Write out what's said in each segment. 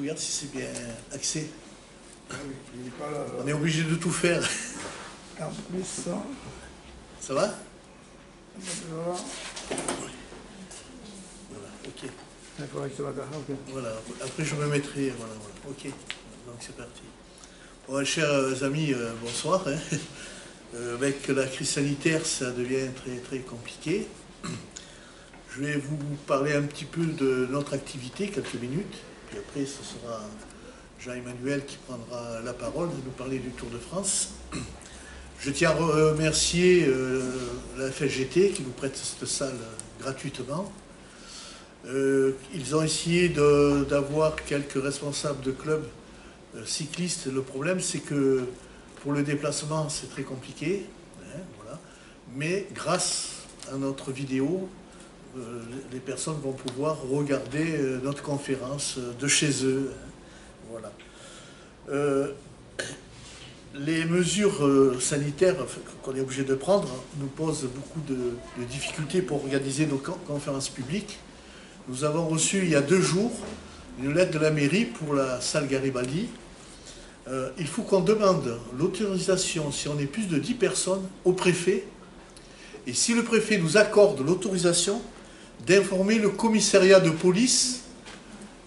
tu regardes si c'est bien axé. Ah oui, il n'est pas là. On est obligé de tout faire. En plus, ça. Ça va? Voilà. Voilà, ok. Voilà, après je me mettrai, voilà, voilà. ok, donc c'est parti. Bon, chers amis, euh, bonsoir. hein. Euh, avec la crise sanitaire, ça devient très très compliqué. Je vais vous parler un petit peu de notre activité, quelques minutes, puis après ce sera Jean-Emmanuel qui prendra la parole de nous parler du Tour de France. Je tiens à remercier euh, la FSGT qui nous prête cette salle gratuitement. Euh, ils ont essayé d'avoir quelques responsables de clubs euh, cyclistes. Le problème, c'est que pour le déplacement, c'est très compliqué. hein. Mais grâce à notre vidéo, les les personnes vont pouvoir regarder euh, notre conférence euh, de chez eux. hein, voilà. Euh, les mesures euh, sanitaires qu'on est obligé de prendre nous posent beaucoup de, difficultés pour organiser nos con- conférences publiques. Nous avons reçu il y a deux jours une lettre de la mairie pour la salle Garibaldi. Euh, il faut qu'on demande l'autorisation, si on est plus de 10 personnes, au préfet. Et si le préfet nous accorde l'autorisation, d'informer le commissariat de police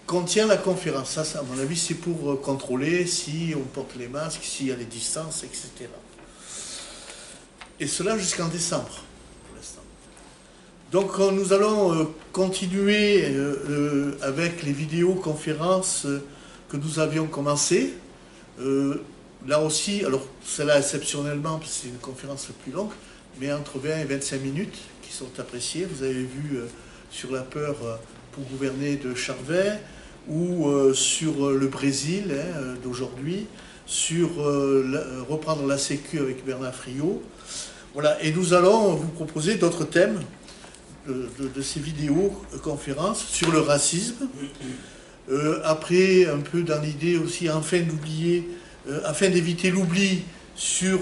qu'on tient la conférence. Ça, à mon avis, c'est pour euh, contrôler si on porte les masques, s'il y a les distances, etc. Et cela jusqu'en décembre. Donc euh, nous allons euh, continuer avec les vidéoconférences que nous avions commencées. Là aussi, alors celle-là exceptionnellement, c'est une conférence plus longue, mais entre 20 et 25 minutes qui sont appréciées. Vous avez vu euh, sur la peur euh, pour gouverner de Charvet ou euh, sur le Brésil hein, d'aujourd'hui, sur reprendre la Sécu avec Bernard Friot. Voilà, et nous allons vous proposer d'autres thèmes de, ces vidéos conférences sur le racisme. Après, un peu dans l'idée aussi, afin d'oublier, afin d'éviter l'oubli sur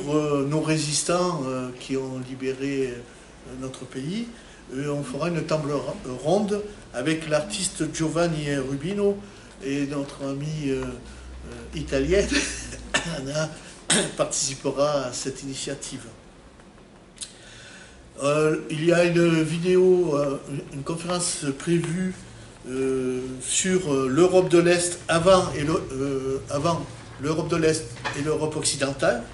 nos résistants qui ont libéré notre pays, euh, on fera une table ro- ronde avec l'artiste Giovanni Rubino et notre amie euh, euh, italienne Anna participera à cette initiative. Il y a une vidéo, une conférence prévue sur l'Europe de l'Est avant l'Europe de l'Est et l'Europe occidentale,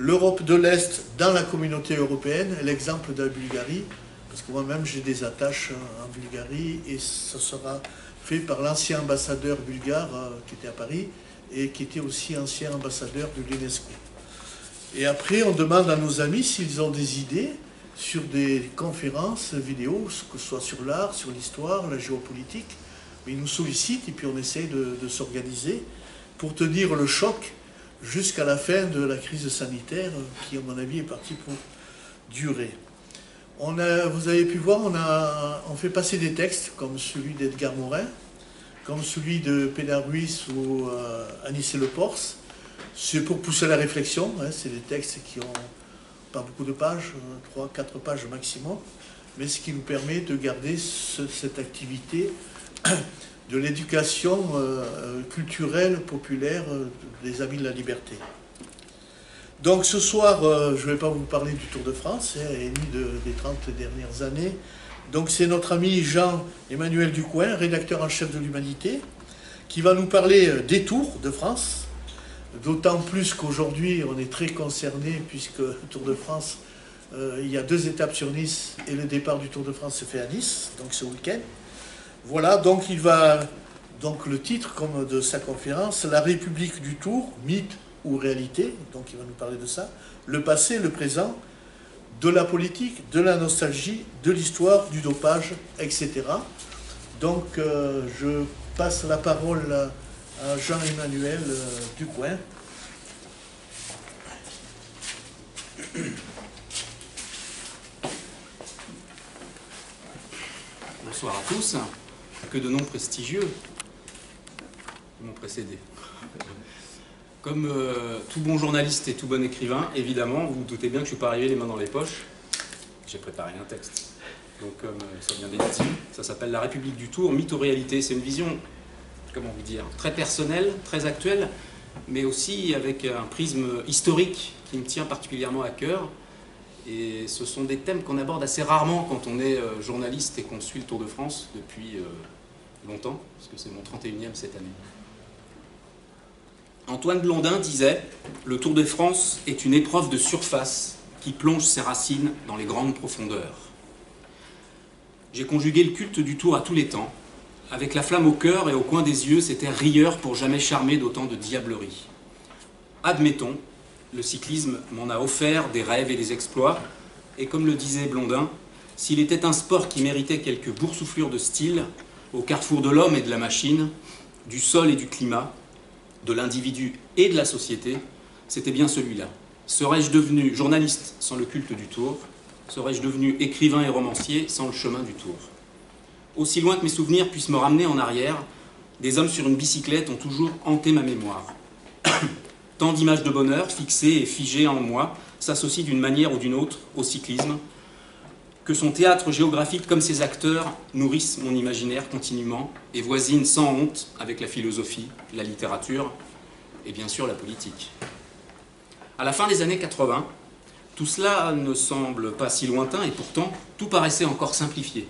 l'Europe de l'Est dans la communauté européenne, l'exemple de la Bulgarie, parce que moi-même j'ai des attaches euh, en Bulgarie et ce sera fait par l'ancien ambassadeur bulgare euh, qui était à Paris et qui était aussi ancien ambassadeur de l'UNESCO. Et après, on demande à nos amis s'ils ont des idées sur des conférences vidéo, que ce soit sur l'art, sur l'histoire, la géopolitique. Mais ils nous sollicitent et puis on essaye de, de s'organiser pour tenir le choc jusqu'à la fin de la crise sanitaire qui, à mon avis, est partie pour durer. On a, vous avez pu voir, on, a, on fait passer des textes comme celui d'Edgar Morin, comme celui de Pénard Ruiz ou euh, Anissé Le Porce. C'est pour pousser la réflexion, hein, c'est des textes qui ont pas beaucoup de pages, 3-4 pages maximum, mais ce qui nous permet de garder ce- cette activité de l'éducation euh, euh, culturelle, populaire euh, des Amis de la Liberté. Donc ce soir, je ne vais pas vous parler du Tour de France, hein, ennemi de- des 30 dernières années. Donc c'est notre ami Jean-Emmanuel Ducoin, rédacteur en chef de l'Humanité, qui va nous parler des Tours de France, D'autant plus qu'aujourd'hui, on est très concerné puisque le Tour de France, il y a deux étapes sur Nice et le départ du Tour de France se fait à Nice, donc ce week-end. Voilà, donc il va, donc le titre comme de sa conférence, La République du Tour, mythe ou réalité, donc il va nous parler de ça, le passé, le présent, de la politique, de la nostalgie, de l'histoire, du dopage, etc. Donc euh, je passe la parole à Jean-Emmanuel euh, Ducoin. Bonsoir à tous. Que de noms prestigieux qui m'ont précédé. Comme euh, tout bon journaliste et tout bon écrivain, évidemment, vous vous doutez bien que je ne suis pas arrivé les mains dans les poches. J'ai préparé un texte. Donc, comme euh, ça vient d'être dit, ça s'appelle La République du Tour, mythe ou réalité. C'est une vision comment vous dire, très personnel, très actuel, mais aussi avec un prisme historique qui me tient particulièrement à cœur. Et ce sont des thèmes qu'on aborde assez rarement quand on est euh, journaliste et qu'on suit le Tour de France depuis longtemps, parce que c'est mon 31e cette année. Antoine Blondin disait Le Tour de France est une épreuve de surface qui plonge ses racines dans les grandes profondeurs. J'ai conjugué le culte du Tour à tous les temps. Avec la flamme au cœur et au coin des yeux, c'était rieur pour jamais charmer d'autant de diablerie. Admettons, le cyclisme m'en a offert des rêves et des exploits, et comme le disait Blondin, s'il était un sport qui méritait quelques boursouflures de style, au carrefour de l'homme et de la machine, du sol et du climat, de l'individu et de la société, c'était bien celui-là. Serais-je devenu journaliste sans le culte du tour? Serais-je devenu écrivain et romancier sans le chemin du tour? Aussi loin que mes souvenirs puissent me ramener en arrière, des hommes sur une bicyclette ont toujours hanté ma mémoire. Tant d'images de bonheur, fixées et figées en moi, s'associent d'une manière ou d'une autre au cyclisme, que son théâtre géographique comme ses acteurs nourrissent mon imaginaire continuellement et voisinent sans honte avec la philosophie, la littérature et bien sûr la politique. À la fin des années 80, tout cela ne semble pas si lointain et pourtant tout paraissait encore simplifié.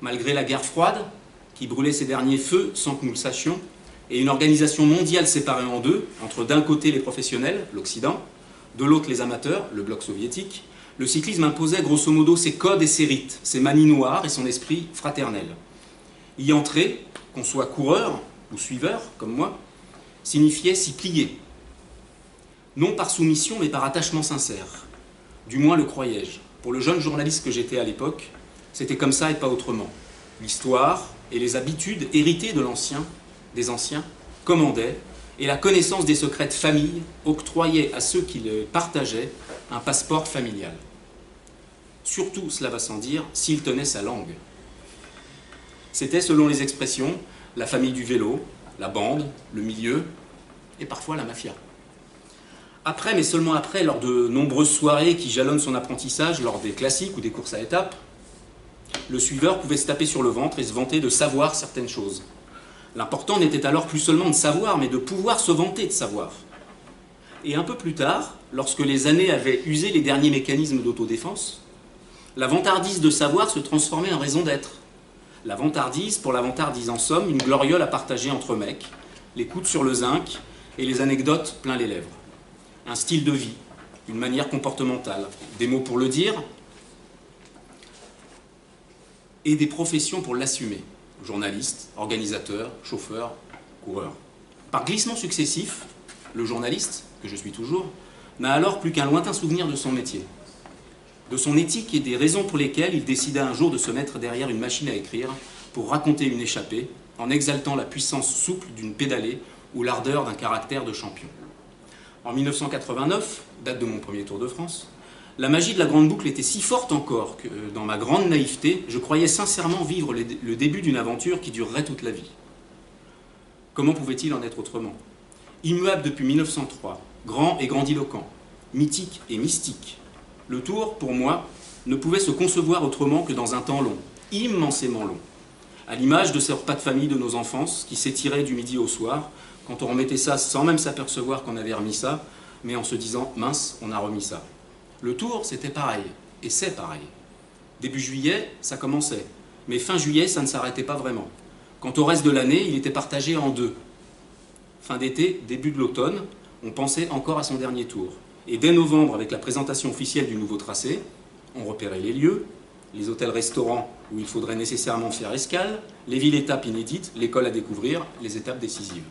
Malgré la guerre froide, qui brûlait ses derniers feux sans que nous le sachions, et une organisation mondiale séparée en deux, entre d'un côté les professionnels, l'Occident, de l'autre les amateurs, le bloc soviétique, le cyclisme imposait grosso modo ses codes et ses rites, ses manies noires et son esprit fraternel. Y entrer, qu'on soit coureur ou suiveur, comme moi, signifiait s'y plier. Non par soumission, mais par attachement sincère. Du moins le croyais-je. Pour le jeune journaliste que j'étais à l'époque, c'était comme ça et pas autrement. L'histoire et les habitudes héritées de l'ancien, des anciens, commandaient, et la connaissance des secrets de famille octroyait à ceux qui le partageaient un passeport familial. Surtout, cela va sans dire, s'il tenait sa langue. C'était, selon les expressions, la famille du vélo, la bande, le milieu, et parfois la mafia. Après, mais seulement après, lors de nombreuses soirées qui jalonnent son apprentissage, lors des classiques ou des courses à étapes, le suiveur pouvait se taper sur le ventre et se vanter de savoir certaines choses. L'important n'était alors plus seulement de savoir, mais de pouvoir se vanter de savoir. Et un peu plus tard, lorsque les années avaient usé les derniers mécanismes d'autodéfense, la vantardise de savoir se transformait en raison d'être. La vantardise, pour la vantardise en somme, une gloriole à partager entre mecs, les coudes sur le zinc et les anecdotes plein les lèvres. Un style de vie, une manière comportementale, des mots pour le dire et des professions pour l'assumer journaliste, organisateur, chauffeur, coureur. Par glissement successif, le journaliste, que je suis toujours, n'a alors plus qu'un lointain souvenir de son métier, de son éthique et des raisons pour lesquelles il décida un jour de se mettre derrière une machine à écrire pour raconter une échappée en exaltant la puissance souple d'une pédalée ou l'ardeur d'un caractère de champion. En 1989, date de mon premier Tour de France, la magie de la grande boucle était si forte encore que, dans ma grande naïveté, je croyais sincèrement vivre le début d'une aventure qui durerait toute la vie. Comment pouvait-il en être autrement? Immuable depuis 1903, grand et grandiloquent, mythique et mystique, le tour, pour moi, ne pouvait se concevoir autrement que dans un temps long, immensément long, à l'image de ces repas de famille de nos enfances qui s'étiraient du midi au soir, quand on remettait ça sans même s'apercevoir qu'on avait remis ça, mais en se disant mince, on a remis ça. Le tour, c'était pareil, et c'est pareil. Début juillet, ça commençait, mais fin juillet, ça ne s'arrêtait pas vraiment. Quant au reste de l'année, il était partagé en deux. Fin d'été, début de l'automne, on pensait encore à son dernier tour. Et dès novembre, avec la présentation officielle du nouveau tracé, on repérait les lieux, les hôtels-restaurants où il faudrait nécessairement faire escale, les villes-étapes inédites, l'école à découvrir, les étapes décisives.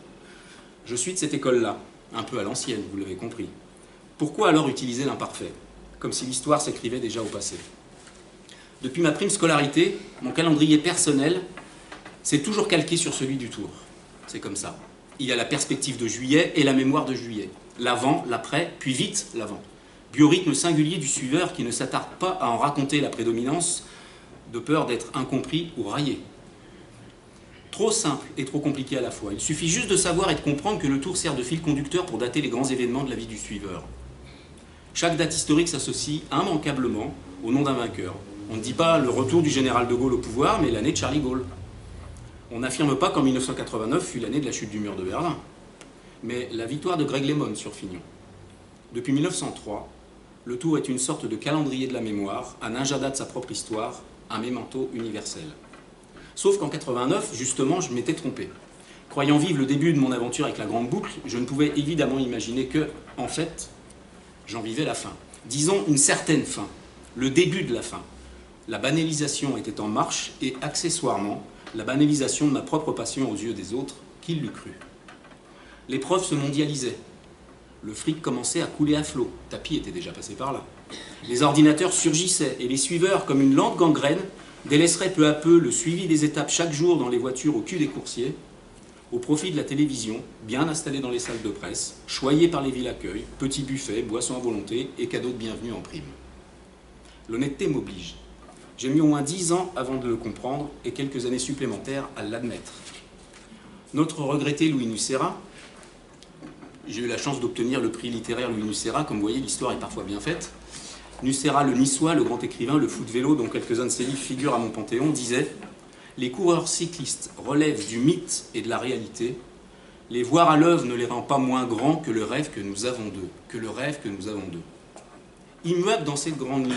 Je suis de cette école-là, un peu à l'ancienne, vous l'avez compris. Pourquoi alors utiliser l'imparfait comme si l'histoire s'écrivait déjà au passé? Depuis ma prime scolarité, mon calendrier personnel s'est toujours calqué sur celui du tour. C'est comme ça. Il y a la perspective de juillet et la mémoire de juillet. L'avant, l'après, puis vite l'avant. Biorhythme singulier du suiveur qui ne s'attarde pas à en raconter la prédominance, de peur d'être incompris ou raillé. Trop simple et trop compliqué à la fois. Il suffit juste de savoir et de comprendre que le tour sert de fil conducteur pour dater les grands événements de la vie du suiveur. Chaque date historique s'associe immanquablement au nom d'un vainqueur. On ne dit pas le retour du général de Gaulle au pouvoir, mais l'année de Charlie Gaulle. On n'affirme pas qu'en 1989 fut l'année de la chute du mur de Berlin, mais la victoire de Greg LeMond sur Fignon. Depuis 1903, le Tour est une sorte de calendrier de la mémoire, un agenda de sa propre histoire, un mémento universel. Sauf qu'en 89, justement, je m'étais trompé. Croyant vivre le début de mon aventure avec la grande boucle, je ne pouvais évidemment imaginer que, en fait, j'en vivais la fin. Disons une certaine fin, le début de la fin. La banalisation était en marche et, accessoirement, la banalisation de ma propre passion aux yeux des autres, qui l'eût cru. L'épreuve se mondialisait. Le fric commençait à couler à flot. Tapi était déjà passé par là. Les ordinateurs surgissaient et les suiveurs, comme une lente gangrène, délaisseraient peu à peu le suivi des étapes chaque jour dans les voitures au cul des coursiers, au profit de la télévision, bien installée dans les salles de presse, choyée par les villes accueil, petits buffets, boissons à volonté et cadeaux de bienvenue en prime. L'honnêteté m'oblige. J'ai mis au moins dix ans avant de le comprendre et quelques années supplémentaires à l'admettre. Notre regretté Louis Nucera, j'ai eu la chance d'obtenir le prix littéraire Louis Nucera, comme vous voyez, l'histoire est parfois bien faite. Nucera, le niçois, le grand écrivain, le fou de vélo, dont quelques-uns de ses livres figurent à mon panthéon, disait Les coureurs cyclistes relèvent du mythe et de la réalité. Les voir à l'œuvre ne les rend pas moins grands que le rêve que nous avons d'eux. Que le rêve que nous avons d'eux. Immuable dans cette grande ligne,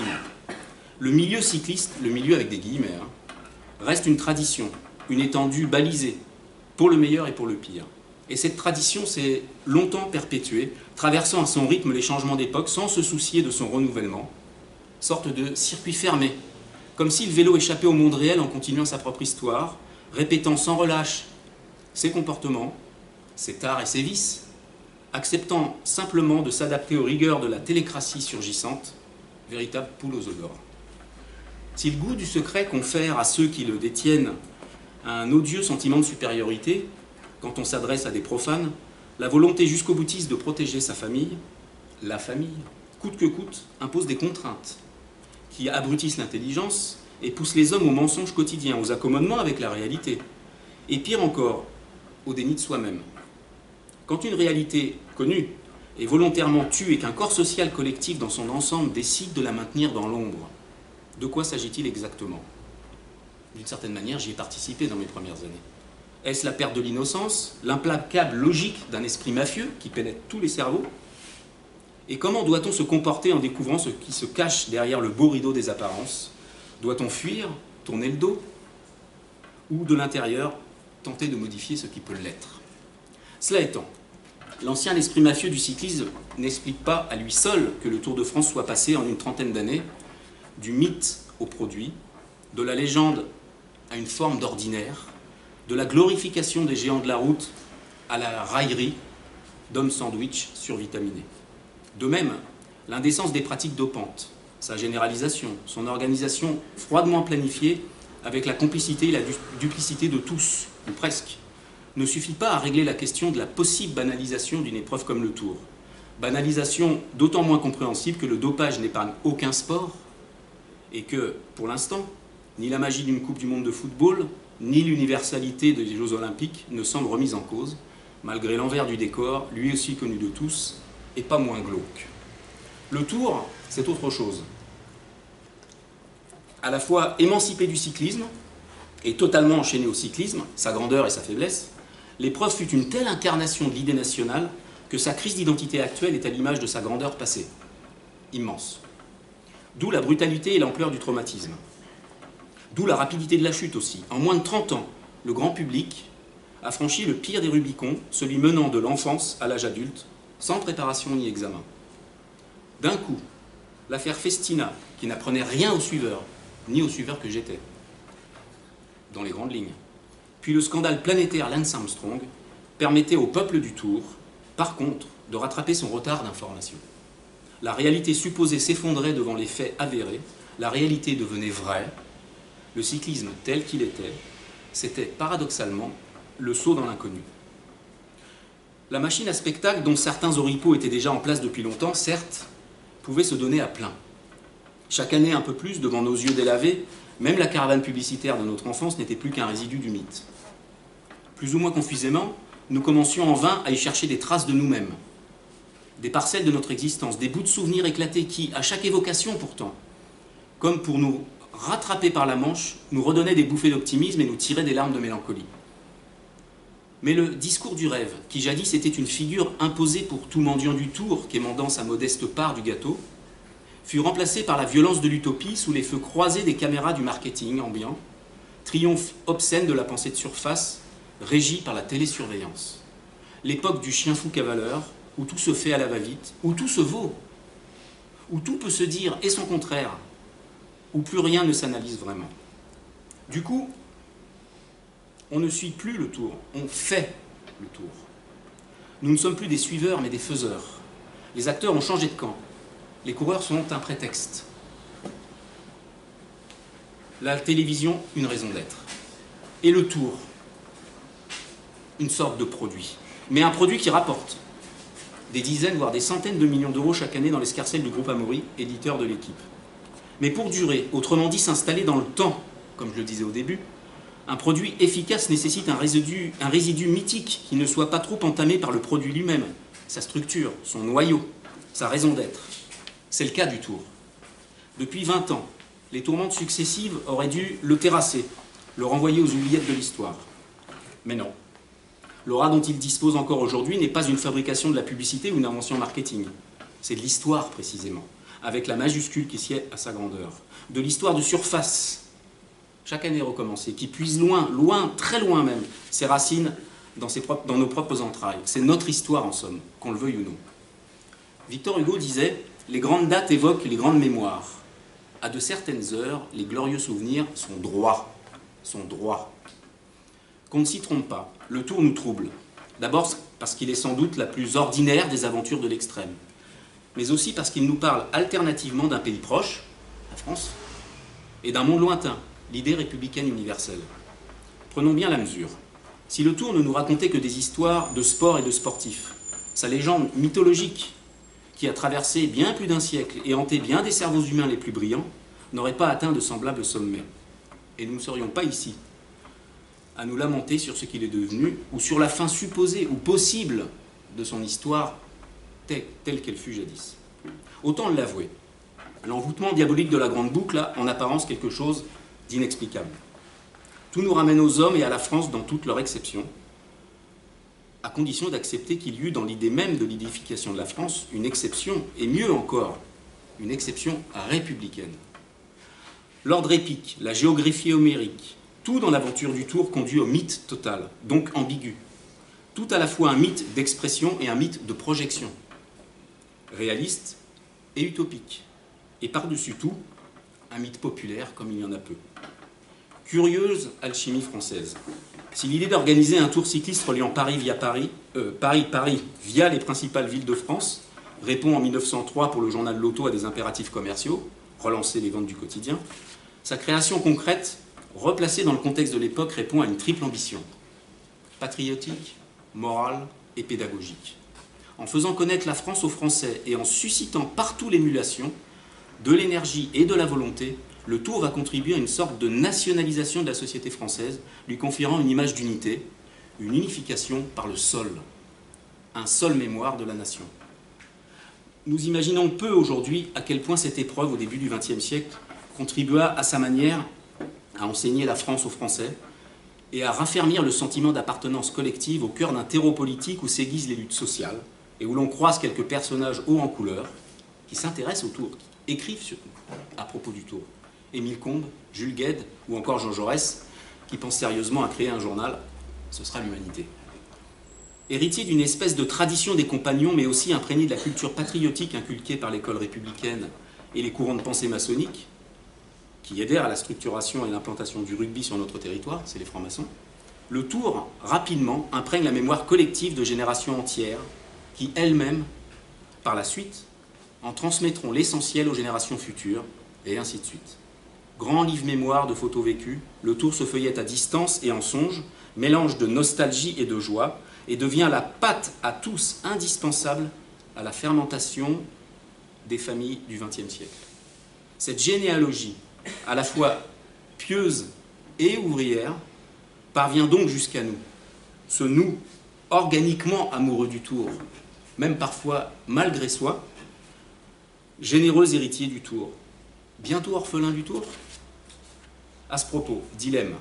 le milieu cycliste, le milieu avec des guillemets, hein, reste une tradition, une étendue balisée, pour le meilleur et pour le pire. Et cette tradition s'est longtemps perpétuée, traversant à son rythme les changements d'époque sans se soucier de son renouvellement, sorte de circuit fermé, comme si le vélo échappait au monde réel en continuant sa propre histoire, répétant sans relâche ses comportements, ses tares et ses vices, acceptant simplement de s'adapter aux rigueurs de la télécratie surgissante, véritable poule aux odeurs. Si le goût du secret confère à ceux qui le détiennent un odieux sentiment de supériorité, quand on s'adresse à des profanes, la volonté jusqu'au boutiste de protéger sa famille, la famille, coûte que coûte, impose des contraintes qui abrutissent l'intelligence et poussent les hommes au mensonge quotidien, aux accommodements avec la réalité, et pire encore, au déni de soi-même. Quand une réalité connue est volontairement tue et qu'un corps social collectif dans son ensemble décide de la maintenir dans l'ombre, de quoi s'agit-il exactement? D'une certaine manière, j'y ai participé dans mes premières années. Est-ce la perte de l'innocence, l'implacable logique d'un esprit mafieux qui pénètre tous les cerveaux? Et comment doit-on se comporter en découvrant ce qui se cache derrière le beau rideau des apparences? Doit-on fuir, tourner le dos? Ou de l'intérieur, tenter de modifier ce qui peut l'être? Cela étant, l'ancien esprit mafieux du cyclisme n'explique pas à lui seul que le Tour de France soit passé en une trentaine d'années du mythe au produit, de la légende à une forme d'ordinaire, de la glorification des géants de la route à la raillerie d'hommes sandwich survitaminés. De même, l'indécence des pratiques dopantes, sa généralisation, son organisation froidement planifiée avec la complicité et la duplicité de tous, ou presque, ne suffit pas à régler la question de la possible banalisation d'une épreuve comme le Tour. Banalisation d'autant moins compréhensible que le dopage n'épargne aucun sport et que, pour l'instant, ni la magie d'une Coupe du Monde de football, ni l'universalité des Jeux olympiques ne semblent remises en cause, malgré l'envers du décor, lui aussi connu de tous, et pas moins glauque. Le tour, c'est autre chose. À la fois émancipé du cyclisme et totalement enchaîné au cyclisme, sa grandeur et sa faiblesse, l'épreuve fut une telle incarnation de l'idée nationale que sa crise d'identité actuelle est à l'image de sa grandeur passée. Immense. D'où la brutalité et l'ampleur du traumatisme. D'où la rapidité de la chute aussi. En moins de 30 ans, le grand public a franchi le pire des Rubicons, celui menant de l'enfance à l'âge adulte, sans préparation ni examen. D'un coup, l'affaire Festina, qui n'apprenait rien aux suiveurs, ni aux suiveurs que j'étais, dans les grandes lignes. Puis le scandale planétaire Lance Armstrong permettait au peuple du Tour, par contre, de rattraper son retard d'information. La réalité supposée s'effondrait devant les faits avérés, la réalité devenait vraie, le cyclisme tel qu'il était, c'était paradoxalement le saut dans l'inconnu. La machine à spectacle, dont certains oripeaux étaient déjà en place depuis longtemps, certes, pouvait se donner à plein. Chaque année un peu plus, devant nos yeux délavés, même la caravane publicitaire de notre enfance n'était plus qu'un résidu du mythe. Plus ou moins confusément, nous commencions en vain à y chercher des traces de nous-mêmes, des parcelles de notre existence, des bouts de souvenirs éclatés qui, à chaque évocation pourtant, comme pour nous rattrapés par la manche, nous redonnaient des bouffées d'optimisme et nous tiraient des larmes de mélancolie. Mais le discours du rêve, qui jadis était une figure imposée pour tout mendiant du tour quémandant sa modeste part du gâteau, fut remplacé par la violence de l'utopie sous les feux croisés des caméras du marketing ambiant, triomphe obscène de la pensée de surface, régie par la télésurveillance. L'époque du chien fou cavaleur, où tout se fait à la va-vite, où tout se vaut, où tout peut se dire et son contraire, où plus rien ne s'analyse vraiment. Du coup, on ne suit plus le tour, on fait le tour. Nous ne sommes plus des suiveurs, mais des faiseurs. Les acteurs ont changé de camp. Les coureurs sont un prétexte. La télévision, une raison d'être. Et le tour, une sorte de produit. Mais un produit qui rapporte des dizaines, voire des centaines de millions d'euros chaque année dans l'escarcelle du groupe Amaury, éditeur de l'équipe. Mais pour durer, autrement dit s'installer dans le temps, comme je le disais au début, un produit efficace nécessite un résidu, un résidu mythique qui ne soit pas trop entamé par le produit lui-même, sa structure, son noyau, sa raison d'être. C'est le cas du tour. Depuis 20 ans, les tourmentes successives auraient dû le terrasser, le renvoyer aux oubliettes de l'histoire. Mais non. L'aura dont il dispose encore aujourd'hui n'est pas une fabrication de la publicité ou une invention marketing. C'est de l'histoire précisément, avec la majuscule qui sied à sa grandeur. De l'histoire de surface, chaque année recommencée, qui puise loin, loin, très loin même, ses racines dans, dans nos propres entrailles. C'est notre histoire en somme, qu'on le veuille ou non. Victor Hugo disait Les grandes dates évoquent les grandes mémoires. À de certaines heures, les glorieux souvenirs sont droits. Sont droits. Qu'on ne s'y trompe pas, le tour nous trouble. D'abord parce qu'il est sans doute la plus ordinaire des aventures de l'extrême, mais aussi parce qu'il nous parle alternativement d'un pays proche, la France, et d'un monde lointain, l'idée républicaine universelle. Prenons bien la mesure. Si le tour ne nous racontait que des histoires de sport et de sportifs, sa légende mythologique, qui a traversé bien plus d'un siècle et hanté bien des cerveaux humains les plus brillants, n'aurait pas atteint de semblables sommets. Et nous ne serions pas ici à nous lamenter sur ce qu'il est devenu, ou sur la fin supposée ou possible de son histoire telle, qu'elle fut jadis. Autant l'avouer, l'envoûtement diabolique de la grande boucle a en apparence quelque chose d'inexplicable. Tout nous ramène aux hommes et à la France dans toute leur exception, à condition d'accepter qu'il y eut dans l'idée même de l'édification de la France une exception, et mieux encore, une exception républicaine. L'ordre épique, la géographie homérique, tout dans l'aventure du tour conduit au mythe total, donc ambigu. Tout à la fois un mythe d'expression et un mythe de projection. Réaliste et utopique. Et par-dessus tout, un mythe populaire comme il y en a peu. Curieuse alchimie française. Si l'idée d'organiser un tour cycliste reliant Paris via Paris, euh, Paris-Paris via les principales villes de France répond en 1903 pour le journal Loto à des impératifs commerciaux, relancer les ventes du quotidien, sa création concrète replacé dans le contexte de l'époque, répond à une triple ambition patriotique, morale et pédagogique. En faisant connaître la France aux Français et en suscitant partout l'émulation, de l'énergie et de la volonté, le tour va contribuer à une sorte de nationalisation de la société française, lui conférant une image d'unité, une unification par le sol, un sol mémoire de la nation. Nous imaginons peu aujourd'hui à quel point cette épreuve au début du XXe siècle contribua à sa manière à enseigner la France aux Français et à raffermir le sentiment d'appartenance collective au cœur d'un terreau politique où s'aiguisent les luttes sociales et où l'on croise quelques personnages hauts en couleur qui s'intéressent au tour, qui écrivent surtout à propos du tour. Émile Combes, Jules Gued ou encore Jean Jaurès, qui pensent sérieusement à créer un journal, ce sera l'humanité. Héritier d'une espèce de tradition des compagnons, mais aussi imprégné de la culture patriotique inculquée par l'école républicaine et les courants de pensée maçonniques, qui aidèrent à la structuration et l'implantation du rugby sur notre territoire, c'est les francs-maçons, le tour, rapidement, imprègne la mémoire collective de générations entières qui, elles-mêmes, par la suite, en transmettront l'essentiel aux générations futures, et ainsi de suite. Grand livre mémoire de photos vécues, le tour se feuillette à distance et en songe, mélange de nostalgie et de joie, et devient la pâte à tous indispensable à la fermentation des familles du XXe siècle. Cette généalogie à la fois pieuse et ouvrière, parvient donc jusqu'à nous. Ce nous, organiquement amoureux du tour, même parfois malgré soi, généreux héritier du tour, bientôt orphelin du tour? À ce propos, dilemme.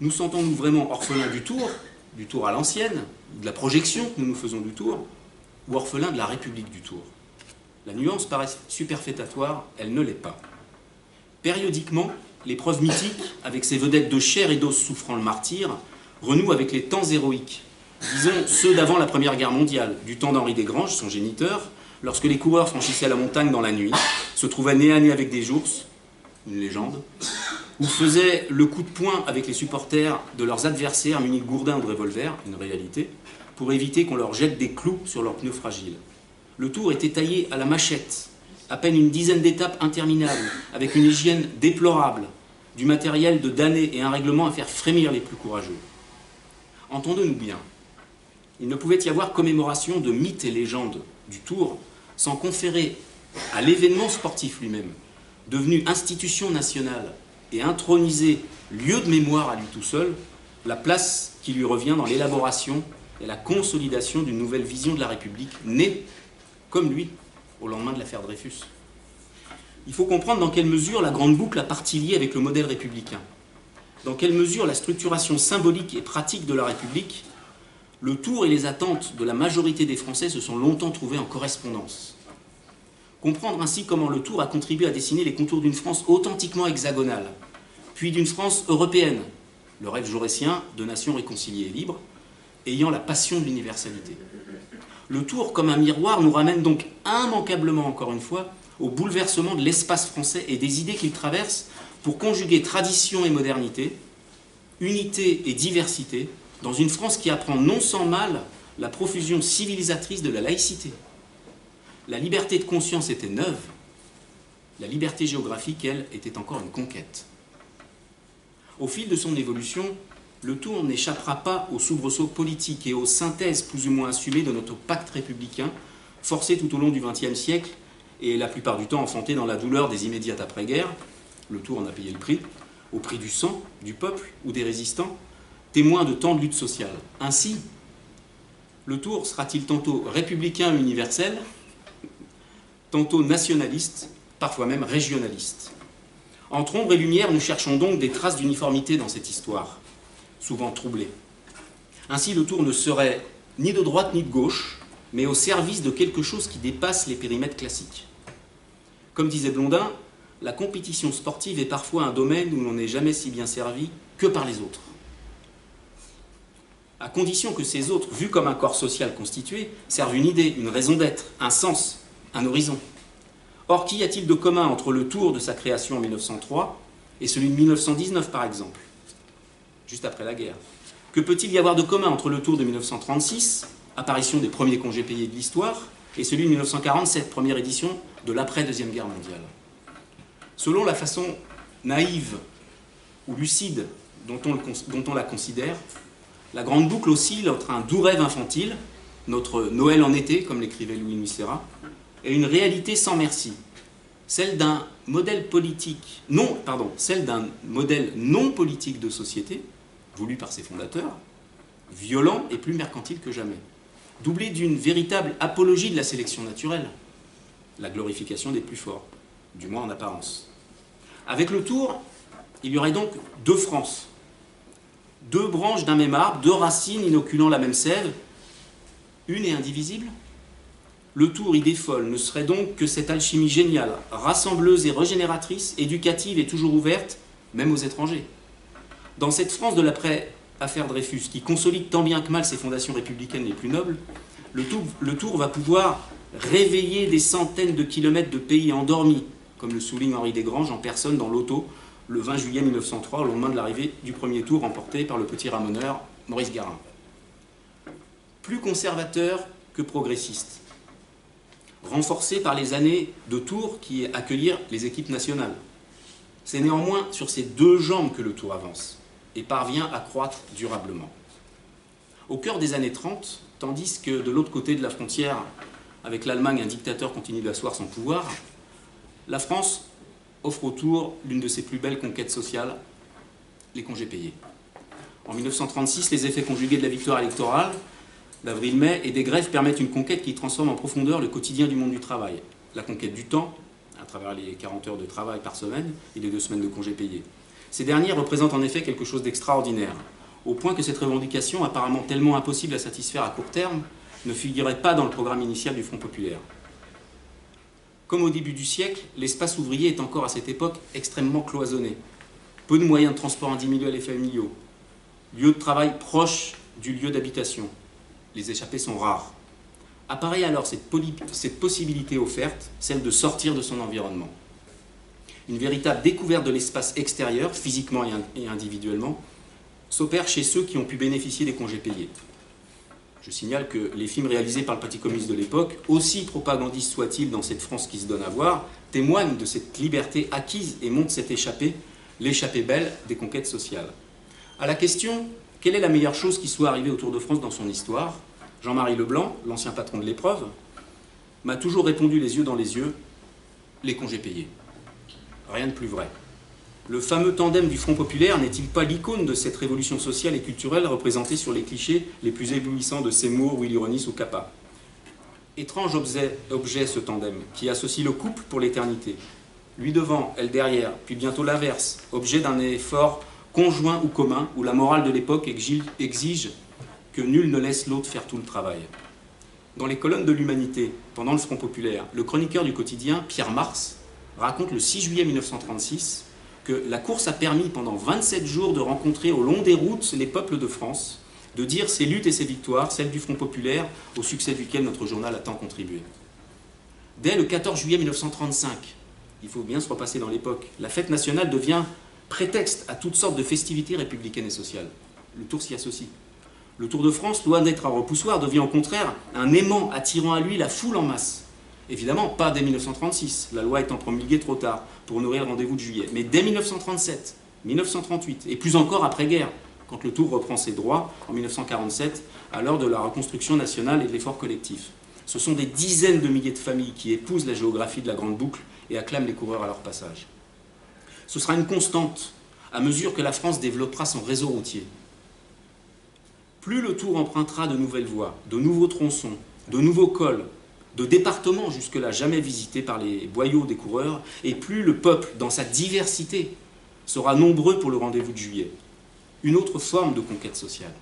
Nous sentons-nous vraiment orphelins du tour du tour à l'ancienne, de la projection que nous nous faisons du tour, ou orphelin de la République du tour? La nuance paraît superfétatoire, elle ne l'est pas. Périodiquement, l'épreuve mythique, avec ses vedettes de chair et d'os souffrant le martyr, renoue avec les temps héroïques, disons ceux d'avant la Première Guerre mondiale, du temps d'Henri Desgranges, son géniteur, lorsque les coureurs franchissaient la montagne dans la nuit, se trouvaient nez à nez avec des ours, une légende, ou faisaient le coup de poing avec les supporters de leurs adversaires munis de gourdins ou de revolvers, une réalité, pour éviter qu'on leur jette des clous sur leurs pneus fragiles. Le tour était taillé à la machette, à peine une dizaine d'étapes interminables, avec une hygiène déplorable, du matériel de damnés et un règlement à faire frémir les plus courageux. Entendons-nous bien, il ne pouvait y avoir commémoration de mythes et légendes du Tour sans conférer à l'événement sportif lui-même, devenu institution nationale et intronisé lieu de mémoire à lui tout seul, la place qui lui revient dans l'élaboration et la consolidation d'une nouvelle vision de la République, née, comme lui, au lendemain de l'affaire Dreyfus. Il faut comprendre dans quelle mesure la grande boucle a partie liée avec le modèle républicain, dans quelle mesure la structuration symbolique et pratique de la République, le tour et les attentes de la majorité des Français se sont longtemps trouvés en correspondance. Comprendre ainsi comment le tour a contribué à dessiner les contours d'une France authentiquement hexagonale, puis d'une France européenne, le rêve jaurétien de nations réconciliées et libres, ayant la passion de l'universalité. Le tour, comme un miroir, nous ramène donc immanquablement, encore une fois, au bouleversement de l'espace français et des idées qu'il traverse pour conjuguer tradition et modernité, unité et diversité, dans une France qui apprend non sans mal la profusion civilisatrice de la laïcité. La liberté de conscience était neuve, la liberté géographique, elle, était encore une conquête. Au fil de son évolution, le tour n'échappera pas aux soubresauts politiques et aux synthèses plus ou moins assumées de notre pacte républicain, forcé tout au long du XXe siècle et la plupart du temps enfanté dans la douleur des immédiates après-guerre. Le tour en a payé le prix, au prix du sang du peuple ou des résistants, témoins de tant de luttes sociales. Ainsi, le tour sera-t-il tantôt républicain universel, tantôt nationaliste, parfois même régionaliste? Entre ombre et lumière, nous cherchons donc des traces d'uniformité dans cette histoire souvent troublés. Ainsi, le tour ne serait ni de droite ni de gauche, mais au service de quelque chose qui dépasse les périmètres classiques. Comme disait Blondin, la compétition sportive est parfois un domaine où l'on n'est jamais si bien servi que par les autres. À condition que ces autres, vus comme un corps social constitué, servent une idée, une raison d'être, un sens, un horizon. Or, qu'y a-t-il de commun entre le tour de sa création en 1903 et celui de 1919 par exemple? Juste après la guerre. Que peut-il y avoir de commun entre le tour de 1936, apparition des premiers congés payés de l'histoire, et celui de 1947, première édition de l'après-deuxième guerre mondiale? Selon la façon naïve ou lucide dont on, la considère, la grande boucle oscille entre un doux rêve infantile, notre Noël en été, comme l'écrivait Louis Nucera, et une réalité sans merci, celle d'un modèle politique, non, pardon, celle d'un modèle non politique de société, voulu par ses fondateurs, violent et plus mercantile que jamais, doublé d'une véritable apologie de la sélection naturelle, la glorification des plus forts, du moins en apparence. Avec le tour, il y aurait donc deux France, deux branches d'un même arbre, deux racines inoculant la même sève, une et indivisible Le tour, idée folle, ne serait donc que cette alchimie géniale, rassembleuse et régénératrice, éducative et toujours ouverte, même aux étrangers. Dans cette France de l'après-affaire Dreyfus, qui consolide tant bien que mal ses fondations républicaines les plus nobles, le tour, va pouvoir réveiller des centaines de kilomètres de pays endormis, comme le souligne Henri Desgranges en personne dans l'auto le 20 juillet 1903, au lendemain de l'arrivée du premier tour remporté par le petit ramoneur Maurice Garin. Plus conservateur que progressiste, renforcé par les années de tour qui accueillirent les équipes nationales. C'est néanmoins sur ces deux jambes que le tour avance et parvient à croître durablement. Au cœur des années 30, tandis que de l'autre côté de la frontière, avec l'Allemagne, un dictateur continue d'asseoir son pouvoir, la France offre au tour l'une de ses plus belles conquêtes sociales, les congés payés. En 1936, les effets conjugués de la victoire électorale d'avril-mai et des grèves permettent une conquête qui transforme en profondeur le quotidien du monde du travail. La conquête du temps, à travers les 40 heures de travail par semaine et les deux semaines de congés payés. Ces derniers représentent en effet quelque chose d'extraordinaire. au point que cette revendication, apparemment tellement impossible à satisfaire à court terme, ne figurait pas dans le programme initial du Front populaire. Comme au début du siècle, l'espace ouvrier est encore à cette époque extrêmement cloisonné. Peu de moyens de transport individuels et familiaux, lieu de travail proche du lieu d'habitation. Les échappées sont rares. Apparaît alors cette, possibilité offerte, celle de sortir de son environnement. Une véritable découverte de l'espace extérieur, physiquement et individuellement, s'opère chez ceux qui ont pu bénéficier des congés payés. Je signale que les films réalisés par le Parti communiste de l'époque, aussi propagandistes soient-ils dans cette France qui se donne à voir, témoignent de cette liberté acquise et montrent cette échappée, l'échappée belle des conquêtes sociales. À la question quelle est la meilleure chose qui soit arrivée au Tour de France dans son histoire Jean-Marie Leblanc, l'ancien patron de l'épreuve, m'a toujours répondu les yeux dans les yeux les congés payés. Rien de plus vrai. Le fameux tandem du Front populaire n'est-il pas l'icône de cette révolution sociale et culturelle représentée sur les clichés les plus éblouissants de Seymour, Willy Ronis ou Capa Étrange objet, objet ce tandem, qui associe le couple pour l'éternité. Lui devant, elle derrière, puis bientôt l'inverse, objet d'un effort conjoint ou commun, où la morale de l'époque exige que nul ne laisse l'autre faire tout le travail. Dans les colonnes de l'Humanité, pendant le Front populaire, le chroniqueur du quotidien, Pierre Mars, raconte le 6 juillet 1936 que la course a permis pendant 27 jours de rencontrer au long des routes les peuples de France, de dire ses luttes et ses victoires, celles du Front populaire, au succès duquel notre journal a tant contribué. Dès le 14 juillet 1935, il faut bien se repasser dans l'époque, la fête nationale devient prétexte à toutes sortes de festivités républicaines et sociales. Le Tour s'y associe. Le Tour de France, loin d'être un repoussoir, devient au contraire un aimant attirant à lui la foule en masse. Évidemment, pas dès 1936, la loi étant promulguée trop tard pour nourrir le rendez-vous de juillet, mais dès 1937, 1938, et plus encore après-guerre, quand le Tour reprend ses droits en 1947, à l'heure de la reconstruction nationale et de l'effort collectif. Ce sont des dizaines de milliers de familles qui épousent la géographie de la Grande Boucle et acclament les coureurs à leur passage. Ce sera une constante à mesure que la France développera son réseau routier. Plus le Tour empruntera de nouvelles voies, de nouveaux tronçons, de nouveaux cols, de départements jusque-là jamais visités par les boyaux des coureurs, et plus le peuple, dans sa diversité, sera nombreux pour le rendez-vous de juillet. Une autre forme de conquête sociale,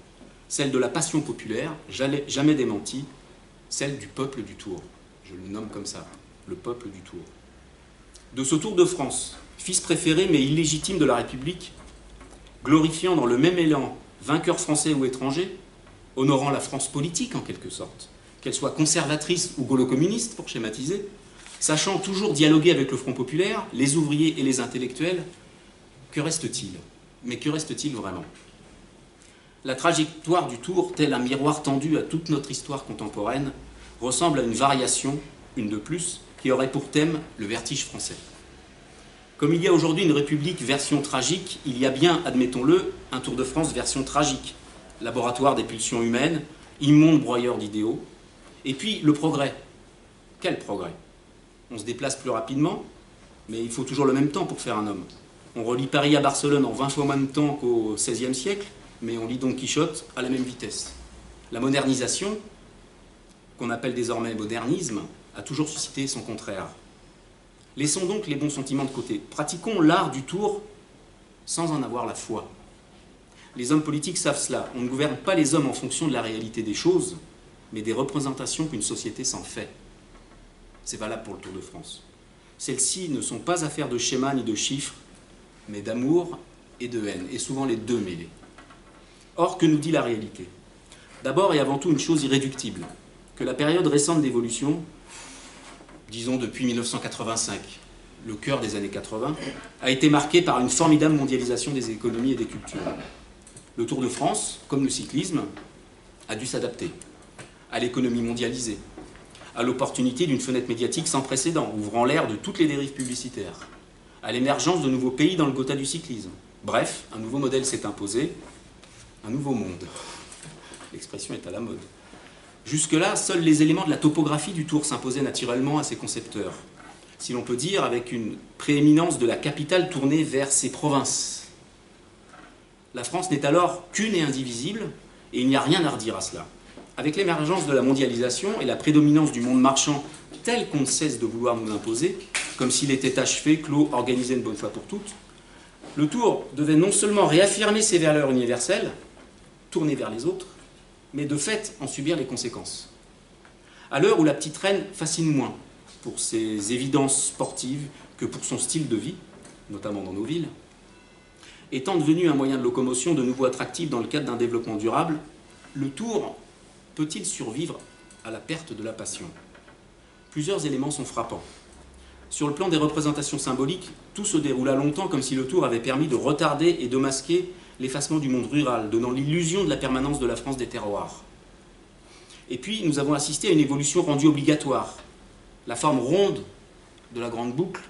celle de la passion populaire, jamais démentie, celle du peuple du Tour. Je le nomme comme ça, le peuple du Tour. De ce Tour de France, fils préféré mais illégitime de la République, glorifiant dans le même élan vainqueur français ou étranger, honorant la France politique en quelque sorte, qu'elle soit conservatrice ou gaulo-communiste, pour schématiser, sachant toujours dialoguer avec le Front populaire, les ouvriers et les intellectuels, que reste-t-il? Mais que reste-t-il vraiment? La trajectoire du tour, tel un miroir tendu à toute notre histoire contemporaine, ressemble à une variation, une de plus, qui aurait pour thème le vertige français. Comme il y a aujourd'hui une République version tragique, il y a bien, admettons-le, un Tour de France version tragique, laboratoire des pulsions humaines, immonde broyeur d'idéaux, et puis le progrès. Quel progrès? On se déplace plus rapidement, mais il faut toujours le même temps pour faire un homme. On relie Paris à Barcelone en 20 fois moins de temps qu'au XVIe siècle, mais on lit Don Quichotte à la même vitesse. La modernisation, qu'on appelle désormais modernisme, a toujours suscité son contraire. Laissons donc les bons sentiments de côté. Pratiquons l'art du tour sans en avoir la foi. Les hommes politiques savent cela. On ne gouverne pas les hommes en fonction de la réalité des choses, mais des représentations qu'une société s'en fait. C'est valable pour le Tour de France. Celles-ci ne sont pas affaires de schémas ni de chiffres, mais d'amour et de haine, et souvent les deux mêlés. Or, que nous dit la réalité? D'abord et avant tout une chose irréductible, que la période récente d'évolution, disons depuis 1985, le cœur des années 80, a été marquée par une formidable mondialisation des économies et des cultures. Le Tour de France, comme le cyclisme, a dû s'adapter à l'économie mondialisée, à l'opportunité d'une fenêtre médiatique sans précédent, ouvrant l'air de toutes les dérives publicitaires, à l'émergence de nouveaux pays dans le gotha du cyclisme. Bref, un nouveau modèle s'est imposé, un nouveau monde. L'expression est à la mode. Jusque-là, seuls les éléments de la topographie du tour s'imposaient naturellement à ses concepteurs, si l'on peut dire avec une prééminence de la capitale tournée vers ses provinces. La France n'est alors qu'une et indivisible, et il n'y a rien à redire à cela. Avec l'émergence de la mondialisation et la prédominance du monde marchand tel qu'on ne cesse de vouloir nous imposer, comme s'il était achevé, clos, organisé une bonne fois pour toutes, le tour devait non seulement réaffirmer ses valeurs universelles, tourner vers les autres, mais de fait en subir les conséquences. À l'heure où la petite reine fascine moins pour ses évidences sportives que pour son style de vie, notamment dans nos villes, étant devenu un moyen de locomotion de nouveau attractif dans le cadre d'un développement durable, le tour peut-il survivre à la perte de la passion? Plusieurs éléments sont frappants. Sur le plan des représentations symboliques, tout se déroula longtemps comme si le tour avait permis de retarder et de masquer l'effacement du monde rural, donnant l'illusion de la permanence de la France des terroirs. Et puis, nous avons assisté à une évolution rendue obligatoire. La forme ronde de la grande boucle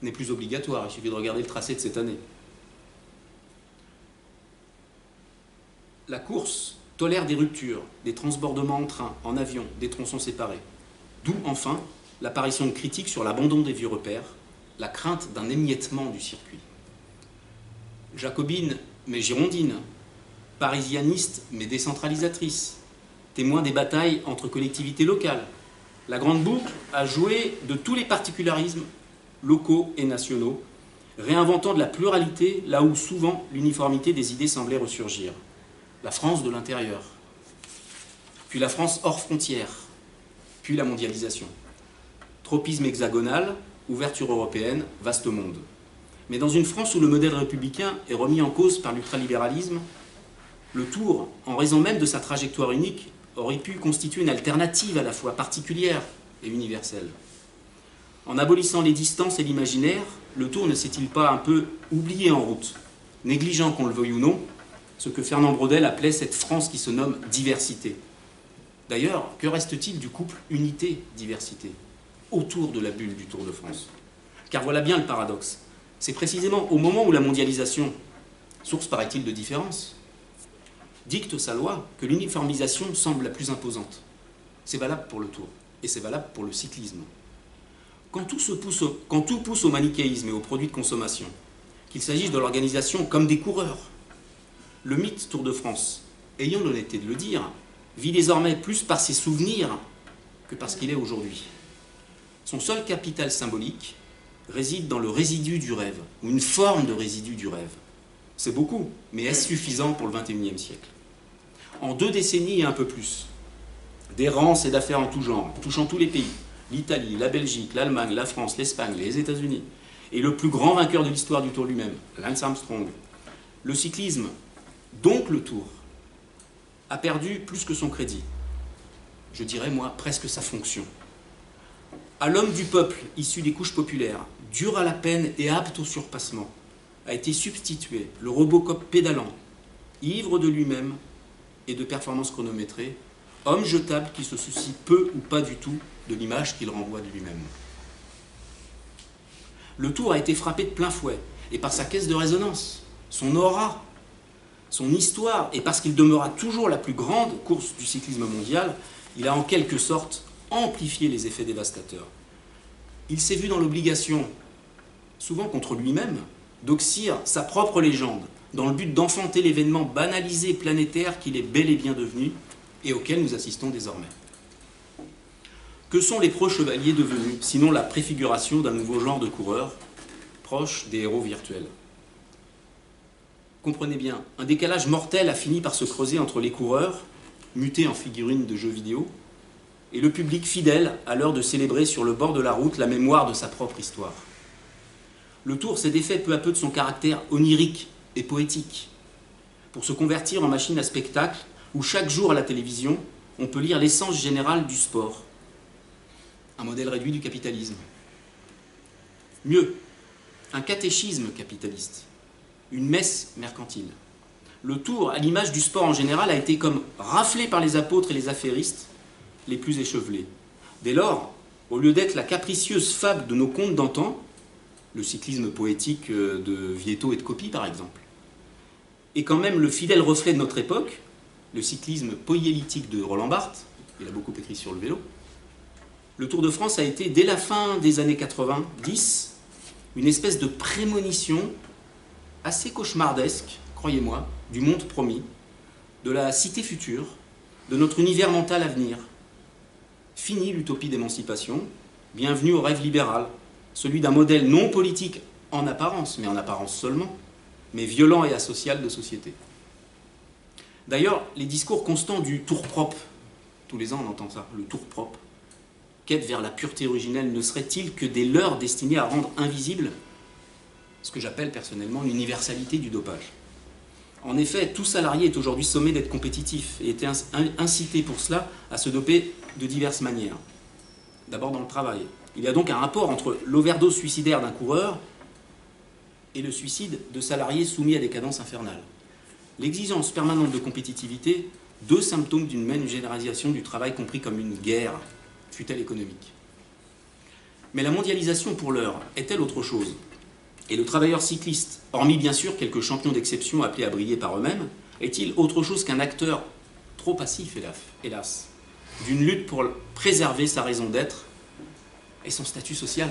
n'est plus obligatoire, il suffit de regarder le tracé de cette année. La course tolère des ruptures, des transbordements en train, en avion, des tronçons séparés. D'où enfin l'apparition de critiques sur l'abandon des vieux repères, la crainte d'un émiettement du circuit. Jacobine mais girondine, parisianiste mais décentralisatrice, témoin des batailles entre collectivités locales. La Grande Boucle a joué de tous les particularismes locaux et nationaux, réinventant de la pluralité là où souvent l'uniformité des idées semblait ressurgir. La France de l'intérieur, puis la France hors frontières, puis la mondialisation. Tropisme hexagonal, ouverture européenne, vaste monde. Mais dans une France où le modèle républicain est remis en cause par l'ultralibéralisme, le tour, en raison même de sa trajectoire unique, aurait pu constituer une alternative à la fois particulière et universelle. En abolissant les distances et l'imaginaire, le tour ne s'est-il pas un peu oublié en route, négligeant qu'on le veuille ou non, ce que Fernand Braudel appelait cette France qui se nomme diversité D'ailleurs, que reste-t-il du couple unité-diversité autour de la bulle du Tour de France? Car voilà bien le paradoxe. C'est précisément au moment où la mondialisation, source paraît-il de différence, dicte sa loi que l'uniformisation semble la plus imposante. C'est valable pour le tour et c'est valable pour le cyclisme. Quand tout, quand tout pousse au manichéisme et aux produits de consommation, qu'il s'agisse de l'organisation comme des coureurs, le mythe Tour de France, ayant l'honnêteté de le dire, vit désormais plus par ses souvenirs que par ce qu'il est aujourd'hui. Son seul capital symbolique, réside dans le résidu du rêve, ou une forme de résidu du rêve. C'est beaucoup, mais est-ce suffisant pour le XXIe siècle? En deux décennies et un peu plus, d'errance et d'affaires en tout genre, touchant tous les pays, l'Italie, la Belgique, l'Allemagne, la France, l'Espagne, les États-Unis, et le plus grand vainqueur de l'histoire du Tour lui-même, Lance Armstrong, le cyclisme, donc le Tour, a perdu plus que son crédit. Je dirais, moi, presque sa fonction. À l'homme du peuple, issu des couches populaires, dur à la peine et apte au surpassement, a été substitué le Robocop pédalant, ivre de lui-même et de performances chronométrées, homme jetable qui se soucie peu ou pas du tout de l'image qu'il renvoie de lui-même. Le tour a été frappé de plein fouet, et par sa caisse de résonance, son aura, son histoire, et parce qu'il demeura toujours la plus grande course du cyclisme mondial, il a en quelque sorte amplifié les effets dévastateurs il s'est vu dans l'obligation, souvent contre lui-même, d'oxyre sa propre légende, dans le but d'enfanter l'événement banalisé planétaire qu'il est bel et bien devenu et auquel nous assistons désormais. Que sont les pro-chevaliers devenus, sinon la préfiguration d'un nouveau genre de coureur, proche des héros virtuels? Comprenez bien, un décalage mortel a fini par se creuser entre les coureurs, mutés en figurines de jeux vidéo, et le public fidèle à l'heure de célébrer sur le bord de la route la mémoire de sa propre histoire. Le tour s'est défait peu à peu de son caractère onirique et poétique pour se convertir en machine à spectacle où chaque jour à la télévision, on peut lire l'essence générale du sport, un modèle réduit du capitalisme. Mieux, un catéchisme capitaliste, une messe mercantile. Le tour, à l'image du sport en général, a été comme raflé par les apôtres et les affairistes les plus échevelés. Dès lors, au lieu d'être la capricieuse fable de nos contes d'antan, le cyclisme poétique euh, de Vietto et de Copy par exemple, et quand même le fidèle reflet de notre époque, le cyclisme poélitique de Roland Barthes, il a beaucoup écrit sur le vélo, le Tour de France a été, dès la fin des années 90, une espèce de prémonition assez cauchemardesque, croyez-moi, du monde promis, de la cité future, de notre univers mental à venir, Fini l'utopie d'émancipation, bienvenue au rêve libéral, celui d'un modèle non politique en apparence, mais en apparence seulement, mais violent et asocial de société. D'ailleurs, les discours constants du tour propre, tous les ans on entend ça, le tour propre, quête vers la pureté originelle, ne serait-il que des leurres destinés à rendre invisible ce que j'appelle personnellement l'universalité du dopage En effet, tout salarié est aujourd'hui sommé d'être compétitif et est incité pour cela à se doper de diverses manières. D'abord dans le travail. Il y a donc un rapport entre l'overdose suicidaire d'un coureur et le suicide de salariés soumis à des cadences infernales. L'exigence permanente de compétitivité, deux symptômes d'une même généralisation du travail compris comme une guerre, fut-elle économique. Mais la mondialisation pour l'heure est-elle autre chose? Et le travailleur cycliste, hormis bien sûr quelques champions d'exception appelés à briller par eux-mêmes, est-il autre chose qu'un acteur trop passif, hélas, d'une lutte pour préserver sa raison d'être et son statut social?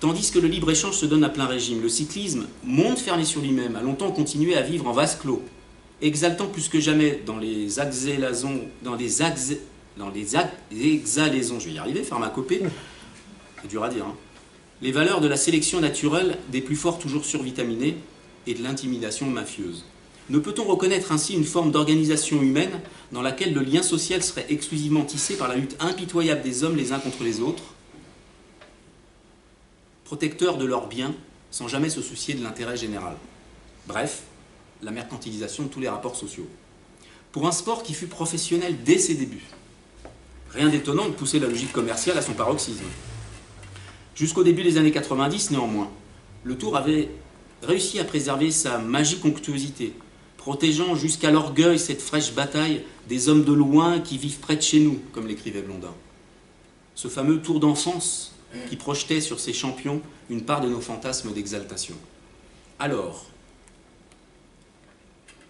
Tandis que le libre-échange se donne à plein régime, le cyclisme, monde fermé sur lui-même, a longtemps continué à vivre en vase clos, exaltant plus que jamais dans les axélaisons, dans les, dans les exhalaisons, je vais y arriver, pharmacopée, c'est dur à dire, hein, les valeurs de la sélection naturelle des plus forts toujours survitaminés et de l'intimidation mafieuse. Ne peut-on reconnaître ainsi une forme d'organisation humaine dans laquelle le lien social serait exclusivement tissé par la lutte impitoyable des hommes les uns contre les autres? Protecteurs de leurs biens sans jamais se soucier de l'intérêt général. Bref, la mercantilisation de tous les rapports sociaux. Pour un sport qui fut professionnel dès ses débuts, rien d'étonnant de pousser la logique commerciale à son paroxysme. Jusqu'au début des années 90, néanmoins, le Tour avait réussi à préserver sa magique onctuosité, protégeant jusqu'à l'orgueil cette fraîche bataille des hommes de loin qui vivent près de chez nous, comme l'écrivait Blondin. Ce fameux Tour d'enfance qui projetait sur ces champions une part de nos fantasmes d'exaltation. Alors,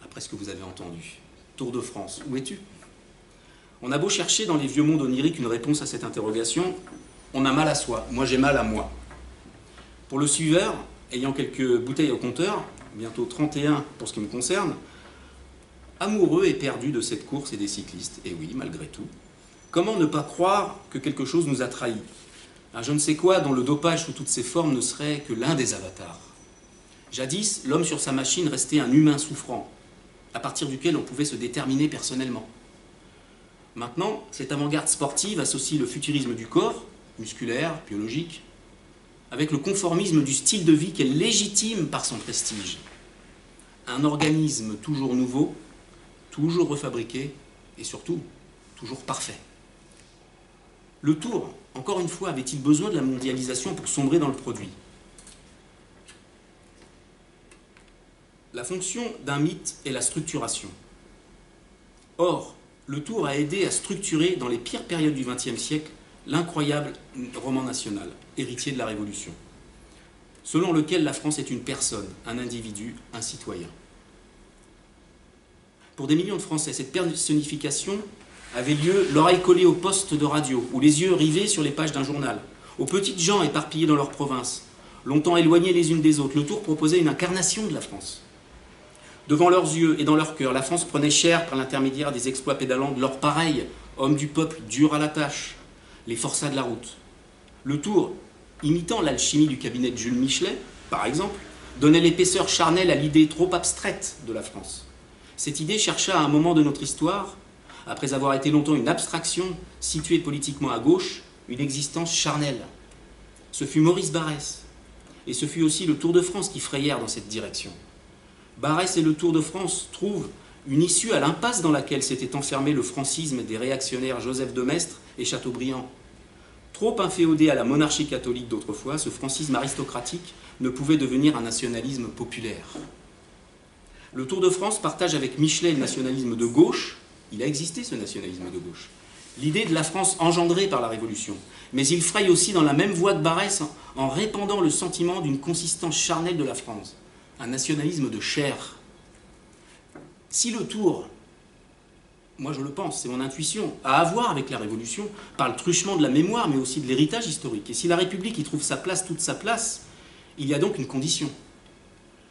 après ce que vous avez entendu, Tour de France, où es-tu? On a beau chercher dans les vieux mondes oniriques une réponse à cette interrogation, on a mal à soi, moi j'ai mal à moi. Pour le suiveur, ayant quelques bouteilles au compteur, bientôt 31 pour ce qui me concerne, amoureux et perdu de cette course et des cyclistes, et oui, malgré tout, comment ne pas croire que quelque chose nous a trahis? Un je ne sais quoi dont le dopage sous toutes ses formes ne serait que l'un des avatars. Jadis, l'homme sur sa machine restait un humain souffrant, à partir duquel on pouvait se déterminer personnellement. Maintenant, cette avant-garde sportive associe le futurisme du corps, musculaire, biologique, avec le conformisme du style de vie qu'elle légitime par son prestige. Un organisme toujours nouveau, toujours refabriqué et surtout toujours parfait. Le tour, encore une fois, avait-il besoin de la mondialisation pour sombrer dans le produit? La fonction d'un mythe est la structuration. Or, le Tour a aidé à structurer dans les pires périodes du XXe siècle l'incroyable roman national, héritier de la Révolution, selon lequel la France est une personne, un individu, un citoyen. Pour des millions de Français, cette personnification avait lieu l'oreille collée au poste de radio ou les yeux rivés sur les pages d'un journal, aux petites gens éparpillés dans leur province, longtemps éloignées les unes des autres. Le tour proposait une incarnation de la France. Devant leurs yeux et dans leur cœur, la France prenait cher par l'intermédiaire des exploits pédalants de leurs pareils, hommes du peuple durs à la tâche, les forçats de la route. Le tour, imitant l'alchimie du cabinet de Jules Michelet, par exemple, donnait l'épaisseur charnelle à l'idée trop abstraite de la France. Cette idée chercha à un moment de notre histoire après avoir été longtemps une abstraction située politiquement à gauche, une existence charnelle. Ce fut Maurice Barrès, et ce fut aussi le Tour de France qui frayèrent dans cette direction. Barrès et le Tour de France trouvent une issue à l'impasse dans laquelle s'était enfermé le francisme des réactionnaires Joseph de Maistre et Chateaubriand. Trop inféodé à la monarchie catholique d'autrefois, ce francisme aristocratique ne pouvait devenir un nationalisme populaire. Le Tour de France partage avec Michelet le nationalisme de gauche, il a existé ce nationalisme de gauche. L'idée de la France engendrée par la Révolution. Mais il fraye aussi dans la même voie de Barès en répandant le sentiment d'une consistance charnelle de la France. Un nationalisme de chair. Si le tour, moi je le pense, c'est mon intuition, à voir avec la Révolution par le truchement de la mémoire, mais aussi de l'héritage historique. Et si la République y trouve sa place, toute sa place, il y a donc une condition.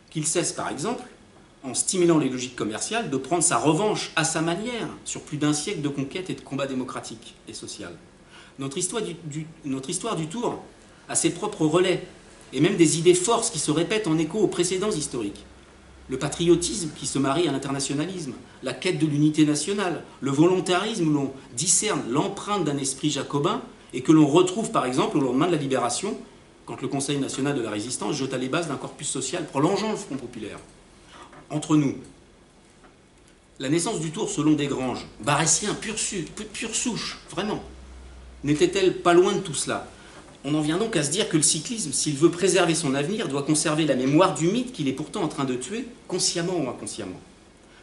Qu'il cesse, par exemple, en stimulant les logiques commerciales, de prendre sa revanche à sa manière sur plus d'un siècle de conquête et de combat démocratique et social. Notre histoire du, notre histoire du Tour a ses propres relais et même des idées forces qui se répètent en écho aux précédents historiques. Le patriotisme qui se marie à l'internationalisme, la quête de l'unité nationale, le volontarisme où l'on discerne l'empreinte d'un esprit jacobin et que l'on retrouve par exemple au lendemain de la libération, quand le Conseil national de la résistance jeta les bases d'un corpus social prolongeant le Front populaire. Entre nous, la naissance du Tour selon Desgranges, Baressien, pure, pure souche, vraiment, n'était-elle pas loin de tout cela? On en vient donc à se dire que le cyclisme, s'il veut préserver son avenir, doit conserver la mémoire du mythe qu'il est pourtant en train de tuer, consciemment ou inconsciemment.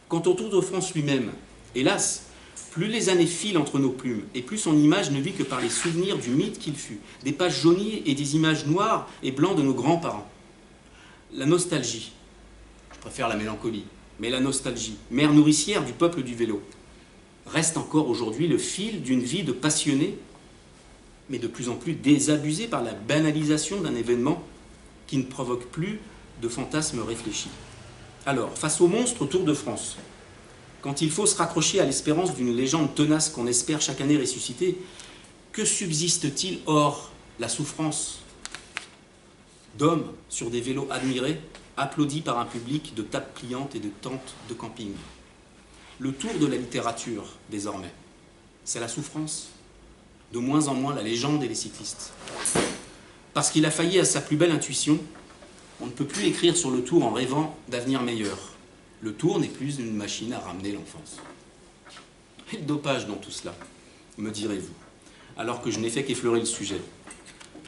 Quant au Tour de France lui-même, hélas, plus les années filent entre nos plumes, et plus son image ne vit que par les souvenirs du mythe qu'il fut, des pages jaunies et des images noires et blancs de nos grands-parents. La nostalgie, je préfère la mélancolie, mais la nostalgie, mère nourricière du peuple du vélo, reste encore aujourd'hui le fil d'une vie de passionné, mais de plus en plus désabusé par la banalisation d'un événement qui ne provoque plus de fantasmes réfléchis. Alors, face au monstre Tour de France, quand il faut se raccrocher à l'espérance d'une légende tenace qu'on espère chaque année ressusciter, que subsiste-t-il hors la souffrance d'hommes sur des vélos admirés applaudi par un public de tables pliantes et de tentes de camping? Le tour de la littérature, désormais, c'est la souffrance, de moins en moins la légende et les cyclistes. Parce qu'il a failli à sa plus belle intuition, on ne peut plus écrire sur le tour en rêvant d'avenir meilleur. Le tour n'est plus une machine à ramener l'enfance. Et le dopage dans tout cela, me direz-vous, alors que je n'ai fait qu'effleurer le sujet.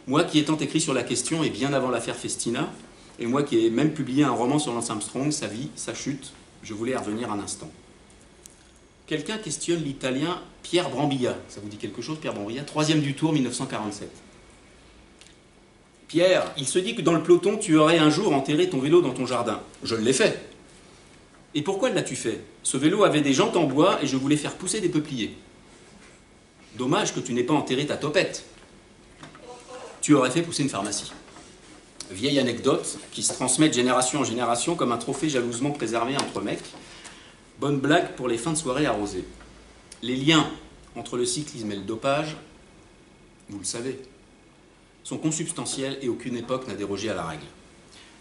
Moi qui étant écrit sur la question et bien avant l'affaire Festina, et moi qui ai même publié un roman sur Lance Armstrong, sa vie, sa chute, je voulais y revenir un instant. Quelqu'un questionne l'italien Pierre Brambilla. Ça vous dit quelque chose, Pierre Brambilla Troisième du tour, 1947. Pierre, il se dit que dans le peloton, tu aurais un jour enterré ton vélo dans ton jardin. Je l'ai fait. Et pourquoi l'as-tu fait? Ce vélo avait des jantes en bois et je voulais faire pousser des peupliers. Dommage que tu n'aies pas enterré ta topette. Tu aurais fait pousser une pharmacie. Vieille anecdote qui se transmet de génération en génération comme un trophée jalousement préservé entre mecs. Bonne blague pour les fins de soirée arrosées. Les liens entre le cyclisme et le dopage, vous le savez, sont consubstantiels et aucune époque n'a dérogé à la règle.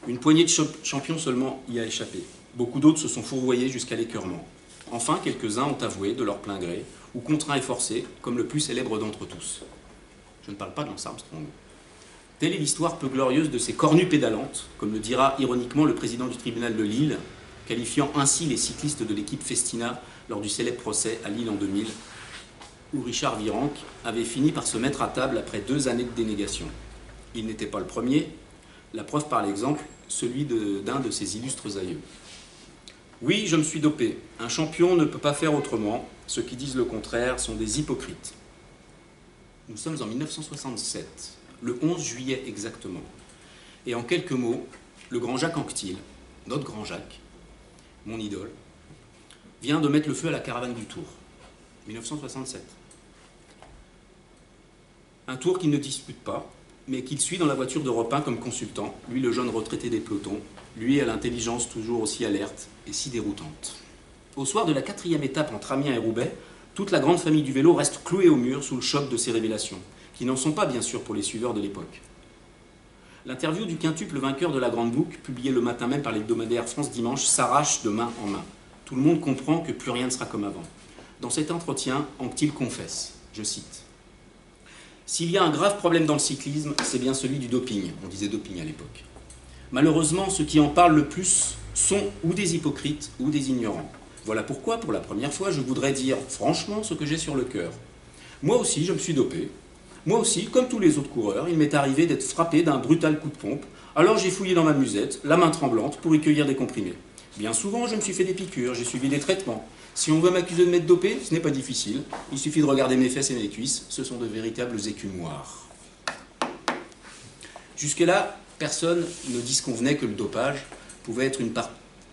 Une poignée de champions seulement y a échappé. Beaucoup d'autres se sont fourvoyés jusqu'à l'écœurement. Enfin, quelques-uns ont avoué de leur plein gré, ou contraints et forcés, comme le plus célèbre d'entre tous. Je ne parle pas de Lance Armstrong. Telle est l'histoire peu glorieuse de ces cornues pédalantes, comme le dira ironiquement le président du tribunal de Lille, qualifiant ainsi les cyclistes de l'équipe Festina lors du célèbre procès à Lille en 2000, où Richard Virenque avait fini par se mettre à table après deux années de dénégation. Il n'était pas le premier, la preuve par l'exemple, celui d'un de, ses illustres aïeux. Oui, je me suis dopé. Un champion ne peut pas faire autrement. Ceux qui disent le contraire sont des hypocrites. Nous sommes en 1967 le 11 juillet exactement. Et en quelques mots, le grand Jacques Anquetil, notre grand Jacques, mon idole, vient de mettre le feu à la caravane du Tour, 1967. Un tour qu'il ne dispute pas, mais qu'il suit dans la voiture d'Europe 1 comme consultant, lui le jeune retraité des pelotons, lui à l'intelligence toujours aussi alerte et si déroutante. Au soir de la quatrième étape entre Amiens et Roubaix, toute la grande famille du vélo reste clouée au mur sous le choc de ces révélations qui n'en sont pas bien sûr pour les suiveurs de l'époque. L'interview du quintuple vainqueur de la Grande Boucle, publiée le matin même par l'hebdomadaire France Dimanche, s'arrache de main en main. Tout le monde comprend que plus rien ne sera comme avant. Dans cet entretien, Anctil confesse, je cite, S'il y a un grave problème dans le cyclisme, c'est bien celui du doping. On disait doping à l'époque. Malheureusement, ceux qui en parlent le plus sont ou des hypocrites ou des ignorants. Voilà pourquoi, pour la première fois, je voudrais dire franchement ce que j'ai sur le cœur. Moi aussi, je me suis dopé, moi aussi, comme tous les autres coureurs, il m'est arrivé d'être frappé d'un brutal coup de pompe. Alors j'ai fouillé dans ma musette, la main tremblante, pour y cueillir des comprimés. Bien souvent, je me suis fait des piqûres, j'ai suivi des traitements. Si on veut m'accuser de m'être dopé, ce n'est pas difficile. Il suffit de regarder mes fesses et mes cuisses, ce sont de véritables écumoires. Jusque-là, personne ne dit ce qu'on venait que le dopage pouvait être une,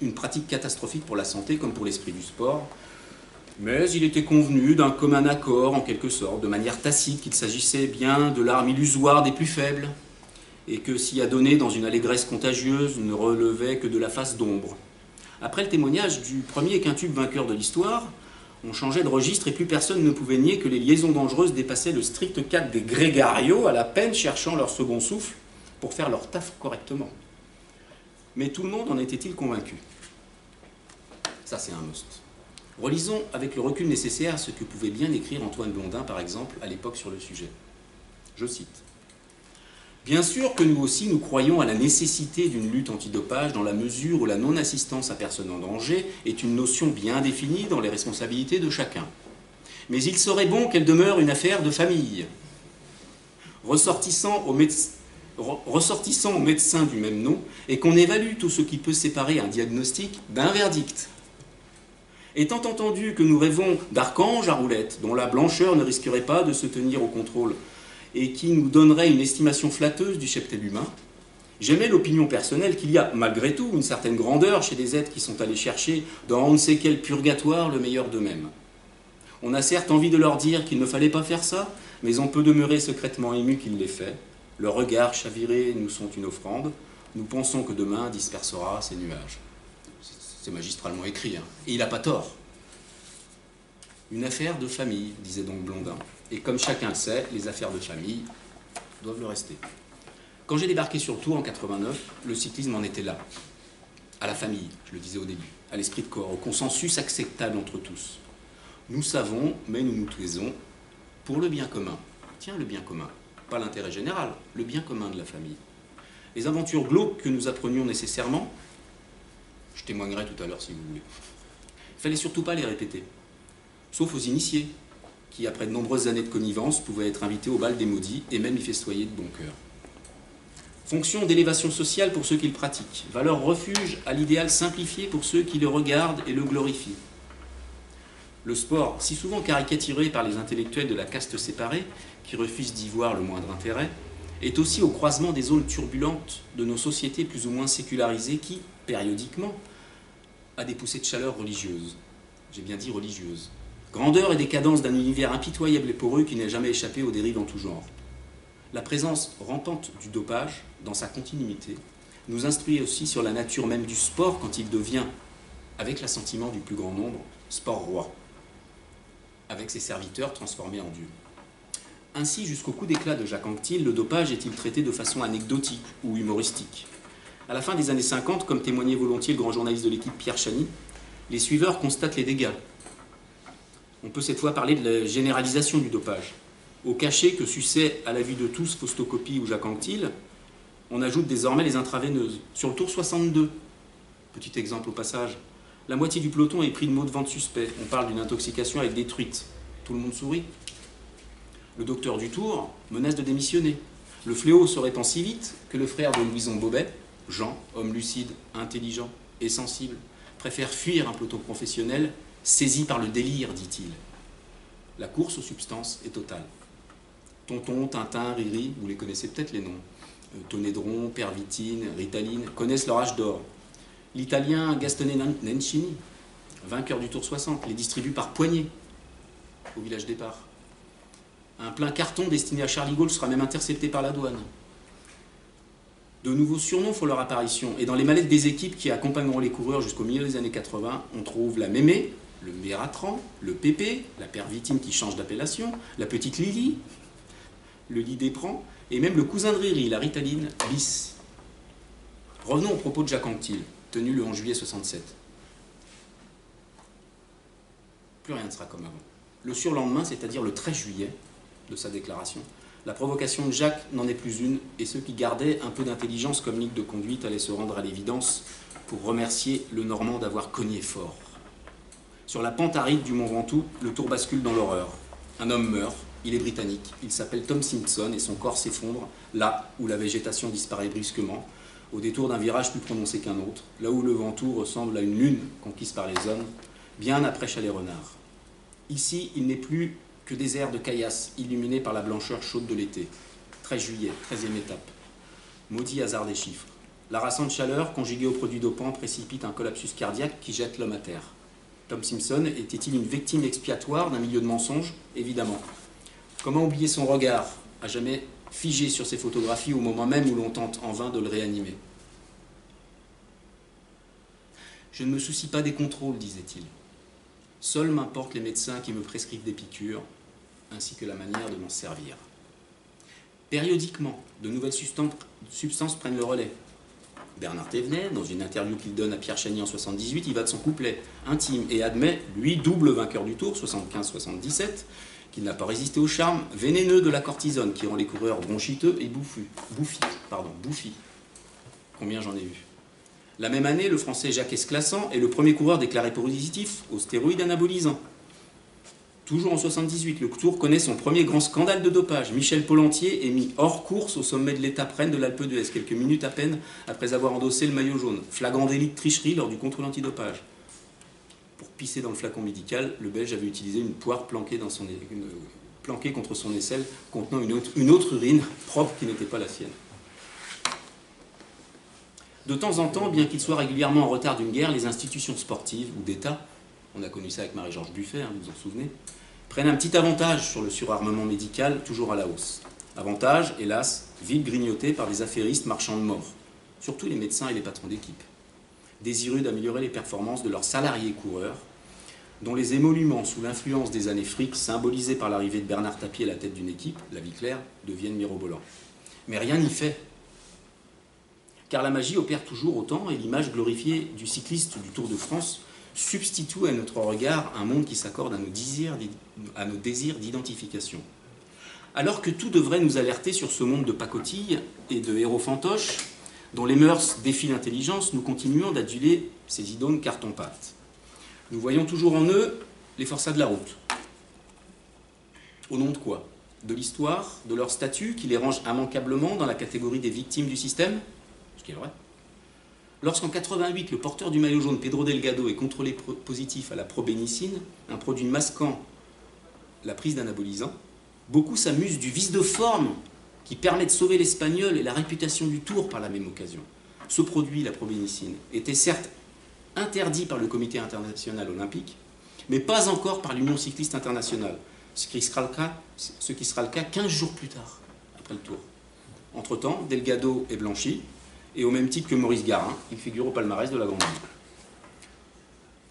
une pratique catastrophique pour la santé comme pour l'esprit du sport, mais il était convenu d'un commun accord, en quelque sorte, de manière tacite, qu'il s'agissait bien de l'arme illusoire des plus faibles, et que s'y a donné dans une allégresse contagieuse ne relevait que de la face d'ombre. Après le témoignage du premier quintube vainqueur de l'histoire, on changeait de registre et plus personne ne pouvait nier que les liaisons dangereuses dépassaient le strict cadre des grégarios, à la peine cherchant leur second souffle pour faire leur taf correctement. Mais tout le monde en était-il convaincu? Ça, c'est un must. Relisons avec le recul nécessaire ce que pouvait bien écrire Antoine Blondin, par exemple, à l'époque sur le sujet. Je cite. Bien sûr que nous aussi, nous croyons à la nécessité d'une lutte antidopage dans la mesure où la non-assistance à personne en danger est une notion bien définie dans les responsabilités de chacun. Mais il serait bon qu'elle demeure une affaire de famille. Ressortissant aux, ressortissant aux médecins du même nom et qu'on évalue tout ce qui peut séparer un diagnostic d'un verdict. Étant entendu que nous rêvons d'archanges à roulettes, dont la blancheur ne risquerait pas de se tenir au contrôle et qui nous donnerait une estimation flatteuse du cheptel humain, j'aimais l'opinion personnelle qu'il y a malgré tout une certaine grandeur chez des êtres qui sont allés chercher dans on ne sait quel purgatoire le meilleur d'eux-mêmes. On a certes envie de leur dire qu'il ne fallait pas faire ça, mais on peut demeurer secrètement ému qu'il l'ait fait. Le regard chaviré nous sont une offrande. Nous pensons que demain dispersera ces nuages. C'est magistralement écrit, hein. et il n'a pas tort. Une affaire de famille, disait donc Blondin. Et comme chacun le sait, les affaires de famille doivent le rester. Quand j'ai débarqué sur le Tour en 89, le cyclisme en était là. À la famille, je le disais au début, à l'esprit de corps, au consensus acceptable entre tous. Nous savons, mais nous nous taisons pour le bien commun. Tiens, le bien commun, pas l'intérêt général, le bien commun de la famille. Les aventures glauques que nous apprenions nécessairement, je témoignerai tout à l'heure si vous voulez. Il fallait surtout pas les répéter, sauf aux initiés, qui, après de nombreuses années de connivence, pouvaient être invités au bal des maudits et même y festoyer de bon cœur. Fonction d'élévation sociale pour ceux qui le pratiquent, valeur refuge à l'idéal simplifié pour ceux qui le regardent et le glorifient. Le sport, si souvent caricaturé par les intellectuels de la caste séparée, qui refusent d'y voir le moindre intérêt, est aussi au croisement des zones turbulentes de nos sociétés plus ou moins sécularisées qui, périodiquement, a des poussées de chaleur religieuses. J'ai bien dit religieuses. Grandeur et décadence d'un univers impitoyable et poreux qui n'a jamais échappé aux dérives en tout genre. La présence rampante du dopage, dans sa continuité, nous instruit aussi sur la nature même du sport quand il devient, avec l'assentiment du plus grand nombre, sport roi, avec ses serviteurs transformés en dieux. Ainsi, jusqu'au coup d'éclat de Jacques Anquetil, le dopage est-il traité de façon anecdotique ou humoristique? À la fin des années 50, comme témoignait volontiers le grand journaliste de l'équipe Pierre Chani, les suiveurs constatent les dégâts. On peut cette fois parler de la généralisation du dopage. Au cachet que suçait à la vue de tous Faustocopie ou Jacques Anquetil, on ajoute désormais les intraveineuses. Sur le tour 62, petit exemple au passage, la moitié du peloton est pris de maux de vente suspect. On parle d'une intoxication avec des truites. Tout le monde sourit. Le docteur du tour menace de démissionner. Le fléau se répand si vite que le frère de Louison Bobet, Jean, homme lucide, intelligent et sensible, préfère fuir un peloton professionnel saisi par le délire, dit-il. La course aux substances est totale. Tonton, Tintin, Riri, vous les connaissez peut-être les noms. Euh, Tonédron, Pervitine, Ritaline, connaissent leur âge d'or. L'italien Gastone Nencini, vainqueur du Tour 60, les distribue par poignée au village départ. Un plein carton destiné à Charlie Gaulle sera même intercepté par la douane de nouveaux surnoms font leur apparition. Et dans les mallettes des équipes qui accompagneront les coureurs jusqu'au milieu des années 80, on trouve la Mémé, le Mératran, le Pépé, la pervitine qui change d'appellation, la petite Lily, le lit d'éperon, et même le cousin de Riri, la Ritaline bis. Revenons au propos de Jacques Anquetil, tenu le 11 juillet 67. Plus rien ne sera comme avant. Le surlendemain, c'est-à-dire le 13 juillet de sa déclaration, la provocation de Jacques n'en est plus une, et ceux qui gardaient un peu d'intelligence comme ligne de conduite allaient se rendre à l'évidence pour remercier le Normand d'avoir cogné fort. Sur la pente aride du Mont Ventoux, le tour bascule dans l'horreur. Un homme meurt, il est britannique, il s'appelle Tom Simpson et son corps s'effondre là où la végétation disparaît brusquement, au détour d'un virage plus prononcé qu'un autre, là où le Ventoux ressemble à une lune conquise par les hommes, bien après Chalet-Renard. Ici, il n'est plus que des airs de caillasse illuminés par la blancheur chaude de l'été. 13 juillet, 13e étape. Maudit hasard des chiffres. La rassante chaleur, conjuguée au produit dopant, précipite un collapsus cardiaque qui jette l'homme à terre. Tom Simpson était-il une victime expiatoire d'un milieu de mensonges Évidemment. Comment oublier son regard, à jamais figé sur ses photographies au moment même où l'on tente en vain de le réanimer Je ne me soucie pas des contrôles, disait-il. Seuls m'importent les médecins qui me prescrivent des piqûres, ainsi que la manière de m'en servir. Périodiquement, de nouvelles substances prennent le relais. Bernard Thévenet, dans une interview qu'il donne à Pierre Chagny en 78, il va de son couplet intime et admet, lui, double vainqueur du tour, 75-77, qu'il n'a pas résisté au charme vénéneux de la cortisone qui rend les coureurs bronchiteux et bouffus. Bouffis, pardon, bouffis. Combien j'en ai vu La même année, le français Jacques Esclassan est le premier coureur déclaré positif aux stéroïdes anabolisants. Toujours en 78, le Tour connaît son premier grand scandale de dopage. Michel Polentier est mis hors course au sommet de l'étape reine de l'Alpe d'Huez, quelques minutes à peine après avoir endossé le maillot jaune. Flagrant délit de tricherie lors du contrôle antidopage. Pour pisser dans le flacon médical, le Belge avait utilisé une poire planquée, contre son aisselle contenant une autre, une autre urine propre qui n'était pas la sienne. De temps en temps, bien qu'il soit régulièrement en retard d'une guerre, les institutions sportives ou d'État, on a connu ça avec Marie-Georges Buffet, hein, vous vous en souvenez, prennent un petit avantage sur le surarmement médical toujours à la hausse. Avantage, hélas, vite grignoté par des affairistes marchands de mort, surtout les médecins et les patrons d'équipe, désireux d'améliorer les performances de leurs salariés coureurs, dont les émoluments sous l'influence des années fric symbolisés par l'arrivée de Bernard Tapie à la tête d'une équipe, la vie claire, deviennent mirobolants. Mais rien n'y fait. Car la magie opère toujours autant et l'image glorifiée du cycliste du Tour de France substitue à notre regard un monde qui s'accorde à nos désirs d'identification. Alors que tout devrait nous alerter sur ce monde de pacotille et de héros fantoches, dont les mœurs défient l'intelligence, nous continuons d'aduler ces idones carton-pâte. Nous voyons toujours en eux les forçats de la route. Au nom de quoi? De l'histoire, de leur statut qui les range immanquablement dans la catégorie des victimes du système? Ce qui est vrai. Lorsqu'en 88, le porteur du maillot jaune Pedro Delgado est contrôlé positif à la probénicine, un produit masquant la prise d'anabolisant, beaucoup s'amusent du vice de forme qui permet de sauver l'espagnol et la réputation du tour par la même occasion. Ce produit, la probénicine, était certes interdit par le comité international olympique, mais pas encore par l'Union cycliste internationale, ce qui sera le cas, ce qui sera le cas 15 jours plus tard, après le tour. Entre-temps, Delgado est blanchi, et au même titre que Maurice Garin, il figure au palmarès de la Grande Ligue.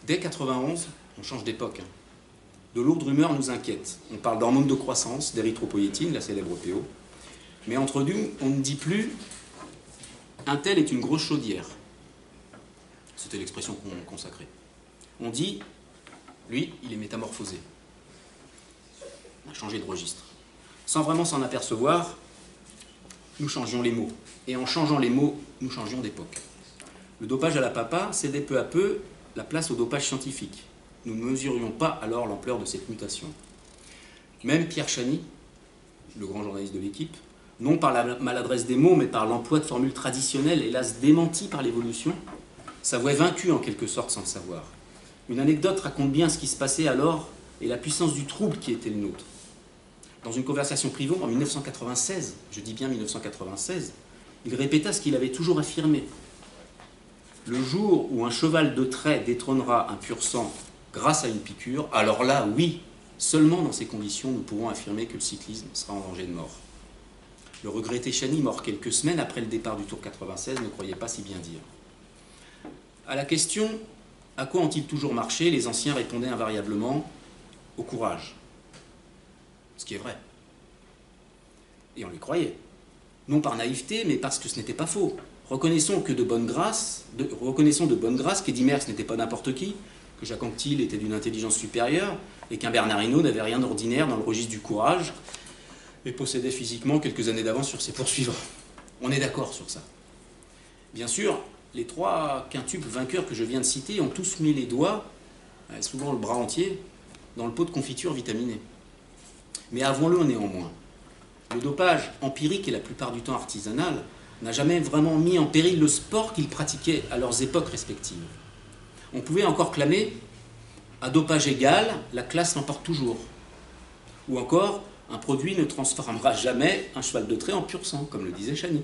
Dès 91, on change d'époque. hein. De lourdes rumeurs nous inquiètent. On parle d'hormones de croissance, d'érythropoïétine, la célèbre PO. Mais entre nous, on ne dit plus un tel est une grosse chaudière. C'était l'expression qu'on consacrait. On dit lui, il est métamorphosé. On a changé de registre. Sans vraiment s'en apercevoir, nous changions les mots. Et en changeant les mots, nous changions d'époque. Le dopage à la papa cédait peu à peu la place au dopage scientifique. Nous ne mesurions pas alors l'ampleur de cette mutation. Même Pierre Chany, le grand journaliste de l'équipe, non par la maladresse des mots, mais par l'emploi de formules traditionnelles, hélas démenties par l'évolution, s'avouait vaincu en quelque sorte sans le savoir. Une anecdote raconte bien ce qui se passait alors et la puissance du trouble qui était le nôtre. Dans une conversation privée en 1996, je dis bien 1996, il répéta ce qu'il avait toujours affirmé. Le jour où un cheval de trait détrônera un pur sang grâce à une piqûre, alors là, oui, seulement dans ces conditions, nous pourrons affirmer que le cyclisme sera en danger de mort. Le regretté Chani, mort quelques semaines après le départ du Tour 96, ne croyait pas si bien dire. À la question à quoi ont-ils toujours marché les anciens répondaient invariablement au courage. Ce qui est vrai. Et on les croyait. Non par naïveté, mais parce que ce n'était pas faux. Reconnaissons que de bonne grâce, reconnaissons de bonne grâce qu'Eddie Merckx n'était pas n'importe qui, que Jacques Anquetil était d'une intelligence supérieure, et qu'un Bernard Hinault n'avait rien d'ordinaire dans le registre du courage, et possédait physiquement quelques années d'avance sur ses poursuivants. On est d'accord sur ça. Bien sûr, les trois quintuples vainqueurs que je viens de citer ont tous mis les doigts, euh, souvent le bras entier, dans le pot de confiture vitaminé. Mais avouons-le néanmoins, le dopage empirique et la plupart du temps artisanal n'a jamais vraiment mis en péril le sport qu'ils pratiquaient à leurs époques respectives. On pouvait encore clamer à dopage égal, la classe l'emporte toujours. Ou encore, un produit ne transformera jamais un cheval de trait en pur sang, comme le disait Chani.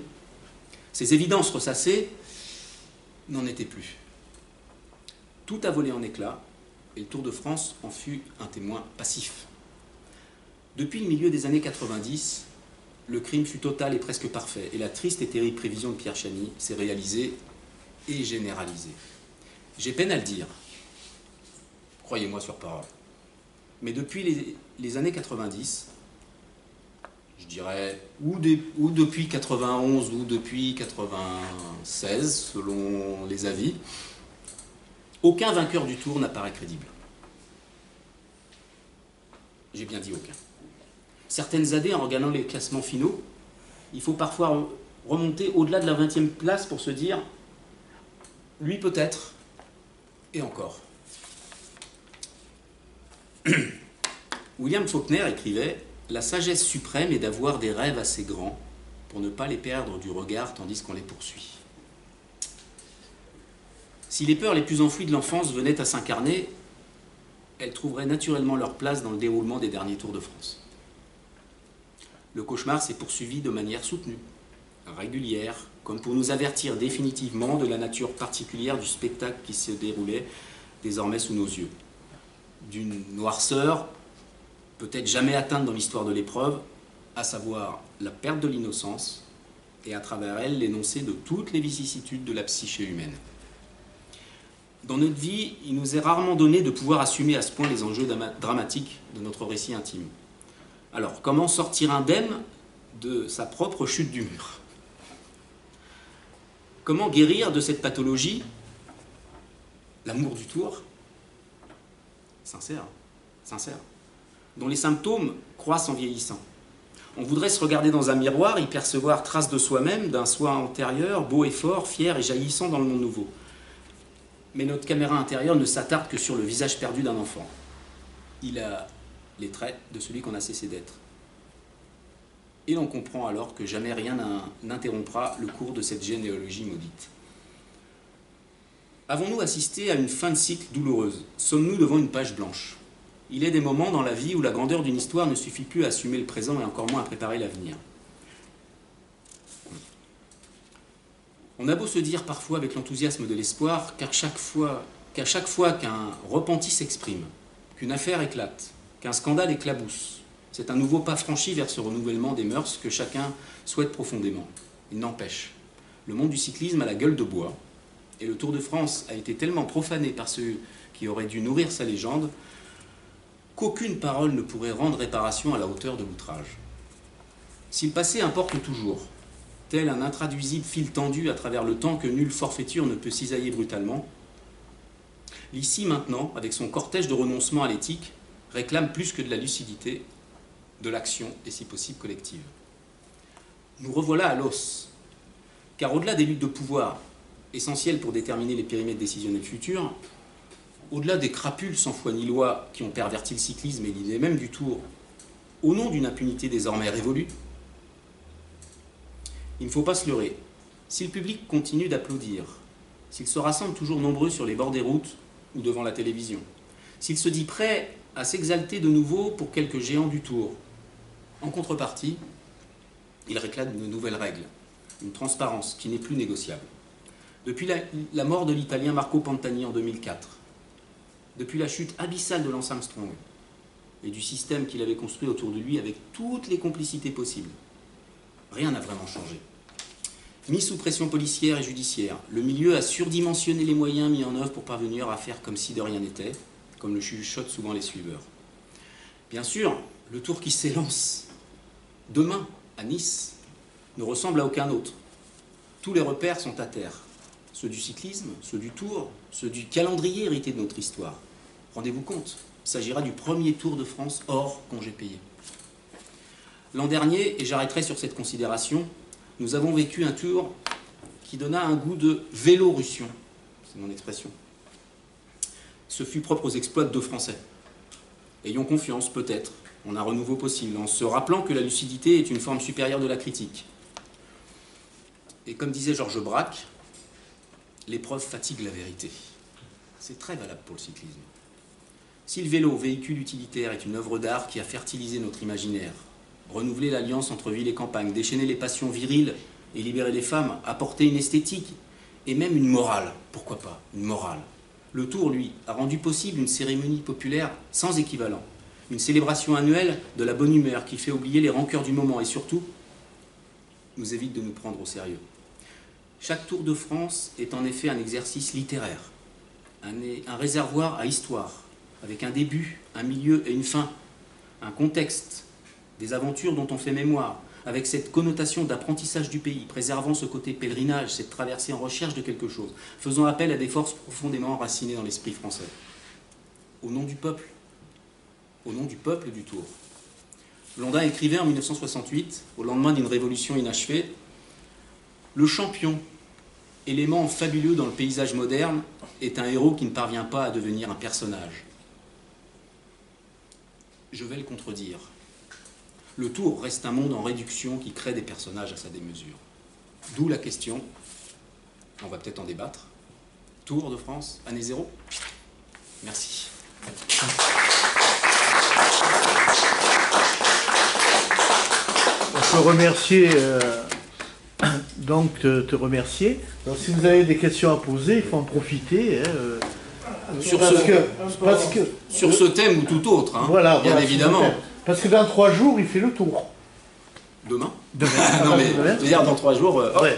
Ces évidences ressassées n'en étaient plus. Tout a volé en éclats, et le Tour de France en fut un témoin passif. Depuis le milieu des années 90, le crime fut total et presque parfait, et la triste et terrible prévision de Pierre Chani s'est réalisée et généralisée. J'ai peine à le dire, croyez-moi sur parole. Mais depuis les, années 90, je dirais, ou, ou depuis 91 ou depuis 96, selon les avis, aucun vainqueur du tour n'apparaît crédible. J'ai bien dit aucun. Certaines années, en regardant les classements finaux, il faut parfois re- remonter au-delà de la 20e place pour se dire, lui peut-être, et encore. William Faulkner écrivait La sagesse suprême est d'avoir des rêves assez grands pour ne pas les perdre du regard tandis qu'on les poursuit. Si les peurs les plus enfouies de l'enfance venaient à s'incarner, elles trouveraient naturellement leur place dans le déroulement des derniers Tours de France. Le cauchemar s'est poursuivi de manière soutenue, régulière, comme pour nous avertir définitivement de la nature particulière du spectacle qui se déroulait désormais sous nos yeux. D'une noirceur peut-être jamais atteinte dans l'histoire de l'épreuve, à savoir la perte de l'innocence et à travers elle l'énoncé de toutes les vicissitudes de la psyché humaine. Dans notre vie, il nous est rarement donné de pouvoir assumer à ce point les enjeux dramatiques de notre récit intime. Alors, comment sortir indemne de sa propre chute du mur? Comment guérir de cette pathologie L'amour du tour? Sincère, sincère. Dont les symptômes croissent en vieillissant. On voudrait se regarder dans un miroir, y percevoir trace de soi-même, d'un soi antérieur, beau et fort, fier et jaillissant dans le monde nouveau. Mais notre caméra intérieure ne s'attarde que sur le visage perdu d'un enfant. Il a les traits de celui qu'on a cessé d'être. Et l'on comprend alors que jamais rien n'in- n'interrompra le cours de cette généalogie maudite. Avons-nous assisté à une fin de cycle douloureuse? Sommes-nous devant une page blanche? Il est des moments dans la vie où la grandeur d'une histoire ne suffit plus à assumer le présent et encore moins à préparer l'avenir. On a beau se dire parfois avec l'enthousiasme de l'espoir qu'à chaque fois qu'à chaque fois qu'un repenti s'exprime, qu'une affaire éclate, qu'un scandale éclabousse, c'est un nouveau pas franchi vers ce renouvellement des mœurs que chacun souhaite profondément. Il n'empêche, le monde du cyclisme a la gueule de bois, et le Tour de France a été tellement profané par ceux qui auraient dû nourrir sa légende qu'aucune parole ne pourrait rendre réparation à la hauteur de l'outrage. Si le passé importe toujours, tel un intraduisible fil tendu à travers le temps que nulle forfaiture ne peut cisailler brutalement, l'ici maintenant, avec son cortège de renoncement à l'éthique, réclame plus que de la lucidité, de l'action et si possible collective. Nous revoilà à l'os, car au-delà des luttes de pouvoir, essentielles pour déterminer les périmètres décisionnels futurs, au-delà des crapules sans foi ni loi qui ont perverti le cyclisme et l'idée même du tour, au nom d'une impunité désormais révolue, il ne faut pas se leurrer. Si le public continue d'applaudir, s'il se rassemble toujours nombreux sur les bords des routes ou devant la télévision, s'il se dit prêt à s'exalter de nouveau pour quelques géants du tour, en contrepartie, il réclame une nouvelle règle, une transparence qui n'est plus négociable. Depuis la, la mort de l'Italien Marco Pantani en 2004, depuis la chute abyssale de Lance Armstrong et du système qu'il avait construit autour de lui avec toutes les complicités possibles, rien n'a vraiment changé. Mis sous pression policière et judiciaire, le milieu a surdimensionné les moyens mis en œuvre pour parvenir à faire comme si de rien n'était, comme le chuchotent souvent les suiveurs. Bien sûr, le tour qui s'élance demain à Nice ne ressemble à aucun autre. Tous les repères sont à terre. Ceux du cyclisme, ceux du tour, ceux du calendrier hérité de notre histoire. Rendez-vous compte, il s'agira du premier Tour de France hors congé payé. L'an dernier, et j'arrêterai sur cette considération, nous avons vécu un tour qui donna un goût de vélorussion. C'est mon expression. Ce fut propre aux exploits de Français. Ayons confiance, peut-être, en un renouveau possible, en se rappelant que la lucidité est une forme supérieure de la critique. Et comme disait Georges Braque, l'épreuve fatigue la vérité. C'est très valable pour le cyclisme. Si le vélo, véhicule utilitaire, est une œuvre d'art qui a fertilisé notre imaginaire, renouvelé l'alliance entre ville et campagne, déchaîné les passions viriles et libéré les femmes, apporté une esthétique et même une morale, pourquoi pas, une morale. Le Tour, lui, a rendu possible une cérémonie populaire sans équivalent, une célébration annuelle de la bonne humeur qui fait oublier les rancœurs du moment et surtout nous évite de nous prendre au sérieux. Chaque Tour de France est en effet un exercice littéraire, un, un réservoir à histoire, avec un début, un milieu et une fin, un contexte des aventures dont on fait mémoire, avec cette connotation d'apprentissage du pays, préservant ce côté pèlerinage, cette traversée en recherche de quelque chose, faisant appel à des forces profondément enracinées dans l'esprit français. Au nom du peuple, au nom du peuple du Tour. Blondin écrivait en 1968, au lendemain d'une révolution inachevée, Le champion, élément fabuleux dans le paysage moderne, est un héros qui ne parvient pas à devenir un personnage. Je vais le contredire. Le Tour reste un monde en réduction qui crée des personnages à sa démesure. D'où la question, on va peut-être en débattre, Tour de France, année zéro? Merci. On peut remercier, euh, donc te, te remercier. Alors, si vous avez des questions à poser, il faut en profiter. hein, euh, Sur parce, ce, que, parce que sur ce thème ou tout autre, hein, voilà, bien voilà, évidemment. Parce que dans trois jours, il fait le tour. Demain Demain. Non mais, Demain. je veux dire, dans trois jours, euh, hop, Ouais.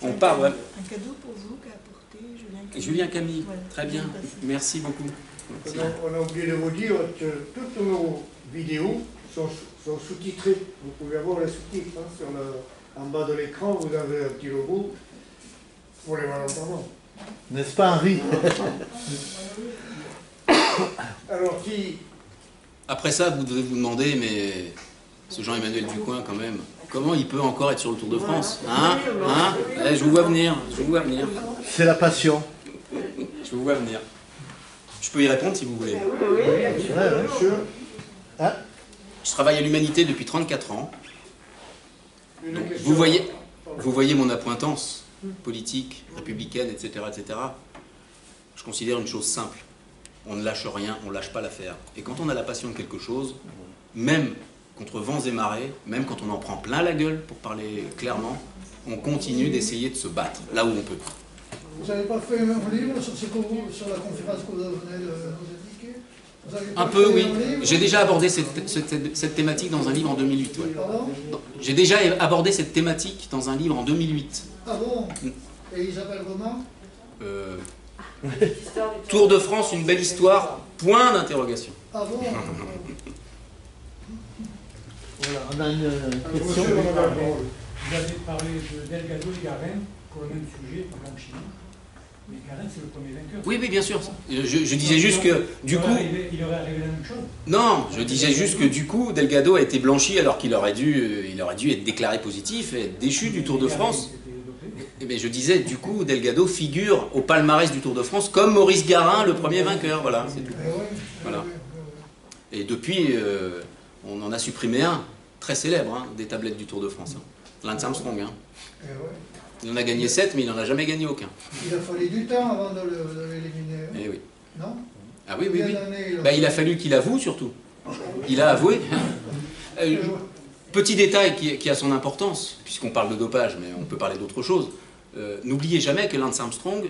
on part. ouais. Un cadeau pour vous qu'a apporté Julien Camille. Julien Camille, Voilà, très bien, merci beaucoup. On a, on a oublié de vous dire que toutes nos vidéos sont, sont sous-titrées. Vous pouvez avoir les sous-titres hein, sur le, en bas de l'écran. Vous avez un petit logo pour les malentendants. N'est-ce pas, Henri? Alors, qui Après ça, vous devez vous demander, mais ce Jean-Emmanuel Ducoin, quand même, comment il peut encore être sur le Tour de France Hein Hein Eh, Je vous vois venir, je vous vois venir, C'est la passion. je vous vois venir. Je peux y répondre si vous voulez. Ouais. Monsieur, Je travaille à l'humanité depuis 34 ans. Donc, vous voyez, vous voyez mon appointance politique, républicaine, etc., etc. Je considère une chose simple. On ne lâche rien, on ne lâche pas l'affaire. Et quand on a la passion de quelque chose, même contre vents et marées, même quand on en prend plein la gueule, pour parler clairement, on continue d'essayer de se battre là où on peut. Vous n'avez pas fait un livre sur, ce que vous- sur la conférence que vous venez de nous indiquer Un peu, oui. J'ai déjà abordé cette, cette- cette thématique dans un livre en 2008. ouais. Pardon? J'ai déjà abordé cette thématique dans un livre en 2008. Ah bon? Et il s'appelle comment Euh, Tour de France, une belle histoire, point d'interrogation. Ah bon Voilà, on a une euh, Alors, question. monsieur. Vous avez parlé de Delgado et Garin pour le même sujet, par exemple Chine. Mais Garin, c'est le premier vainqueur. Oui, oui, bien sûr. Je, je disais juste que, du coup, il aurait arrivé la même chose. non, je disais juste que du coup, Delgado a été blanchi alors qu'il aurait dû, euh, il aurait dû être déclaré positif et être déchu du Tour de France. Eh bien, je disais, du coup, Delgado figure au palmarès du Tour de France comme Maurice Garin, le premier vainqueur. Voilà, c'est tout. Oui, Voilà. oui, Et depuis, euh, on en a supprimé un, très célèbre, hein, des tablettes du Tour de France. hein. Lance Armstrong. hein. Il en a gagné 7, mais il n'en a jamais gagné aucun. Il a fallu du temps avant de l'éliminer, Eh oui. non? Ah oui, oui, oui. d'années il a Bah, il a fallu qu'il avoue surtout. Il a avoué. Euh, Petit détail qui, qui a son importance, puisqu'on parle de dopage, mais on peut parler d'autre chose. Euh, N'oubliez jamais que Lance Armstrong,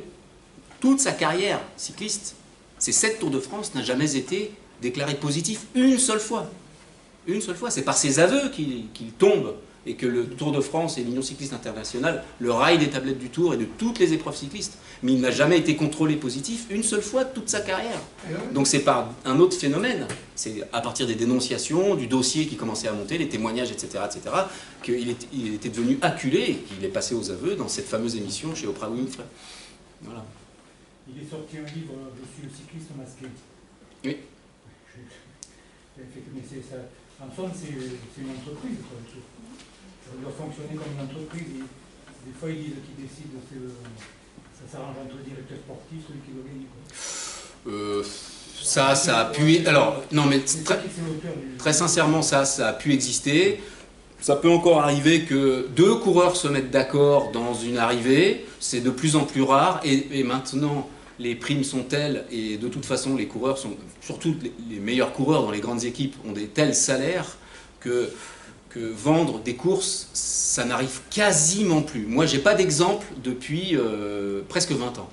toute sa carrière cycliste, ses sept Tours de France, n'a jamais été déclaré positif une seule fois. Une seule fois. C'est par ses aveux qu'il qu'il tombe et que le Tour de France et l'Union cycliste internationale le raillent des tablettes du Tour et de toutes les épreuves cyclistes. Mais il n'a jamais été contrôlé positif une seule fois de toute sa carrière. Eh. Donc c'est par un autre phénomène, c'est à partir des dénonciations, du dossier qui commençait à monter, les témoignages, etc., etc., qu'il était, il était devenu acculé et qu'il est passé aux aveux dans cette fameuse émission chez Oprah Winfrey. Voilà. Il est sorti un livre, Je suis le cycliste masqué. Oui. Je- Mais c'est ça. En somme, c'est une entreprise. Quoi. le Tour. Ça doit fonctionner comme une entreprise. Des fois, ils disent qu'ils décident, le- ça s'arrange entre directeur sportif, celui qui quoi. Euh, ça, ça a pu... Alors, non mais très, sincèrement, ça, ça a pu exister. Ça peut encore arriver que deux coureurs se mettent d'accord dans une arrivée, c'est de plus en plus rare, et, et maintenant les primes sont telles, et de toute façon les coureurs sont, surtout les, les meilleurs coureurs dans les grandes équipes, ont des tels salaires que, que vendre des courses, ça n'arrive quasiment plus. Moi, j'ai pas d'exemple depuis euh, presque 20 ans.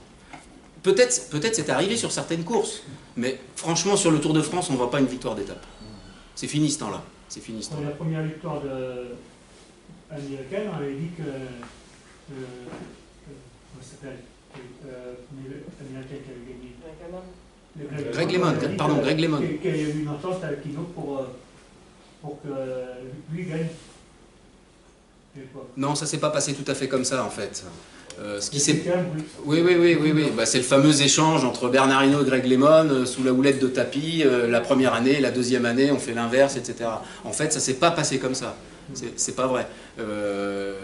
Peut-être peut c'est arrivé sur certaines courses, mais franchement, sur le Tour de France, on ne voit pas une victoire d'étape. C'est fini ce temps-là. C'est fini ce Pour temps-là. la première victoire de américaine, on avait dit que. euh, euh, comment ça s'appelle euh, Américain qui avait gagné. Greg LeMond, on avait dit pardon, Greg Qu'il y a eu une entente avec Hino pour, euh, pour que lui gagne. Non, ça s'est pas passé tout à fait comme ça en fait. Euh, ce qui s'est oui. Oui, oui, oui, oui. Bah, c'est le fameux échange entre Bernard Hinault et Greg Lemon euh, sous la houlette de tapis. euh, la première année, la deuxième année, on fait l'inverse, etc. En fait, ça s'est pas passé comme ça. C'est- pas vrai. Euh,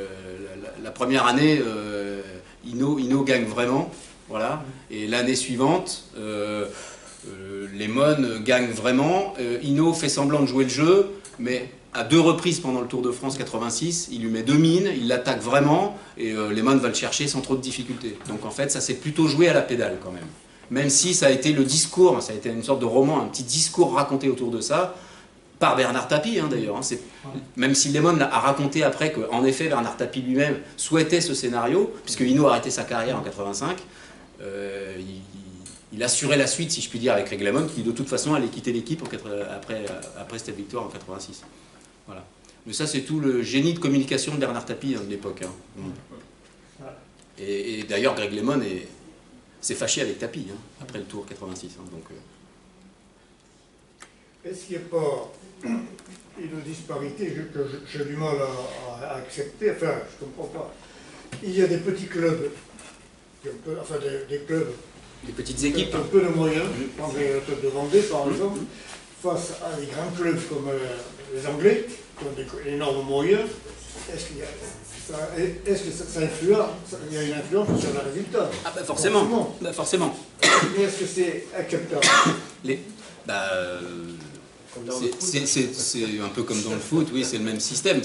la, première année, euh, Hinault, Hinault gagne vraiment. Voilà. Et l'année suivante, euh, euh, Lemon gagne vraiment. Euh, Hinault fait semblant de jouer le jeu, mais à deux reprises pendant le Tour de France 86, il lui met deux mines, il l'attaque vraiment, et euh, Lemon va le chercher sans trop de difficultés. Donc en fait, ça s'est plutôt joué à la pédale quand même. Même si ça a été le discours, ça a été une sorte de roman, un petit discours raconté autour de ça, par Bernard Tapie hein, d'ailleurs. hein. Même si Lemon a raconté après qu'en effet Bernard Tapie lui-même souhaitait ce scénario, puisque Hinault a arrêté sa carrière en 85, euh, il, il- assurait la suite, si je puis dire, avec Greg Lemon, qui de toute façon allait quitter l'équipe quatre- après, après cette victoire en 86. Voilà. Mais ça, c'est tout le génie de communication de Bernard Tapie hein, de l'époque. hein. Mm. Et, et d'ailleurs, Greg Lemon est- s'est fâché avec Tapie hein, après le Tour 86. hein, donc, euh, Est-ce qu'il n'y a pas une disparité que je- j'ai du mal à, à accepter? Enfin, je ne comprends pas. Il y a des petits clubs, qui ont peu- enfin des, des clubs des petites qui équipes. ont un peu de moyens, je club de Vendée par exemple, face à des grands clubs comme euh, les Anglais, qui ont des énormes moyens. Est-ce qu'il y a- ça- est-ce que ça, ça influence ça- Il y a une influence sur le résultat? Ah bah forcément. Bah forcément. Mais est-ce que c'est acceptable? Les, bah, euh, c'est- un peu comme dans le foot, oui, c'est le même système.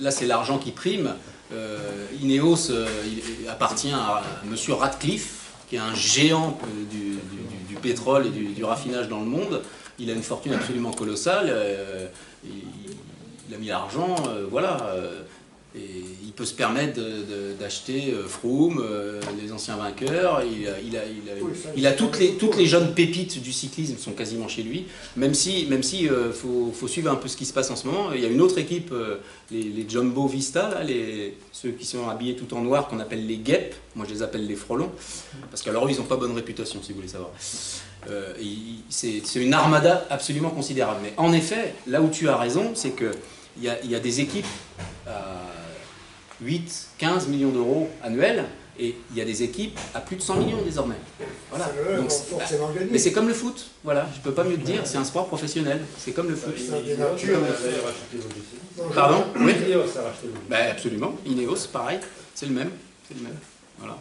Là, c'est l'argent qui prime. Euh, Ineos euh, il appartient à Monsieur Radcliffe, qui est un géant euh, du, pétrole et du, du raffinage dans le monde. Il a une fortune absolument colossale. euh, il, il a mis l'argent, euh, voilà. Et il peut se permettre d'acheter euh, Froome, euh, les anciens vainqueurs. Il a, il a- il a- Oui, ça, il a toutes les, toutes les jeunes pépites du cyclisme sont quasiment chez lui. Même si, même si euh, faut, faut suivre un peu ce qui se passe en ce moment. Il y a une autre équipe, euh, les, les Jumbo Vista, là, les, ceux qui sont habillés tout en noir, qu'on appelle les guêpes. Moi, je les appelle les frelons, parce qu'alors ils n'ont pas bonne réputation, si vous voulez savoir. Euh, c'est une armada absolument considérable. Mais en effet, là où tu as raison, c'est que il y a, il y a des équipes à 8, 15 millions d'euros annuels, et il y a des équipes à plus de 100 millions désormais. Voilà. Donc, vont c'est- forcément gagner. mais c'est comme le foot, voilà, je peux pas mieux te dire, c'est un sport professionnel, c'est comme le foot. Pardon? Oui. Ben, Absolument, Ineos, pareil, c'est le même, c'est le même, voilà.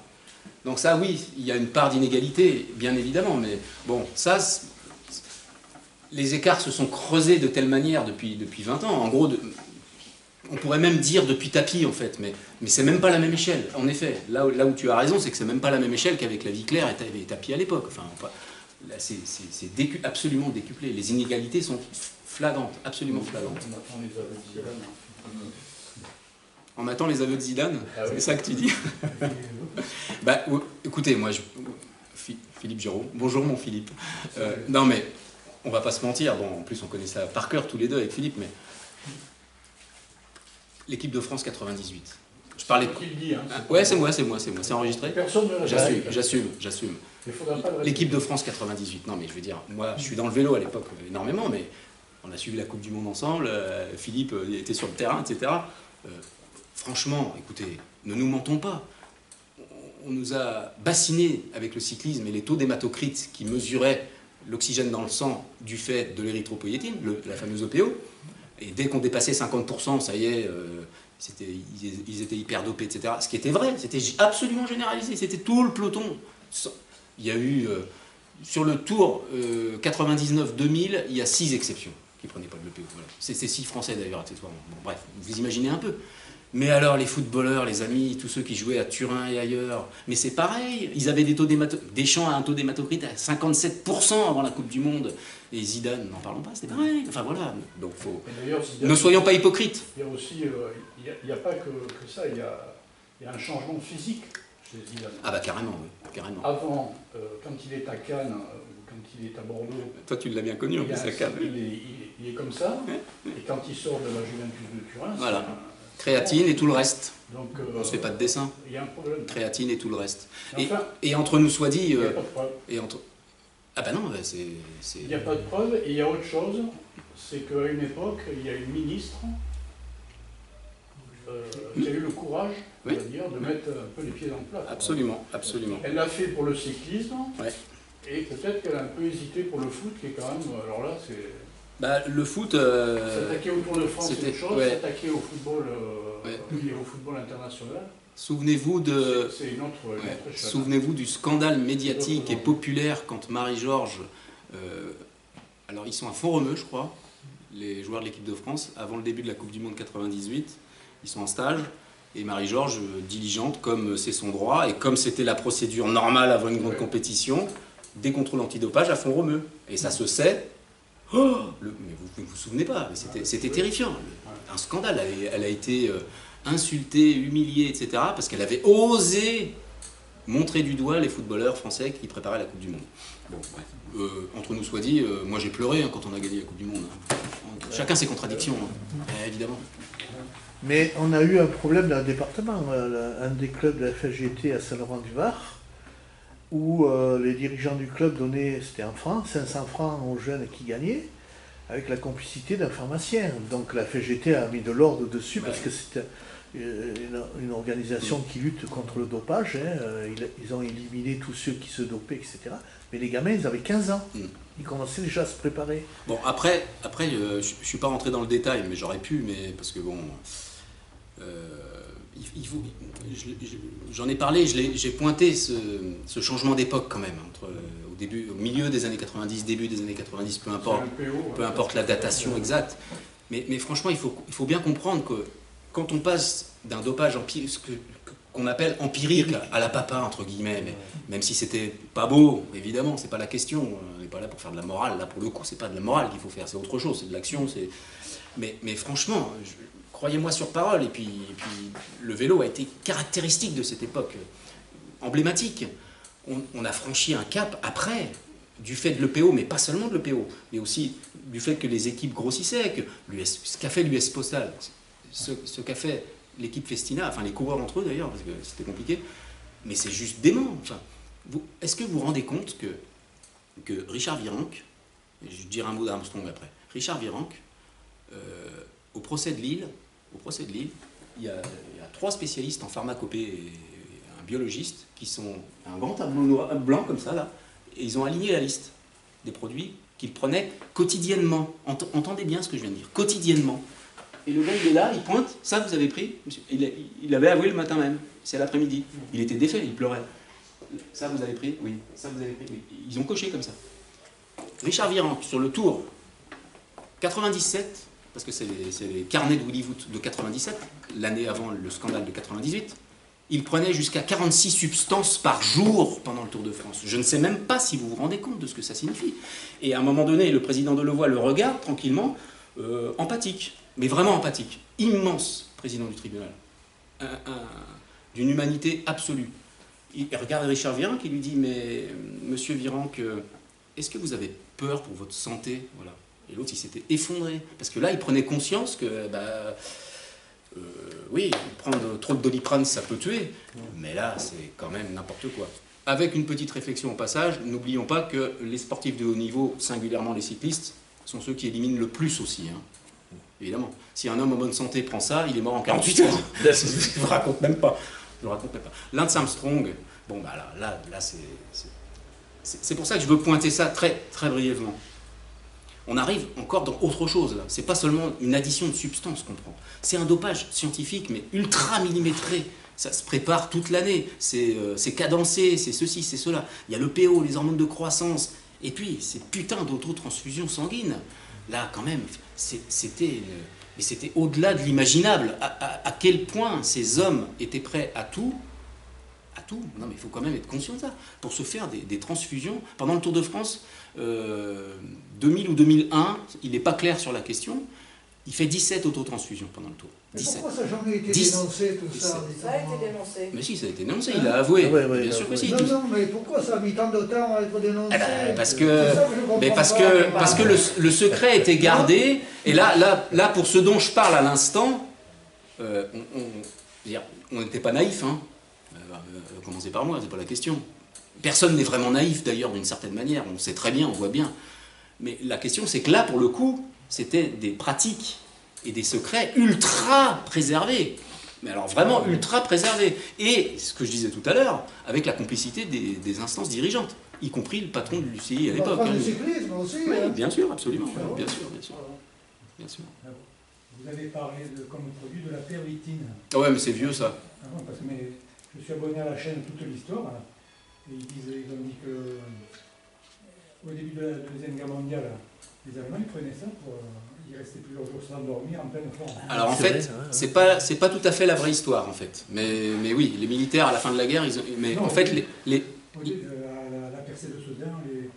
Donc ça, oui, il y a une part d'inégalité, bien évidemment, mais bon, ça, les écarts se sont creusés de telle manière depuis, depuis 20 ans, en gros, de- on pourrait même dire depuis tapis, en fait, mais, mais c'est même pas la même échelle, en effet. Là, où- là où tu as raison, c'est que c'est même pas la même échelle qu'avec la vie claire et, Ta- et tapis à l'époque. Enfin, c'est décu- absolument décuplé. Les inégalités sont flagrantes, absolument flagrantes. On attend les aveux de Zidane. Ah oui. c'est ça que tu dis Bah, ou- écoutez, moi, je, Philippe Giraud, bonjour mon Philippe. Euh, non mais, on va pas se mentir, bon, en plus on connaît ça par cœur tous les deux avec Philippe, mais l'équipe de France 98. Je parlais de... Qui le dit, hein, Ah, ouais, c'est moi, c'est moi, c'est moi, c'est enregistré Personne ne l'a J'assume, dit. j'assume, j'assume. L'équipe de France 98, non mais je veux dire, moi je suis dans le vélo à l'époque euh, énormément, mais on a suivi la Coupe du Monde ensemble, euh, Philippe euh, était sur le terrain, etc. Euh, franchement, écoutez, ne nous mentons pas. On- On nous a bassinés avec le cyclisme et les taux d'hématocrite qui mesuraient l'oxygène dans le sang du fait de l'érythropoïétine, la fameuse OPO. Et dès qu'on dépassait 50%, ça y est, euh, ils, étaient hyper dopés, etc. Ce qui était vrai, c'était absolument généralisé, c'était tout le peloton. Il y a eu, euh, sur le tour euh, 99-2000, il y a six exceptions qui prenaient pas de l'EPO. Voilà. C'est c'est six Français d'ailleurs, accessoirement. Bon, bref, vous imaginez un peu. Mais alors les footballeurs, les amis, tous ceux qui jouaient à Turin et ailleurs, mais c'est pareil, ils avaient des taux d'hémato- Deschamps a un taux d'hématocrite à 57% avant la Coupe du Monde, et Zidane, n'en parlons pas, c'était pareil. Enfin voilà, donc faut... Et d'ailleurs, Zidane- Ne soyons pas hypocrites. Il y a aussi, euh, il n'y a, il y a pas que, que ça, il y a, il y a un changement physique chez Zidane. Ah bah carrément, oui, carrément. Avant, euh, quand il est à Cannes, euh, ou quand il est à Bordeaux, Toi tu l'as bien connu en il, plus, à Cannes. il est, il est- il est comme ça, et quand il sort de la Juventus de Turin, c'est Voilà. un- Créatine et tout le reste. Donc, euh, On se fait pas de dessin. Il y a un problème. Créatine et tout le reste. Et, Enfin, et entre nous soit dit, il n'y a pas de problème. et entre, Ah bah non, bah c'est... Il n'y a pas de preuve, et il y a autre chose, c'est qu'à une époque, il y a une ministre euh, qui a eu le courage, on Oui. va dire, de mettre un peu les pieds dans le plat. quoi. Absolument, absolument. Elle l'a fait pour le cyclisme, Ouais. et peut-être qu'elle a un peu hésité pour le foot, qui est quand même, alors là, c'est... Bah, le foot... euh, S'attaquer au Tour de France, c'est une chose, ouais. s'attaquer au football, euh, Ouais. oui, au football international, Souvenez-vous de... Ouais. Souvenez-vous du scandale médiatique et populaire quand Marie-Georges. euh, alors, ils sont à Font-Romeu, je crois, les joueurs de l'équipe de France, avant le début de la Coupe du Monde 98. Ils sont en stage. Et Marie-Georges, euh, diligente comme c'est son droit et comme c'était la procédure normale avant une grande Ouais. compétition, des contrôles antidopage à Font-Romeu. Et ça se sait. Oh Le- mais vous ne vous souvenez pas, c'était c'était terrifiant. Un scandale. Elle, a- elle a été euh, insultée, humiliée, etc. parce qu'elle avait osé montrer du doigt les footballeurs français qui préparaient la Coupe du Monde. Bon. Euh, entre nous soit dit, euh, moi j'ai pleuré hein, quand on a gagné la Coupe du Monde. hein. Chacun ses contradictions, hein. Eh, évidemment. Mais on a eu un problème dans le département, euh, un des clubs de la FSGT à Saint-Laurent-du-Var, où euh, les dirigeants du club donnaient, c'était un franc, 500 francs aux jeunes qui gagnaient, avec la complicité d'un pharmacien. Donc la FSGT a mis de l'ordre dessus parce que euh, une, une organisation qui lutte contre le dopage. hein. Euh, Ils, ils ont éliminé tous ceux qui se dopaient, etc. Mais les gamins, ils avaient 15 ans. Mm. Ils commençaient déjà à se préparer. Bon, après, après euh, je ne suis pas rentré dans le détail, mais j'aurais pu, mais parce que bon. euh, il, il faut- je- je- J'en ai parlé, je l'ai- j'ai pointé ce, ce changement d'époque quand même, entre, euh, au, début, au milieu des années 90, début des années 90, peu importe. Peu hein. importe la datation exacte. Mais, mais franchement, il faut, il faut bien comprendre que quand on passe d'un dopage empi- ce que- qu'on appelle empirique à la papa, entre guillemets, même si c'était pas beau, évidemment, c'est pas la question. On n'est pas là pour faire de la morale. Là, pour le coup, c'est pas de la morale qu'il faut faire, c'est autre chose, c'est de l'action. c'est- Mais, franchement, croyez-moi sur parole, et puis, le vélo a été caractéristique de cette époque, emblématique. On, a franchi un cap après, du fait de l'EPO, mais pas seulement de l'EPO, mais aussi du fait que les équipes grossissaient, que ce qu'a fait l'US Postal, ce, qu'a fait l'équipe Festina, enfin les coureurs entre eux d'ailleurs, parce que c'était compliqué, mais c'est juste dément. Enfin, Est-ce que vous vous rendez compte que, Richard Virenque, je dirai un mot d'Armstrong après, Richard Virenque, euh, au procès de Lille, au procès de Lille, il y, a, trois spécialistes en pharmacopée et un biologiste qui sont un grand tableau noir, blanc comme ça là, et ils ont aligné la liste des produits qu'ils prenaient quotidiennement. Ent- entendez bien ce que je viens de dire, quotidiennement. Et le gars, il est là, il pointe, ça vous avez pris il, il avait avoué le matin même, c'est l'après-midi. Il était défait, il pleurait. Ça vous avez pris Oui. Ça vous avez pris Oui. Ils ont coché comme ça. Richard Virenque, sur le tour 97, parce que c'est les, carnets de Willy Voot de 97, l'année avant le scandale de 98, il prenait jusqu'à 46 substances par jour pendant le Tour de France. Je ne sais même pas si vous vous rendez compte de ce que ça signifie. Et à un moment donné, le président Delevoye le regarde tranquillement, euh, empathique, mais vraiment empathique, immense président du tribunal, Un- un- d'une humanité absolue. Il regarde Richard Virenque et lui dit Mais euh, monsieur Virenque, est-ce que vous avez peur pour votre santé? Voilà. Et l'autre, il s'était effondré. Parce que là, il prenait conscience que, bah, euh, oui, prendre trop de doliprane, ça peut tuer. Mais là, c'est quand même n'importe quoi. Avec une petite réflexion au passage, n'oublions pas que les sportifs de haut niveau, singulièrement les cyclistes, sont ceux qui éliminent le plus aussi. hein. Évidemment. Si un homme en bonne santé prend ça, il est mort en 48 heures. Je ne vous raconte même pas. Je vous raconte même pas. Lance Armstrong, bon, bah là, là, là c'est. c'est- pour ça que je veux pointer ça très, très brièvement. On arrive encore dans autre chose là. C'est pas seulement une addition de substances qu'on prend. C'est un dopage scientifique, mais ultra millimétré. Ça se prépare toute l'année. C'est euh, cadencé, c'est ceci, c'est cela. Il y a le PO, les hormones de croissance. Et puis, ces putains d'autotransfusions sanguines. Là, quand même, c'était. euh, mais c'était au-delà de l'imaginable. À, quel point ces hommes étaient prêts à tout à tout. Non, mais il faut quand même être conscient de ça. Pour se faire des, transfusions, pendant le Tour de France, euh, 2000 ou 2001, il n'est pas clair sur la question, il fait 17 autotransfusions pendant le Tour. Mais 17. pourquoi ça jamais été dénoncé tout ça Ça a été dénoncé. Mais si, ça a été dénoncé, il a avoué. Ah ouais, ouais, Bien sûr que si. Non, non, mais pourquoi ça a mis tant de temps à être dénoncé Eh ben, parce que, que mais parce que, parce que le, le secret était gardé. Et là, là, là, pour ce dont je parle à l'instant, euh, on- n'était pas naïf. Hein. Euh, euh, commencez par moi, c'est pas la question. Personne n'est vraiment naïf d'ailleurs d'une certaine manière, on sait très bien, on voit bien. Mais la question c'est que là, pour le coup, c'était des pratiques et des secrets ultra préservés. Mais alors vraiment ultra préservés. Et ce que je disais tout à l'heure, avec la complicité des, des instances dirigeantes, y compris le patron du CI à l'époque. hein. aussi. Oui, hein. bien sûr, absolument. Ah. Bien sûr, bien sûr. Bien sûr. Vous avez parlé de, comme produit de la pervitine. Ah ouais, mais c'est vieux ça. Ah parce que mais, je suis abonné à la chaîne Toute l'Histoire, là, et ils, disent, ils ont dit que euh, au début de la Deuxième Guerre mondiale, les Allemands ils prenaient ça pour. euh, ils restaient plusieurs jours sans dormir en pleine forme. Alors en fait, c'est pas c'est pas tout à fait la vraie histoire en fait. Mais, mais oui, les militaires à la fin de la guerre, ils ont, mais Non, en fait oui. les, les euh, la, percée de Sedan, les-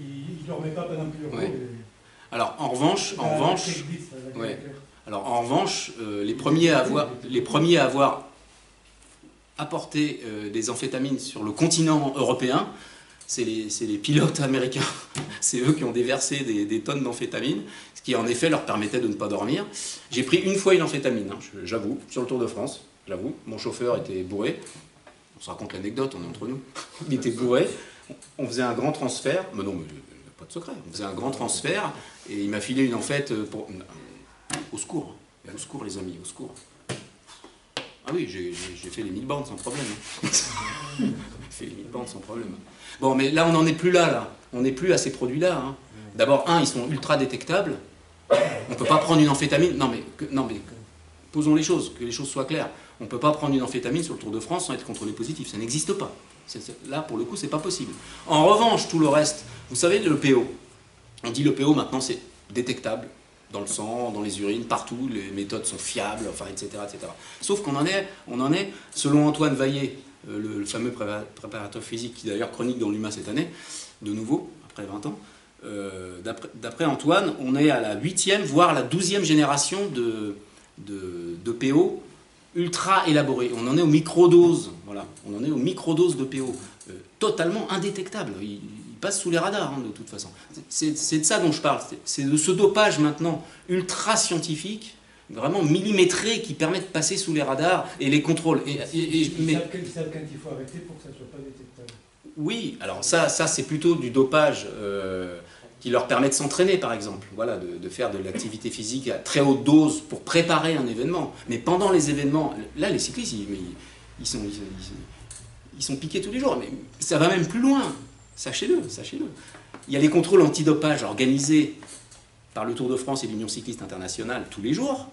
ils ne dormaient pas pendant plusieurs jours. Et- alors en revanche, en la- revanche, la ouais. Alors en revanche, euh, les premiers à avoir les premiers à avoir apporté euh, des amphétamines sur le continent européen, c'est les, c'est les pilotes américains. C'est eux qui ont déversé des, des tonnes d'amphétamines, qui en effet leur permettait de ne pas dormir. J'ai pris une fois une amphétamine, hein, j'avoue, sur le Tour de France, j'avoue. Mon chauffeur était bourré. On se raconte l'anecdote, on est entre nous. Il était bourré. On faisait un grand transfert. Mais non, mais euh, pas de secret. On faisait un grand transfert et il m'a filé une amphète pour. Au secours. Au secours, les amis, au secours. Ah oui, j'ai fait les 1000 bandes sans problème. hein. J'ai fait les 1000 bandes sans problème. Bon, mais là, on n'en est plus là, là. On n'est plus à ces produits-là. hein. D'abord, un, ils sont ultra détectables. On ne peut pas prendre une amphétamine. Non, mais, non, posons les choses, que les choses soient claires. On ne peut pas prendre une amphétamine sur le Tour de France sans être contrôlé positif. Ça n'existe pas. Là, pour le coup, c'est pas possible. En revanche, tout le reste, vous savez, le PO. On dit le PO maintenant, c'est détectable dans le sang, dans les urines, partout. Les méthodes sont fiables, enfin, etc., etc. Sauf qu'on en est, en est, selon Antoine Vaillé, euh, le, le fameux prépa- préparateur physique qui d'ailleurs chronique dans l'UMA cette année, de nouveau, après 20 ans. Euh, d'après- Antoine, on est à la huitième, voire la douzième génération de, de, de PO ultra élaboré. On en est aux microdoses, voilà. On en est aux microdoses de PO, euh, totalement indétectables. Ils, ils passent sous les radars, hein, de toute façon. C'est de ça dont je parle. C'est- de ce dopage maintenant ultra scientifique, vraiment millimétré, qui permet de passer sous les radars et les contrôles. Et, et- et- mais- ils savent quand il faut arrêter pour que ça ne soit pas détectable. oui, alors ça, ça c'est plutôt du dopage euh, qui leur permet de s'entraîner, par exemple. Voilà, de, faire de l'activité physique à très haute dose pour préparer un événement. Mais pendant les événements, là, les cyclistes, ils, sont, ils, sont- piqués tous les jours. Mais ça va même plus loin. Sachez-le, sachez-le. Il y a les contrôles antidopage organisés par le Tour de France et l'Union cycliste internationale tous les jours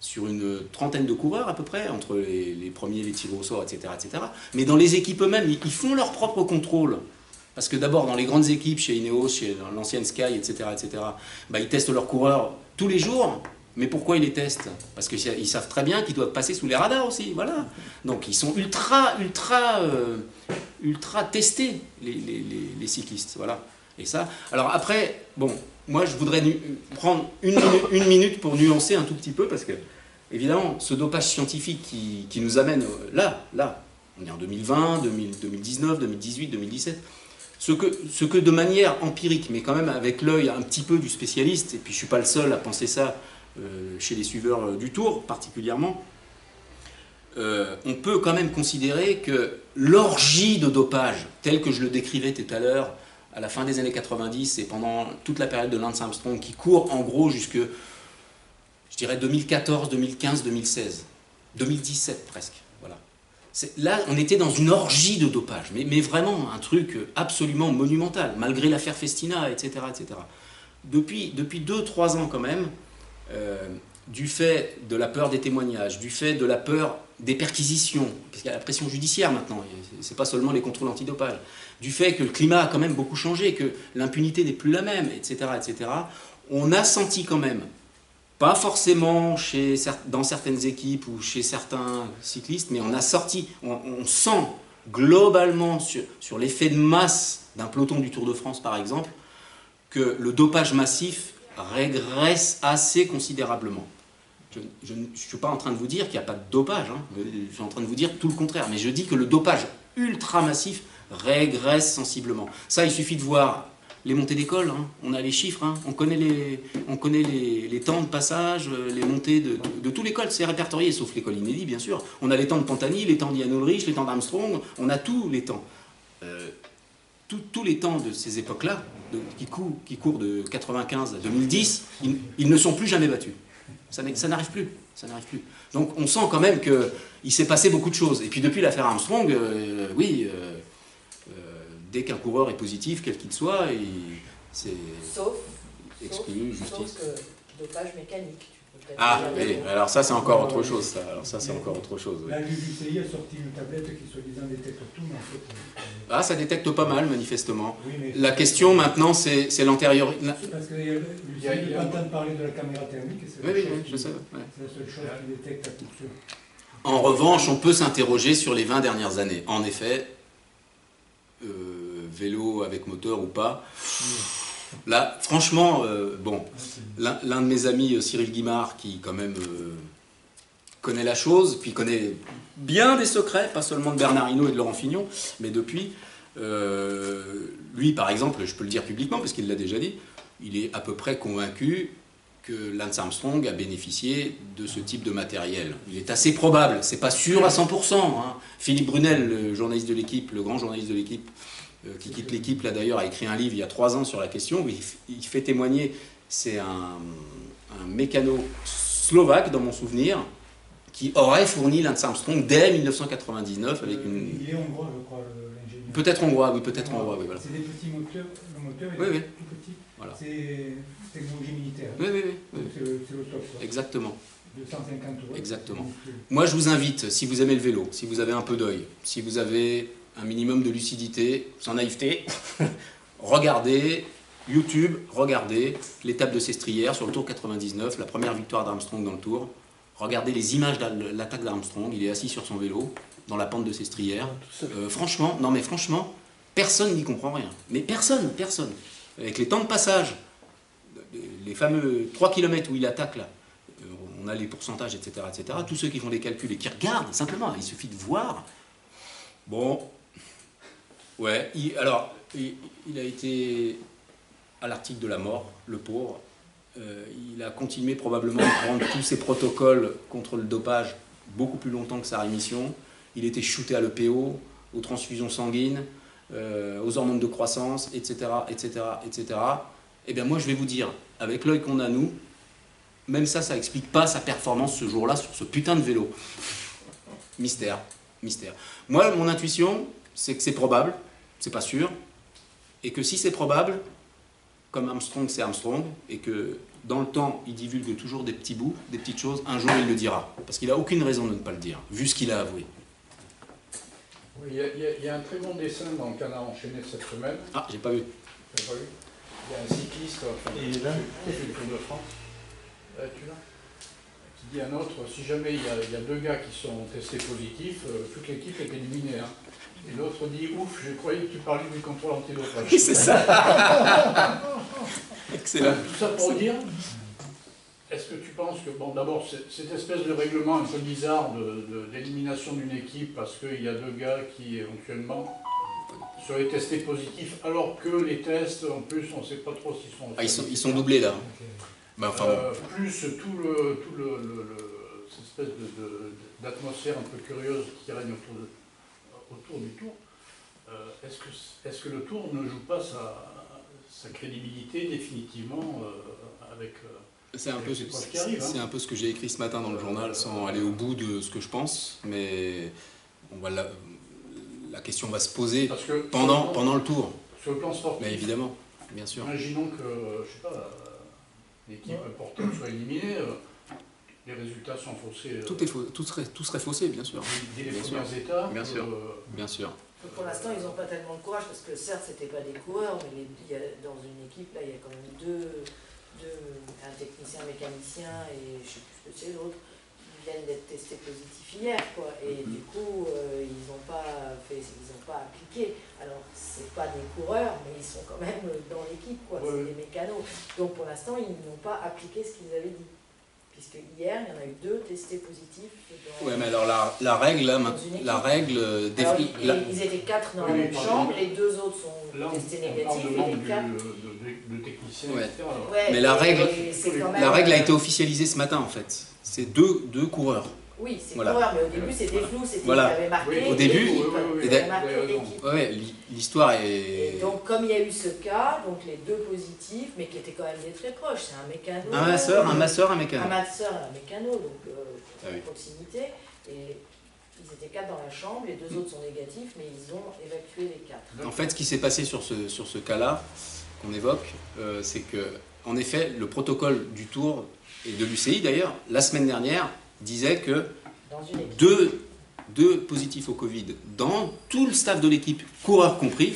sur une trentaine de coureurs à peu près, entre les, premiers, les tirés au sort, etc., etc. Mais dans les équipes eux-mêmes, ils, ils font leur propre contrôle. Parce que d'abord, dans les grandes équipes, chez Ineos, chez l'ancienne Sky, etc., etc., bah, ils testent leurs coureurs tous les jours. Mais pourquoi ils les testent? Parce qu'ils savent très bien qu'ils doivent passer sous les radars aussi. Voilà. Donc ils sont ultra, ultra, euh, ultra testés, les, cyclistes. Voilà. Et ça. Alors après, bon, moi je voudrais prendre une minute, pour nuancer un tout petit peu parce que, évidemment, ce dopage scientifique qui, nous amène euh, là, là, on est en 2020, 2000 2019, 2018, 2017. Ce que, de manière empirique, mais quand même avec l'œil un petit peu du spécialiste, et puis je suis pas le seul à penser ça euh, chez les suiveurs euh, du Tour particulièrement, euh, on peut quand même considérer que l'orgie de dopage, telle que je le décrivais tout à l'heure, à la fin des années 90 et pendant toute la période de Lance Armstrong, qui court en gros jusque, je dirais, 2014, 2015, 2016, 2017 presque. Là, on était dans une orgie de dopage, mais, vraiment un truc absolument monumental, malgré l'affaire Festina, etc. etc. Depuis 2-3 ans quand même, euh, du fait de la peur des témoignages, du fait de la peur des perquisitions, parce qu'il y a la pression judiciaire maintenant, c'est pas seulement les contrôles antidopage, du fait que le climat a quand même beaucoup changé, que l'impunité n'est plus la même, etc., etc., on a senti quand même, pas forcément chez, dans certaines équipes ou chez certains cyclistes, mais on a sorti, on, on sent globalement sur, sur l'effet de masse d'un peloton du Tour de France par exemple, que le dopage massif régresse assez considérablement. Je ne suis pas en train de vous dire qu'il n'y a pas de dopage, hein. je suis en train de vous dire tout le contraire, mais je dis que le dopage ultra massif régresse sensiblement. Ça, il suffit de voir les montées d'école, hein. on a les chiffres, hein. on connaît, les, on connaît les, les temps de passage, euh, les montées de, de, de tout l'école, c'est répertorié, sauf l'école inédite bien sûr. On a les temps de Pantani, les temps d'Ian Ulrich, les temps d'Armstrong, on a tous les temps. Euh, tous les temps de ces époques-là, qui, courent, qui courent de 95 à 2010, ils, ne sont plus jamais battus. Ça n'arrive plus. Ça n'arrive plus. Donc on sent quand même qu'il s'est passé beaucoup de choses. Et puis depuis l'affaire Armstrong, euh, oui, dès qu'un coureur est positif, quel qu'il soit, c'est Sauf, exclu, sauf, justice. sauf que dopage mécanique. Tu peux peut-être Ah, oui, alors ça c'est encore autre chose. Ça. Alors ça c'est encore autre chose. oui. Là, l'UCI a sorti une tablette qui soi-disant détecte tout, mais en fait. euh, Ah, ça détecte pas mal manifestement. oui, mais. La question maintenant c'est c'est l'antérieur. Oui, Parce que l'UCI Il y a- il y a- entend parler de la caméra thermique la, oui, oui, qui- je sais. ouais. c'est la seule chose qui détecte à coup sûr. En revanche, on peut s'interroger sur les 20 dernières années. En effet, euh, vélo avec moteur ou pas. Là, franchement, euh, bon, l'un de mes amis, euh, Cyril Guimard, qui quand même euh, connaît la chose, puis connaît bien des secrets, pas seulement de Bernard Hinault et de Laurent Fignon, mais depuis, lui par exemple, je peux le dire publiquement parce qu'il l'a déjà dit, il est à peu près convaincu que Lance Armstrong a bénéficié de ce type de matériel. Il est assez probable, c'est pas sûr à 100%. hein. Philippe Brunel, le journaliste de l'équipe, le grand journaliste de l'équipe, qui quitte l'équipe là d'ailleurs, a écrit un livre il y a trois ans sur la question où il, fait témoigner, c'est un, un mécano slovaque dans mon souvenir, qui aurait fourni Lance Armstrong dès 1999 avec une... Il est hongrois, je crois, l'ingénieur. Peut-être hongrois, oui, peut-être hongrois, oui, voilà. C'est des petits moteurs, le moteur est Oui, oui. tout petit. Voilà. C'est technologie militaire. Oui, oui, oui, c'est le, le top. quoi. exactement. 250 watts. Exactement. Euh, Moi, je vous invite, si vous aimez le vélo, si vous avez un peu d'œil, si vous avez un minimum de lucidité, sans naïveté, regardez YouTube, regardez l'étape de Sestrière sur le Tour 99, la première victoire d'Armstrong dans le Tour. Regardez les images de l'attaque d'Armstrong. Il est assis sur son vélo dans la pente de Sestrière. Euh, franchement, non mais franchement, personne n'y comprend rien. Mais personne, personne. Avec les temps de passage, les fameux 3 km où il attaque là, euh, on a les pourcentages, etc., etc. Tous ceux qui font des calculs et qui regardent, simplement, il suffit de voir. Bon, ouais, alors, il, il a été à l'article de la mort, le pauvre. Euh, il a continué probablement à prendre tous ses protocoles contre le dopage beaucoup plus longtemps que sa rémission. Il était shooté à l'EPO, aux transfusions sanguines, euh, aux hormones de croissance, etc., etc., etc. Eh bien, moi, je vais vous dire, avec l'œil qu'on a, nous, même ça, ça explique pas sa performance ce jour-là sur ce putain de vélo. Mystère, mystère. Moi, mon intuition, c'est que c'est probable, c'est pas sûr, et que si c'est probable, comme Armstrong, c'est Armstrong, et que dans le temps, il divulgue toujours des petits bouts, des petites choses, un jour il le dira. Parce qu'il a aucune raison de ne pas le dire, vu ce qu'il a avoué. Oui, il y, a- y y un très bon dessin dans le canard enchaîné cette semaine. Ah, j'ai pas vu. Pas Il y a un cycliste enfin, Et là le Tour de France. Euh, tu l'as Qui dit à un autre si jamais il y, a, il y a deux gars qui sont testés positifs, euh, toute l'équipe est éliminée. hein. Et l'autre dit ouf, je croyais que tu parlais du contrôle antidopage. Oui, c'est ça. Excellent. Tout ça pour dire, est-ce que tu penses que, bon, d'abord, cette espèce de règlement un peu bizarre de- de- d'élimination d'une équipe parce qu'il y a deux gars qui éventuellement seraient testés positifs, alors que les tests, en plus, on ne sait pas trop s'ils sont. Ah, ils, sont, ils sont doublés là. Bah, enfin, bon. Euh, plus tout le, tout le, le- le- cette espèce de- de- d'atmosphère un peu curieuse qui règne autour, de- autour du tour, euh, est-ce que, est que le tour ne joue pas sa, sa crédibilité définitivement euh, avec... euh, C'est un, peu, ce arrive, hein. c'est un peu ce que j'ai écrit ce matin dans le journal sans aller au bout de ce que je pense, mais on va la, la question va se poser parce que pendant, le plan- pendant le tour, sur le plan sportif, mais évidemment, bien sûr. imaginons que, je sais pas, l'équipe importante soit éliminée, euh, les résultats sont faussés euh, Tout, est faux- tout, serait, tout serait faussé, bien sûr. dès les bien sûr. premières étapes. Bien sûr. euh, Bien sûr. Pour l'instant, ils n'ont pas tellement de courage parce que certes, c'était pas des coureurs, mais les- y a- dans une équipe, là, il y a quand même deux, deux un technicien, un mécanicien et je sais plus ce que c'est l'autre, qui viennent d'être testés positifs hier, quoi. Et du coup, euh, ils n'ont pas fait, ils ont pas appliqué. Alors, c'est pas des coureurs, mais ils sont quand même dans l'équipe, quoi. Ouais. C'est des mécanos. Donc, pour l'instant, ils n'ont pas appliqué ce qu'ils avaient dit. Puisque hier, il y en a eu deux testés positifs. Dans... Ouais, mais alors la, la règle, là, la règle, euh, Alors, défi- ils, la- ils étaient quatre dans Oui, la même chambre, les deux autres sont Là, testés négatifs et les du- quatre. de, de, de techniciens, Ouais. etc. Ouais, Mais la et- règle- la règle a été euh, officialisée ce matin en fait. C'est deux, deux coureurs. Oui, c'est Voilà. coureur, mais au début c'était flou, c'était Voilà. il avait marqué Oui, au début, l'équipe, oui, oui, l'histoire Et est. donc, comme il y a eu ce cas, donc les deux positifs, mais qui étaient quand même des très proches, c'est un mécano. Un masseur, un masseur, un Un mécano. masseur et un mécano, donc euh, Ah proximité. Et ils étaient quatre dans la chambre, les deux autres sont négatifs, mais ils ont évacué les quatre. En fait, ce qui s'est passé sur ce, sur ce cas-là, qu'on évoque, euh, c'est que, en effet, le protocole du Tour, et de l'UCI d'ailleurs, la semaine dernière, disait que deux, deux positifs au Covid dans tout le staff de l'équipe, coureurs compris,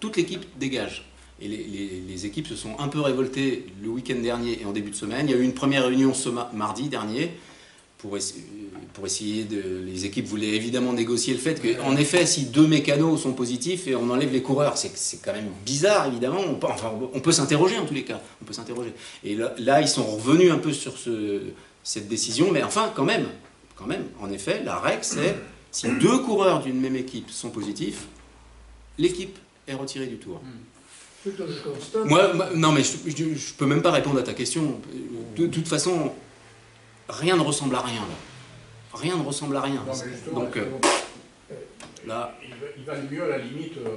toute l'équipe dégage. Et les, les- les équipes se sont un peu révoltées le week-end dernier et en début de semaine. Il y a eu une première réunion ce ma- mardi dernier pour, pour essayer de. Les équipes voulaient évidemment négocier le fait que, en effet, si deux mécanos sont positifs et on enlève les coureurs, c'est c'est quand même bizarre, évidemment. On peut, enfin, on peut s'interroger en tous les cas. On peut s'interroger. Et là, là, ils sont revenus un peu sur ce, cette décision, mais enfin, quand même, quand même, en effet, la règle, c'est si deux coureurs d'une même équipe sont positifs, l'équipe est retirée du tour. Moi, non, mais je, je, je peux même pas répondre à ta question. De, toute façon, rien ne ressemble à rien. Là. Rien ne ressemble à rien. Non, Donc euh, là, il, va- il mieux à la limite euh,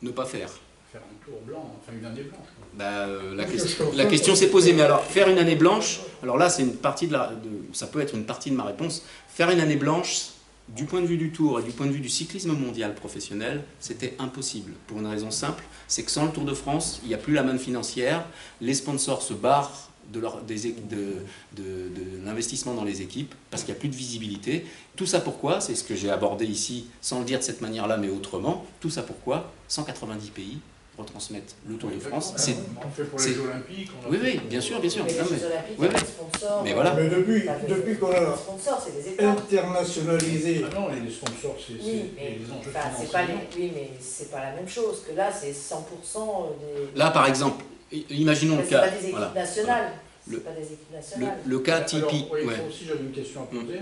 ne pas faire. Faire un tour blanc, enfin une année blanche. Bah, euh, la, question- la s'est posée. Mais alors, faire une année blanche, alors là, c'est une partie de la, de- ça peut être une partie de ma réponse. Faire une année blanche, du point de vue du Tour et du point de vue du cyclisme mondial professionnel, c'était impossible. Pour une raison simple, c'est que sans le Tour de France, il n'y a plus la manne financière. Les sponsors se barrent de, leur, des, é- de, de- de l'investissement dans les équipes parce qu'il n'y a plus de visibilité. Tout ça pourquoi? C'est ce que j'ai abordé ici, sans le dire de cette manière-là, mais autrement. Tout ça pourquoi? 190 pays retransmettent le Tour de France. C'est On fait pour les Jeux Olympiques. on a Oui, oui, bien sûr, bien sûr. Mais les Non, mais- Jeux Olympiques, oui, oui. sponsors. Mais euh, voilà. mais depuis, depuis qu'on Les a sponsors, c'est des internationalisé, Ah non, les sponsors, c'est Oui, mais, les enjeux pas les, oui, mais c'est pas la même chose que là, c'est 100% des. Là, par exemple, imaginons le cas. pas des équipes voilà. nationales. Le- C'est pas des équipes Le, nationales. le cas Alors, typique. oui, ouais. aussi, j'avais une question à poser.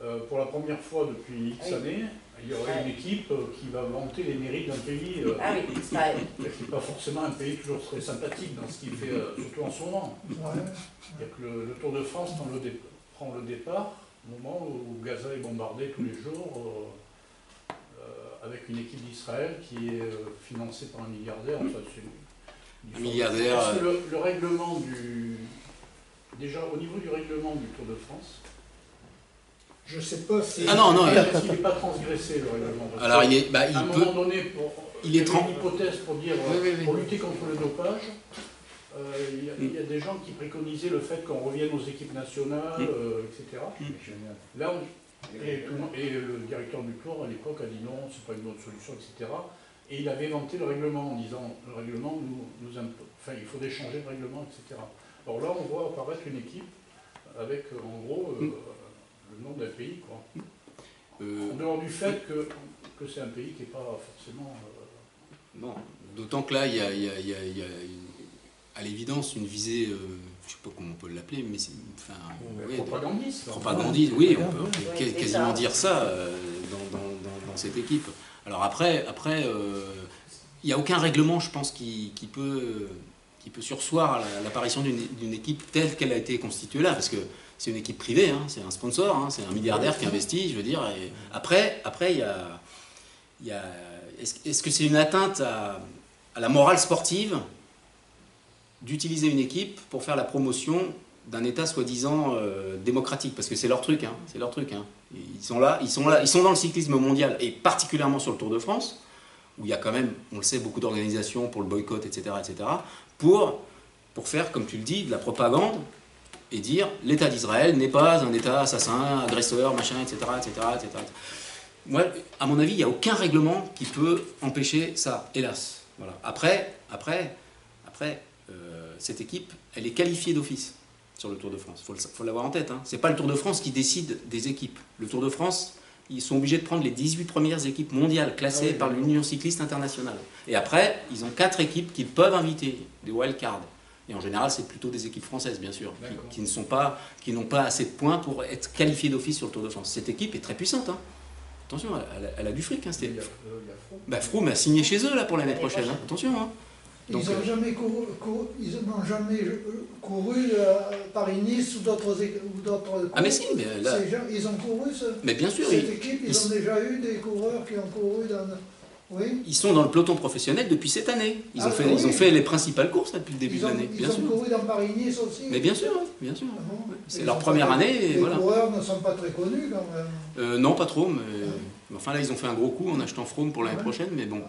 Euh, pour la première fois depuis X Oui. années, il y aurait Ouais. une équipe euh, qui va vanter les mérites d'un pays euh, Ah oui, qui n'est pas forcément un pays toujours très sympathique dans ce qu'il fait, euh, surtout en ce moment. Ouais. Il y a que le, le Tour de France prend le, dé- prend le départ au moment où Gaza est bombardé tous les jours euh, euh, avec une équipe d'Israël qui est euh, financée par un milliardaire. Enfin, c'est une- Un milliardaire, Est-ce que le, le règlement du. Déjà, au niveau du règlement du Tour de France, je sais pas si... Ah non, non, il- n'est pas transgressé le règlement Alors, il, est, bah, il à un peut. moment donné, pour, il est une hypothèse pour dire Oui, oui, oui. pour lutter contre le dopage. euh, Il y, a- il y a des gens qui préconisaient le fait qu'on revienne aux équipes nationales, Mm. euh, etc. Là, on- et, tout le monde- et le directeur du tour à l'époque a dit non, c'est pas une bonne solution, etc. Et il avait inventé le règlement en disant le règlement nous, nous impo- enfin il faudrait changer le règlement, etc. Alors là, on voit apparaître une équipe avec euh, en gros euh, Mm. Le nom d'un pays, quoi. euh, En dehors du fait que, que c'est un pays qui n'est pas forcément. euh, Bon, d'autant que là, il y a, il y a- il y a- il y a une- à l'évidence une visée, euh, je ne sais pas comment on peut l'appeler, mais c'est enfin, ouais, propagandiste. propagandiste, oui, on peut, on c'est quasiment ça. dire ça euh, dans, dans- dans- dans cette équipe. Alors après, après euh, il n'y a aucun règlement, je pense, qui, qui peut, qui peut sursoir l'apparition d'une d'une équipe telle qu'elle a été constituée là, parce que c'est une équipe privée, hein, c'est un sponsor, hein, c'est un milliardaire qui investit, je veux dire. Après, après, il y a, y a- est-ce que c'est une atteinte à, la morale sportive d'utiliser une équipe pour faire la promotion d'un État soi-disant euh, démocratique, parce que c'est leur truc, hein, c'est leur truc. Ils sont là, ils sont là, ils sont dans le cyclisme mondial et particulièrement sur le Tour de France, où il y a quand même, on le sait, beaucoup d'organisations pour le boycott, etc., etc., pour pour faire, comme tu le dis, de la propagande et dire l'État d'Israël n'est pas un État assassin, agresseur, machin, etc., etc., etc. Moi, à mon avis, il n'y a aucun règlement qui peut empêcher ça, hélas. Voilà. Après, après, après, euh, cette équipe, elle est qualifiée d'office sur le Tour de France. Il faut l'avoir en tête. Hein. Ce n'est pas le Tour de France qui décide des équipes. Le Tour de France, ils sont obligés de prendre les 18 premières équipes mondiales classées Ah oui, par l'Union cycliste internationale. Et après, ils ont quatre équipes qu'ils peuvent inviter, des wildcards. Et en général, c'est plutôt des équipes françaises, bien sûr, qui, qui ne sont pas, qui n'ont pas assez de points pour être qualifiées d'office sur le Tour de France. Cette équipe est très puissante. hein. Attention, elle, elle a- elle a du fric. Hein, Il y a, euh, il y a Froome. bah, Froome a signé chez eux là pour l'année prochaine. hein. Attention. Hein. Ils Donc, n'ont euh, jamais couru, couru- ils n'ont jamais euh, couru euh, Paris-Nice ou d'autres. Ah mais si, mais là, gens, ils ont couru ce- mais bien sûr, cette ils, équipe, ils, ils- ont déjà eu des coureurs qui ont couru dans. Oui. ils sont dans le peloton professionnel depuis cette année. Ils ont Ah, fait, oui. ils ont fait les principales courses là, depuis le début Ils de l'année, ils bien ont sûr. couru dans Paris-Nice aussi. Mais bien sûr, bien sûr. Ah bon C'est leur première année, Les voilà. coureurs ne sont pas très connus quand même. Euh, non, pas trop, mais mais enfin là ils ont fait un gros coup en achetant Frome pour l'année prochaine, mais bon.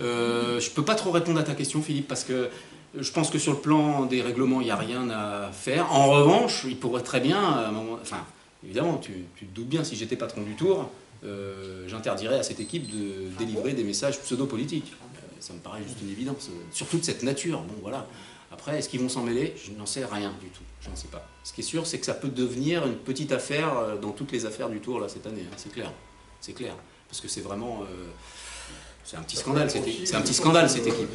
Euh, je peux pas trop répondre à ta question, Philippe, parce que je pense que sur le plan des règlements, il n'y a rien à faire. En revanche, il pourrait très bien, à un moment, enfin, évidemment, tu, tu te doutes bien, si j'étais patron du Tour, euh, j'interdirais à cette équipe de délivrer des messages pseudo-politiques. Euh, ça me paraît juste une évidence, euh, surtout de cette nature. Bon, voilà. Après, est-ce qu'ils vont s'en mêler? Je n'en sais rien du tout. Je n'en sais pas. Ce qui est sûr, c'est que ça peut devenir une petite affaire dans toutes les affaires du Tour là cette année. hein, c'est clair. C'est clair. Parce que c'est vraiment. euh, c'est un petit scandale, cette équipe. C'est un petit scandale, cette équipe.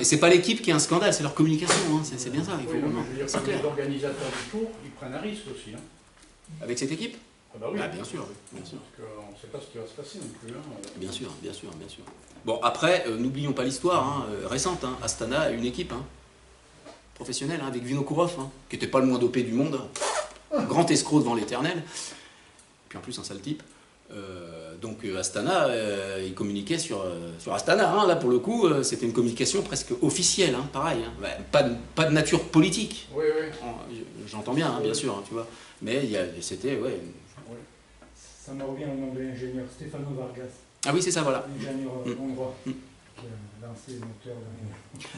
Et c'est pas l'équipe qui a un scandale, c'est leur communication. hein, C'est bien ça, il faut Oui, non, je veux dire, les organisateurs du tour, ils prennent un risque aussi. Hein. Avec cette équipe? Ah bah oui. Ah, bien sûr, bien sûr. Parce qu'on ne sait pas ce qui va se passer non plus. hein. Bien sûr, bien sûr, bien sûr. Bon, après, euh, n'oublions pas l'histoire hein, euh, récente. hein. Astana a une équipe professionnelle avec Vinokourov, qui n'était pas le moins dopé du monde. Grand escroc devant l'éternel. Puis en plus, un sale type. Euh, donc euh, Astana, euh, il communiquait sur, euh, sur Astana. Là, pour le coup, euh, c'était une communication presque officielle, pareil. pas, de, pas de nature politique. Oui, oui. En- J'entends bien, bien sûr, tu vois. Mais c'était, ouais. Ça me revient au nom de l'ingénieur Stefano Vargas, Ah oui, c'est ça, voilà. l'ingénieur Mm. hongrois, Mm. qui a lancé le moteur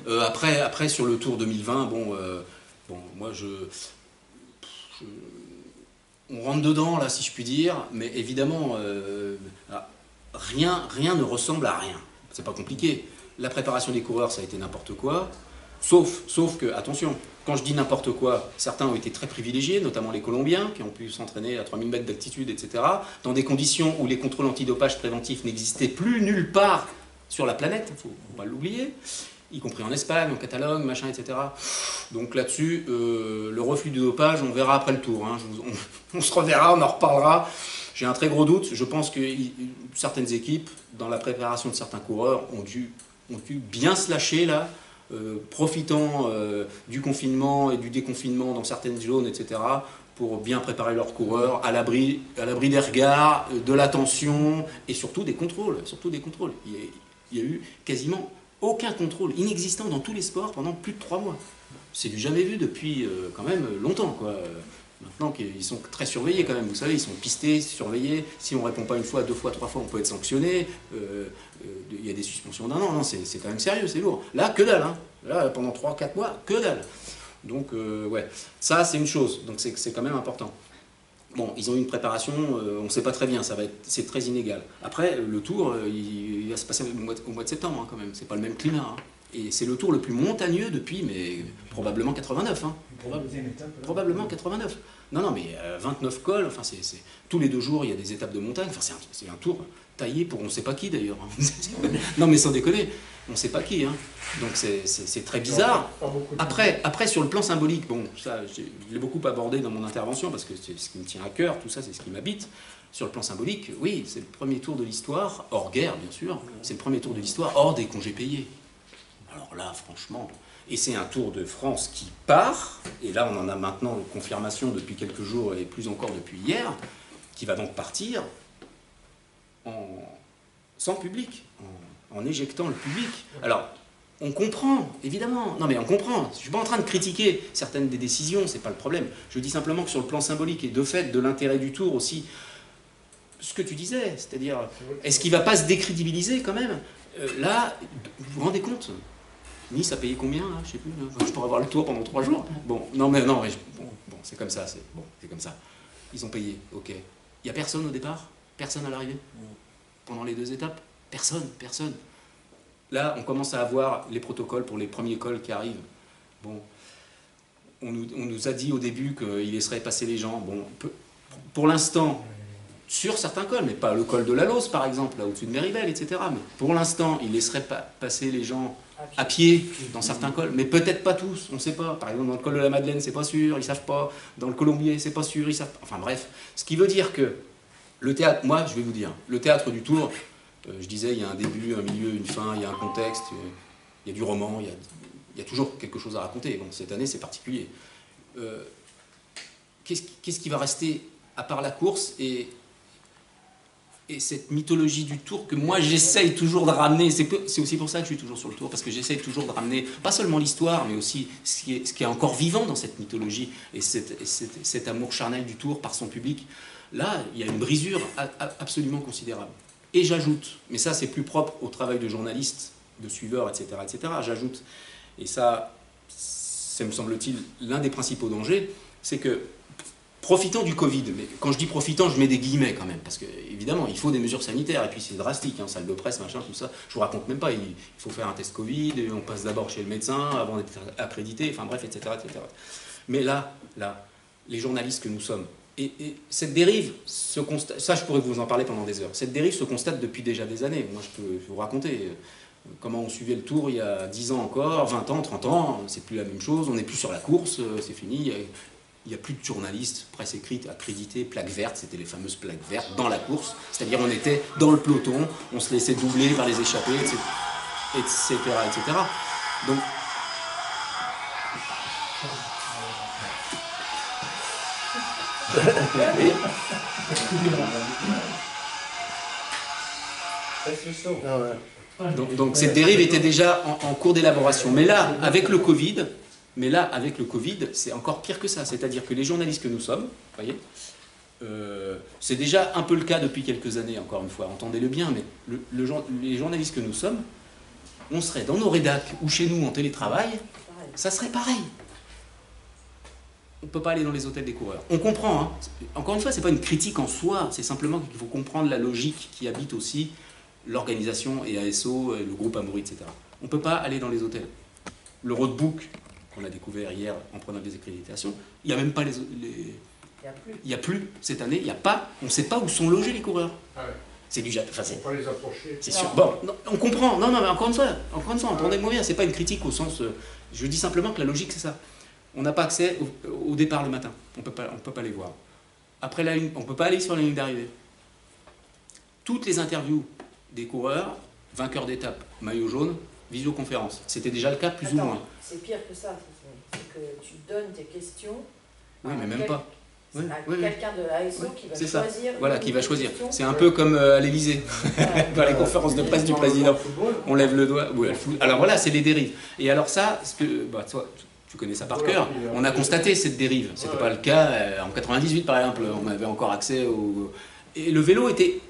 de... Euh, après, après, sur le Tour 2020, bon, euh, bon moi, je, je- On rentre dedans, là, si je puis dire, mais évidemment, euh, ah, rien, rien ne ressemble à rien. C'est pas compliqué. La préparation des coureurs, ça a été n'importe quoi. Sauf, sauf que, attention, quand je dis n'importe quoi, certains ont été très privilégiés, notamment les Colombiens, qui ont pu s'entraîner à 3000 mètres d'altitude, etc., dans des conditions où les contrôles antidopage préventifs n'existaient plus nulle part sur la planète, il faut faut pas l'oublier, y compris en Espagne, en Catalogne, machin, etc. Donc là-dessus, euh, le reflux du dopage, on verra après le tour. hein. On, se reverra, on en reparlera. J'ai un très gros doute. Je pense que certaines équipes, dans la préparation de certains coureurs, ont dû, ont dû bien se lâcher là, profitant euh, du confinement et du déconfinement dans certaines zones, etc., pour bien préparer leurs coureurs à l'abri, des regards, euh, de l'attention et surtout des contrôles. Surtout des contrôles. Il y a, eu quasiment aucun contrôle, inexistant dans tous les sports pendant plus de trois mois. C'est du jamais vu depuis euh, quand même longtemps. Quoi. Maintenant qu'ils sont très surveillés quand même, vous savez, ils sont pistés, surveillés. Si on ne répond pas une fois, deux fois, trois fois, on peut être sanctionné. Euh, euh, Il y a des suspensions d'un an. Non, c'est quand même sérieux, c'est lourd. Là, que dalle. Hein. Là, pendant trois, quatre mois, que dalle. Donc, euh, ouais, ça, c'est une chose. Donc, c'est quand même important. Bon, ils ont eu une préparation, on ne sait pas très bien, ça va c'est très inégal. Après, le tour, il, va se passer au mois de, au mois de septembre hein, quand même. C'est pas le même climat. hein. Et c'est le tour le plus montagneux depuis, mais probablement 89. Hein. Là. Probablement 89. Non, non, mais euh, 29 cols, enfin, c'est, tous les deux jours, il y a des étapes de montagne. Enfin, c'est un, tour taillé pour on ne sait pas qui d'ailleurs. hein. non, mais sans déconner, on ne sait pas qui. hein. Donc c'est, très bizarre. Après, après, sur le plan symbolique, bon, ça, je l'ai beaucoup abordé dans mon intervention parce que c'est ce qui me tient à cœur, tout ça, c'est ce qui m'habite. Sur le plan symbolique, oui, c'est le premier tour de l'histoire, hors guerre, bien sûr, c'est le premier tour de l'histoire hors des congés payés. Alors là, franchement, et c'est un Tour de France qui part, et là on en a maintenant confirmation depuis quelques jours et plus encore depuis hier, qui va donc partir en, sans public, en, en éjectant le public. Alors, on comprend, évidemment, non mais on comprend, je ne suis pas en train de critiquer certaines des décisions, c'est pas le problème. Je dis simplement que sur le plan symbolique et de fait de l'intérêt du Tour aussi, ce que tu disais, c'est-à-dire, est-ce qu'il ne va pas se décrédibiliser quand même? Euh, Là, vous vous rendez compte? Nice a payé combien là Je sais plus. là. Je pourrais avoir le tour pendant trois jours. Bon, non mais non, mais je- bon, bon, c'est comme ça, c'est bon, c'est comme ça. Ils ont payé, ok. Il y a personne au départ, personne à l'arrivée? Pendant les deux étapes, personne, personne. Là, on commence à avoir les protocoles pour les premiers cols qui arrivent. Bon, on nous, on nous a dit au début qu'il laisserait passer les gens. Bon, pour l'instant, sur certains cols, mais pas le col de la Lose par exemple, là au-dessus de Méribel, etc. Mais pour l'instant, il laisserait pas passer les gens à pied dans certains cols, mais peut-être pas tous, on ne sait pas. Par exemple, dans le col de la Madeleine, c'est pas sûr, ils savent pas. Dans le Colombier, c'est pas sûr, ils savent pas. Enfin bref, ce qui veut dire que le théâtre, moi je vais vous dire, le théâtre du Tour, euh, je disais, il y a un début, un milieu, une fin, il y a un contexte. Il y a du roman, il y a, il y a toujours quelque chose à raconter. Bon, cette année, c'est particulier. Euh, Qu'est-ce qui- va rester à part la course et cette mythologie du tour que moi j'essaye toujours de ramener C'est c'est aussi pour ça que je suis toujours sur le tour, parce que j'essaye toujours de ramener pas seulement l'histoire, mais aussi ce qui, est, encore vivant dans cette mythologie et, cet amour charnel du tour par son public. Là, il y a une brisure absolument considérable. Et j'ajoute, mais ça c'est plus propre au travail de journaliste, de suiveur, etc., etc. J'ajoute, et ça, ça me semble-t-il l'un des principaux dangers, c'est que profitant du Covid, mais quand je dis profitant, je mets des guillemets quand même, parce que évidemment, il faut des mesures sanitaires, et puis c'est drastique, hein, salle de presse, machin, tout ça. Je vous raconte même pas, il, faut faire un test Covid, et on passe d'abord chez le médecin avant d'être accrédité, enfin bref, etc., etc. Mais là, là, les journalistes que nous sommes, et, et cette dérive, se constate, ça je pourrais vous en parler pendant des heures, cette dérive se constate depuis déjà des années. Moi je peux vous raconter euh, comment on suivait le tour il y a 10 ans encore, 20 ans, 30 ans, c'est plus la même chose, on n'est plus sur la course, euh, c'est fini. Il n'y a plus de journalistes, presse écrite, accrédité, plaque verte, c'était les fameuses plaques vertes dans la course. C'est-à-dire on était dans le peloton, on se laissait doubler par les échappées, etc. etc., etc. Donc, donc, donc cette dérive était déjà en, en cours d'élaboration. Mais là, avec le Covid, mais là, avec le Covid, c'est encore pire que ça. C'est-à-dire que les journalistes que nous sommes, voyez, euh, c'est déjà un peu le cas depuis quelques années, encore une fois, entendez-le bien, mais les journalistes que nous sommes, on serait dans nos rédacs ou chez nous en télétravail, ça serait pareil. On ne peut pas aller dans les hôtels des coureurs. On comprend, hein. encore une fois, ce n'est pas une critique en soi, c'est simplement qu'il faut comprendre la logique qui habite aussi l'organisation et ASO, le groupe Amaury, etc. On ne peut pas aller dans les hôtels. Le roadbook qu'on a découvert hier en prenant des accréditations, il n'y a même pas les, les- Il n'y a plus. a cette année, il n'y a pas, on ne sait pas où sont logés les coureurs. Ah ouais. C'est du enfin, c'est- Faut pas les approcher. c'est sûr. Bon, non, on comprend. Non, non, mais encore une fois, encore une fois, entendez-moi bien. C'est pas une critique au sens. euh, je dis simplement que la logique c'est ça. On n'a pas accès au, au départ le matin. On peut pas, on peut pas les voir. Après la ligne, on peut pas aller sur la ligne d'arrivée. Toutes les interviews des coureurs, vainqueurs d'étape, maillot jaune, visioconférence. C'était déjà le cas plus ou moins. C'est pire que ça. C'est que tu donnes tes questions Oui, à mais même quel- pas. Oui, oui, quelqu'un de l'ASO Oui, qui va c'est ça. choisir. Voilà, qui va choisir. C'est un peu comme euh, à l'Elysée, Ouais. dans les conférences de presse du président. On lève le doigt. Ouais, le foot. Alors voilà, c'est les dérives. Et alors ça, ce que, bah, toi, tu- connais ça par cœur. On a constaté cette dérive. C'était Ouais. pas le cas euh, en 98 par exemple. On avait encore accès au. Et le vélo était,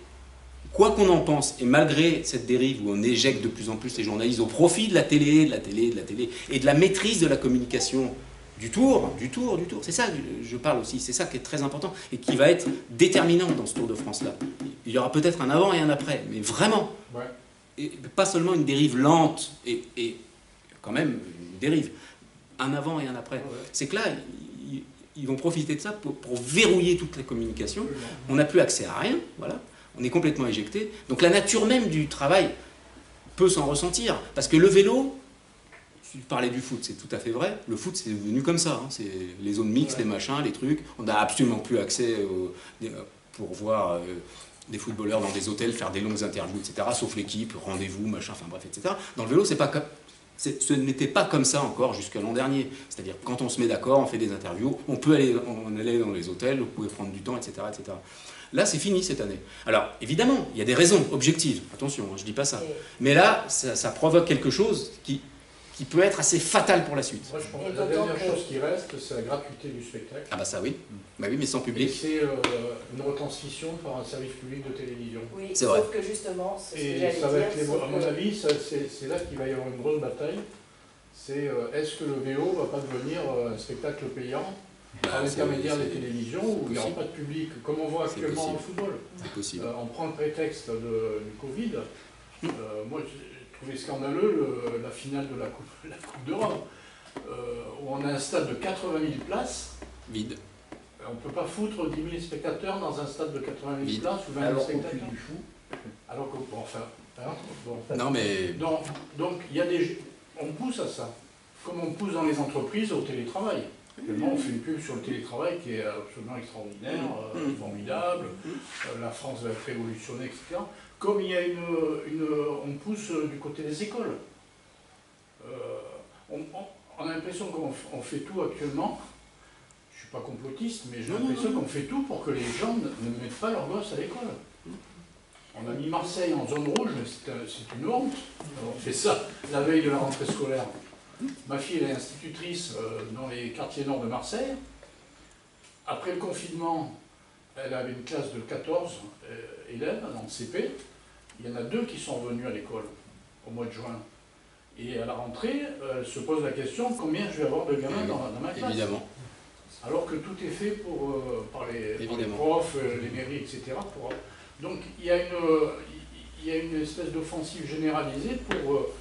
quoi qu'on en pense, et malgré cette dérive où on éjecte de plus en plus les journalistes au profit de la télé, de la télé, de la télé, et de la maîtrise de la communication du tour, du tour, du tour. C'est ça que je parle aussi. C'est ça qui est très important et qui va être déterminant dans ce Tour de France-là. Il y aura peut-être un avant et un après, mais vraiment Ouais. et pas seulement une dérive lente et, et quand même une dérive, un avant et un après. C'est que là, ils, ils vont profiter de ça pour, pour verrouiller toute la communication. On n'a plus accès à rien, voilà. On est complètement éjecté. Donc la nature même du travail peut s'en ressentir. Parce que le vélo, tu parlais du foot, c'est tout à fait vrai. Le foot, c'est devenu comme ça. hein. C'est les zones mixtes, les machins, les trucs. On n'a absolument plus accès pour voir euh, des footballeurs dans des hôtels faire des longues interviews, etc. Sauf l'équipe, rendez-vous, machin, enfin bref, etc. Dans le vélo, Ce n'était pas comme ça encore jusqu'à l'an dernier. C'est-à-dire quand on se met d'accord, on fait des interviews, on peut aller, dans les hôtels, vous pouvez prendre du temps, etc., etc. Là, c'est fini cette année. Alors, évidemment, il y a des raisons objectives. Attention, hein, je dis pas ça. Mais là, ça, ça provoque quelque chose qui, qui peut être assez fatal pour la suite. Moi, je pense que la dernière chose qui reste, c'est la gratuité du spectacle. Ah bah ça oui. Bah oui, mais sans Et public. c'est euh, une retransmission par un service public de télévision. Oui, C'est sauf vrai. que justement, c'est ce que Et j'allais ça va dire. être, les- sauf à mon que- avis, ça- c'est c'est là qu'il va y avoir une grosse bataille. C'est euh, est-ce que le vélo va pas devenir euh, un spectacle payant? Par Bah, l'intermédiaire des télévisions où il n'y aura pas de public, comme on voit actuellement en football. C'est possible. Euh, on prend le prétexte de- du Covid. Euh, moi, j'ai trouvé scandaleux le- la finale de la Coupe, la coupe d'Europe, euh, où on a un stade de 80 000 places. Vide. On ne peut pas foutre 10 000 spectateurs dans un stade de 80 000 Vide. places ou 20 000 Alors spectateurs. du fou. Alors que, bon, enfin, hein, bon. Non mais Donc, donc, il y a des, on pousse à ça. Comme on pousse dans les entreprises au télétravail. Actuellement, on fait une pub sur le télétravail qui est absolument extraordinaire, euh, Mm. formidable. Euh, la France va être révolutionnée, etc. Comme il y a une, une- on pousse euh, du côté des écoles. euh, on, on- on a l'impression qu'on fait tout actuellement. Je ne suis pas complotiste, mais j'ai l'impression qu'on fait tout pour que les gens ne, ne mettent pas leurs gosses à l'école. On a mis Marseille en zone rouge, mais c'est une honte. On fait ça la veille de la rentrée scolaire. Ma fille, elle est institutrice euh, dans les quartiers nord de Marseille. Après le confinement, elle avait une classe de 14 euh, élèves dans le CP. Il y en a deux qui sont revenus à l'école au mois de juin. Et à la rentrée, euh, elle se pose la question combien je vais avoir de gamins dans, dans ma classe? Évidemment. alors que tout est fait pour, euh, par, les, par les Évidemment. profs, les mairies, etc. pour- donc il y, a une, il y a une espèce d'offensive généralisée pour euh,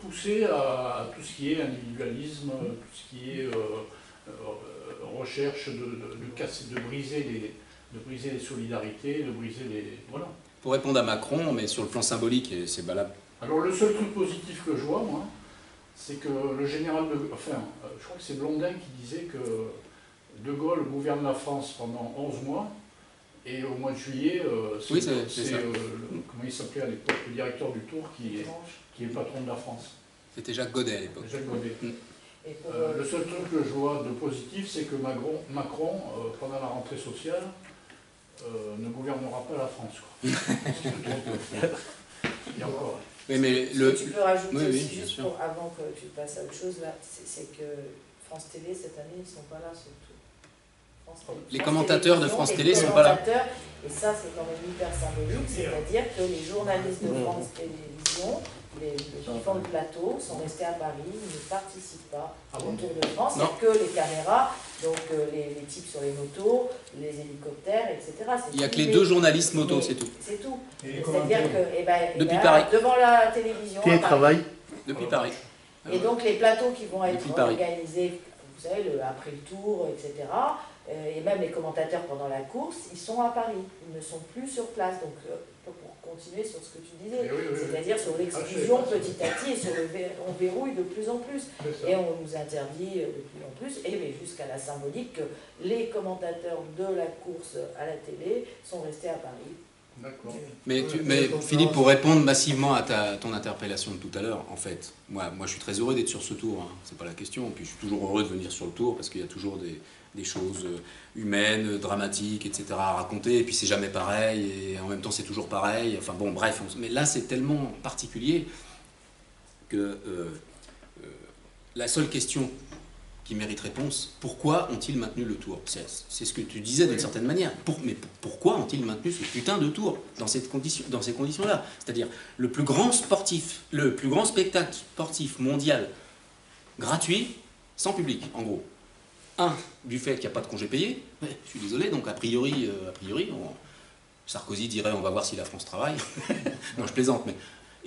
pousser à, tout ce qui est individualisme, euh, tout ce qui est euh, euh, recherche de, de, de casser, de briser les de briser les solidarités, de briser les... Voilà. Pour répondre à Macron, mais sur le plan symbolique, c'est valable. Alors le seul truc positif que je vois, moi, c'est que le général de... Enfin, euh, je crois que c'est Blondin qui disait que De Gaulle gouverne la France pendant 11 mois, et au mois de juillet, euh, Oui, c'est- ça. euh, comment il s'appelait à l'époque, le directeur du Tour qui est, qui est patron de la France, C'était Jacques Godet à l'époque. Jacques Godet. Et pour, Euh, le seul truc que je vois de positif, c'est que Macron, Macron euh, pendant la rentrée sociale, euh, ne gouvernera pas la France. Quoi. Et encore. Oui, mais Ce le. que tu peux rajouter Oui, oui, aussi, bien juste sûr. pour- avant que tu passes à autre chose, là, c'est que France Télé, cette année, ils ne sont pas là surtout. Les commentateurs de France Télé sont pas là. commentateurs, Et ça, c'est quand même hyper symbolique, c'est-à-dire que les journalistes de France Télévisions, les, les qui font le plateau, sont restés à Paris, ils ne participent pas Ah au Tour de France, il n'y Non. a que les caméras, donc euh, les, les types sur les motos, les hélicoptères, etc. Il n'y a que les deux journalistes moto, Mais c'est tout. C'est tout. Et C'est-à-dire que, eh ben, y Depuis a Paris. devant la télévision, Télétravail. Depuis Paris. et donc les plateaux qui vont être Depuis Paris. organisés, vous savez, le- après le tour, etc., euh, et même les commentateurs pendant la course, ils sont à Paris, ils ne sont plus sur place. Donc euh, continuer sur ce que tu disais, oui, oui, oui. c'est-à-dire sur Ah, l'exclusion petit à petit, et sur le vé- on verrouille de plus en plus. Et on nous interdit de plus en plus, et mais jusqu'à la symbolique que les commentateurs de la course à la télé sont restés à Paris. Mais, tu-. Philippe, pour répondre massivement à ta, ton interpellation de tout à l'heure, en fait, moi, moi je suis très heureux d'être sur ce tour, hein, c'est pas la question. Puis je suis toujours heureux de venir sur le tour parce qu'il y a toujours des, des choses euh, humaines, dramatiques, etc. à raconter. Et puis c'est jamais pareil, et en même temps c'est toujours pareil. Enfin bon, bref, on mais là c'est tellement particulier que euh, euh, la seule question qui mérite réponse, pourquoi ont-ils maintenu le tour? C'est ce que tu disais d'une certaine manière. Pour- mais pour- pourquoi ont-ils maintenu ce putain de tour dans, cette condition, dans ces conditions-là? C'est-à-dire le plus grand sportif, le plus grand spectacle sportif mondial gratuit, sans public, en gros. Un, du fait qu'il n'y a pas de congé payé. Je suis désolé, donc a priori, euh, a priori Sarkozy dirait on va voir si la France travaille. non, je plaisante, mais.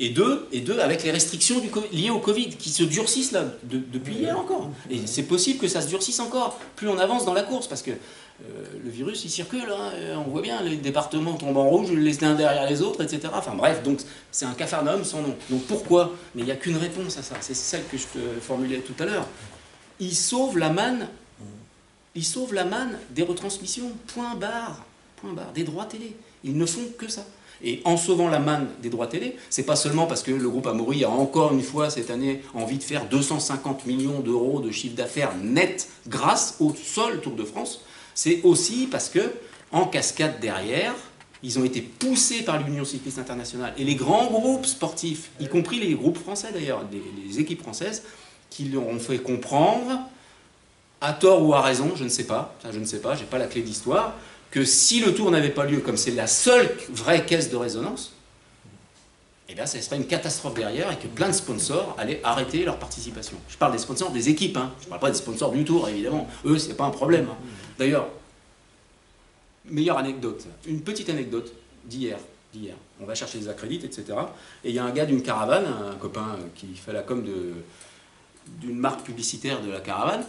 Et deux, et deux avec les restrictions liées au Covid qui se durcissent là de- depuis hier encore. Et c'est possible que ça se durcisse encore plus on avance dans la course parce que euh, le virus il circule, hein, euh, on voit bien, les départements tombent en rouge les uns derrière les autres, etc. Enfin bref, donc c'est un cafarnaum sans nom. Donc pourquoi? Mais il n'y a qu'une réponse à ça, c'est celle que je te formulais tout à l'heure. Ils sauvent la manne, ils sauvent la manne des retransmissions, point barre, point barre, des droits télé. Ils ne font que ça. Et en sauvant la manne des droits télé, c'est pas seulement parce que le groupe Amaury a encore une fois cette année envie de faire 250 millions d'euros de chiffre d'affaires net grâce au seul Tour de France, c'est aussi parce que en cascade derrière, ils ont été poussés par l'Union cycliste internationale et les grands groupes sportifs, y compris les groupes français d'ailleurs, les, équipes françaises, qui leur ont fait comprendre, à tort ou à raison, je ne sais pas, je ne sais pas, j'ai pas la clé d'histoire, que si le tour n'avait pas lieu, comme c'est la seule vraie caisse de résonance, eh bien, ça serait une catastrophe derrière et que plein de sponsors allaient arrêter leur participation. Je parle des sponsors des équipes, hein. je ne parle pas des sponsors du tour, évidemment. Eux, c'est pas un problème. hein. D'ailleurs, meilleure anecdote, une petite anecdote d'hier. d'hier. On va chercher des accrédites, etc. Et il y a un gars d'une caravane, un copain qui fait la com d'une marque publicitaire de la caravane.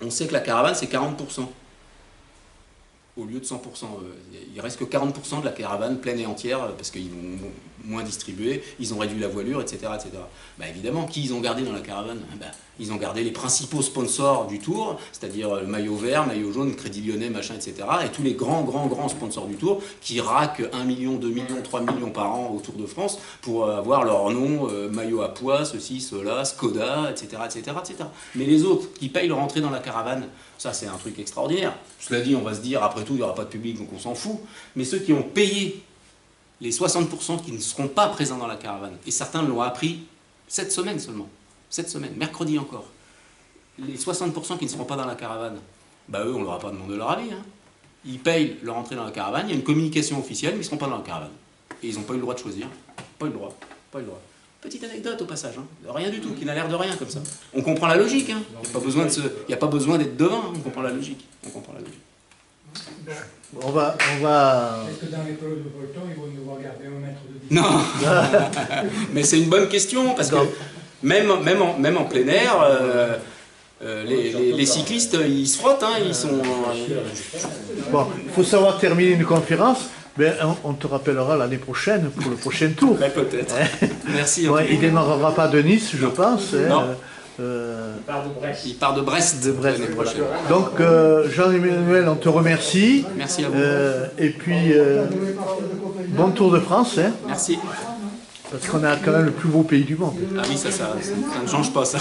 On sait que la caravane, c'est 40% au lieu de 100%. euh, Il reste que 40% de la caravane pleine et entière euh, parce qu'ils moins distribuer, ils ont réduit la voilure, etc. etc. Bah, évidemment, qui ils ont gardé dans la caravane? Bah, Ils ont gardé les principaux sponsors du Tour, c'est-à-dire le maillot vert, maillot jaune, Crédit Lyonnais, machin, etc. Et tous les grands, grands, grands sponsors du Tour qui raquent 1 million, 2 millions, 3 millions par an au Tour de France pour euh, avoir leur nom, euh, maillot à poids, ceci, cela, Skoda, etc., etc., etc. Mais les autres qui payent leur entrée dans la caravane, ça c'est un truc extraordinaire. Cela dit, on va se dire, après tout, il n'y aura pas de public, donc on s'en fout. Mais ceux qui ont payé les 60% qui ne seront pas présents dans la caravane, et certains l'ont appris cette semaine seulement, cette semaine, mercredi encore, les 60% qui ne seront pas dans la caravane, bah eux, on leur a pas demandé leur avis. hein. Ils payent leur entrée dans la caravane, il y a une communication officielle, mais ils ne seront pas dans la caravane. Et ils n'ont pas eu le droit de choisir. Pas eu le droit. Pas le droit. Petite anecdote au passage, hein. rien du tout, qui n'a l'air de rien comme ça. On comprend la logique, hein. il n'y a pas besoin d'être hein. on comprend la logique. On comprend la logique. On va, on va. Est-ce que dans les pelotes de Volton, ils vont devoir garder un mètre de distance Non Mais c'est une bonne question, parce que même, même, en, même en plein air, euh, euh, les, les- les cyclistes, ils se frottent, hein, ils sont... Bon, il faut savoir terminer une conférence. Ben, on, on te rappellera l'année prochaine pour le prochain tour. Ouais, peut-être. Merci. Ouais, il démarrera pas de Nice, je pense. hein, Non. Euh, Il part de Brest, De donc, euh, Jean-Emmanuel, on te remercie. Merci à vous. Euh, et puis, euh, bon Tour de France, hein, Merci. parce qu'on a quand même le plus beau pays du monde. Ah oui, ça, ça, ça ne change pas, ça.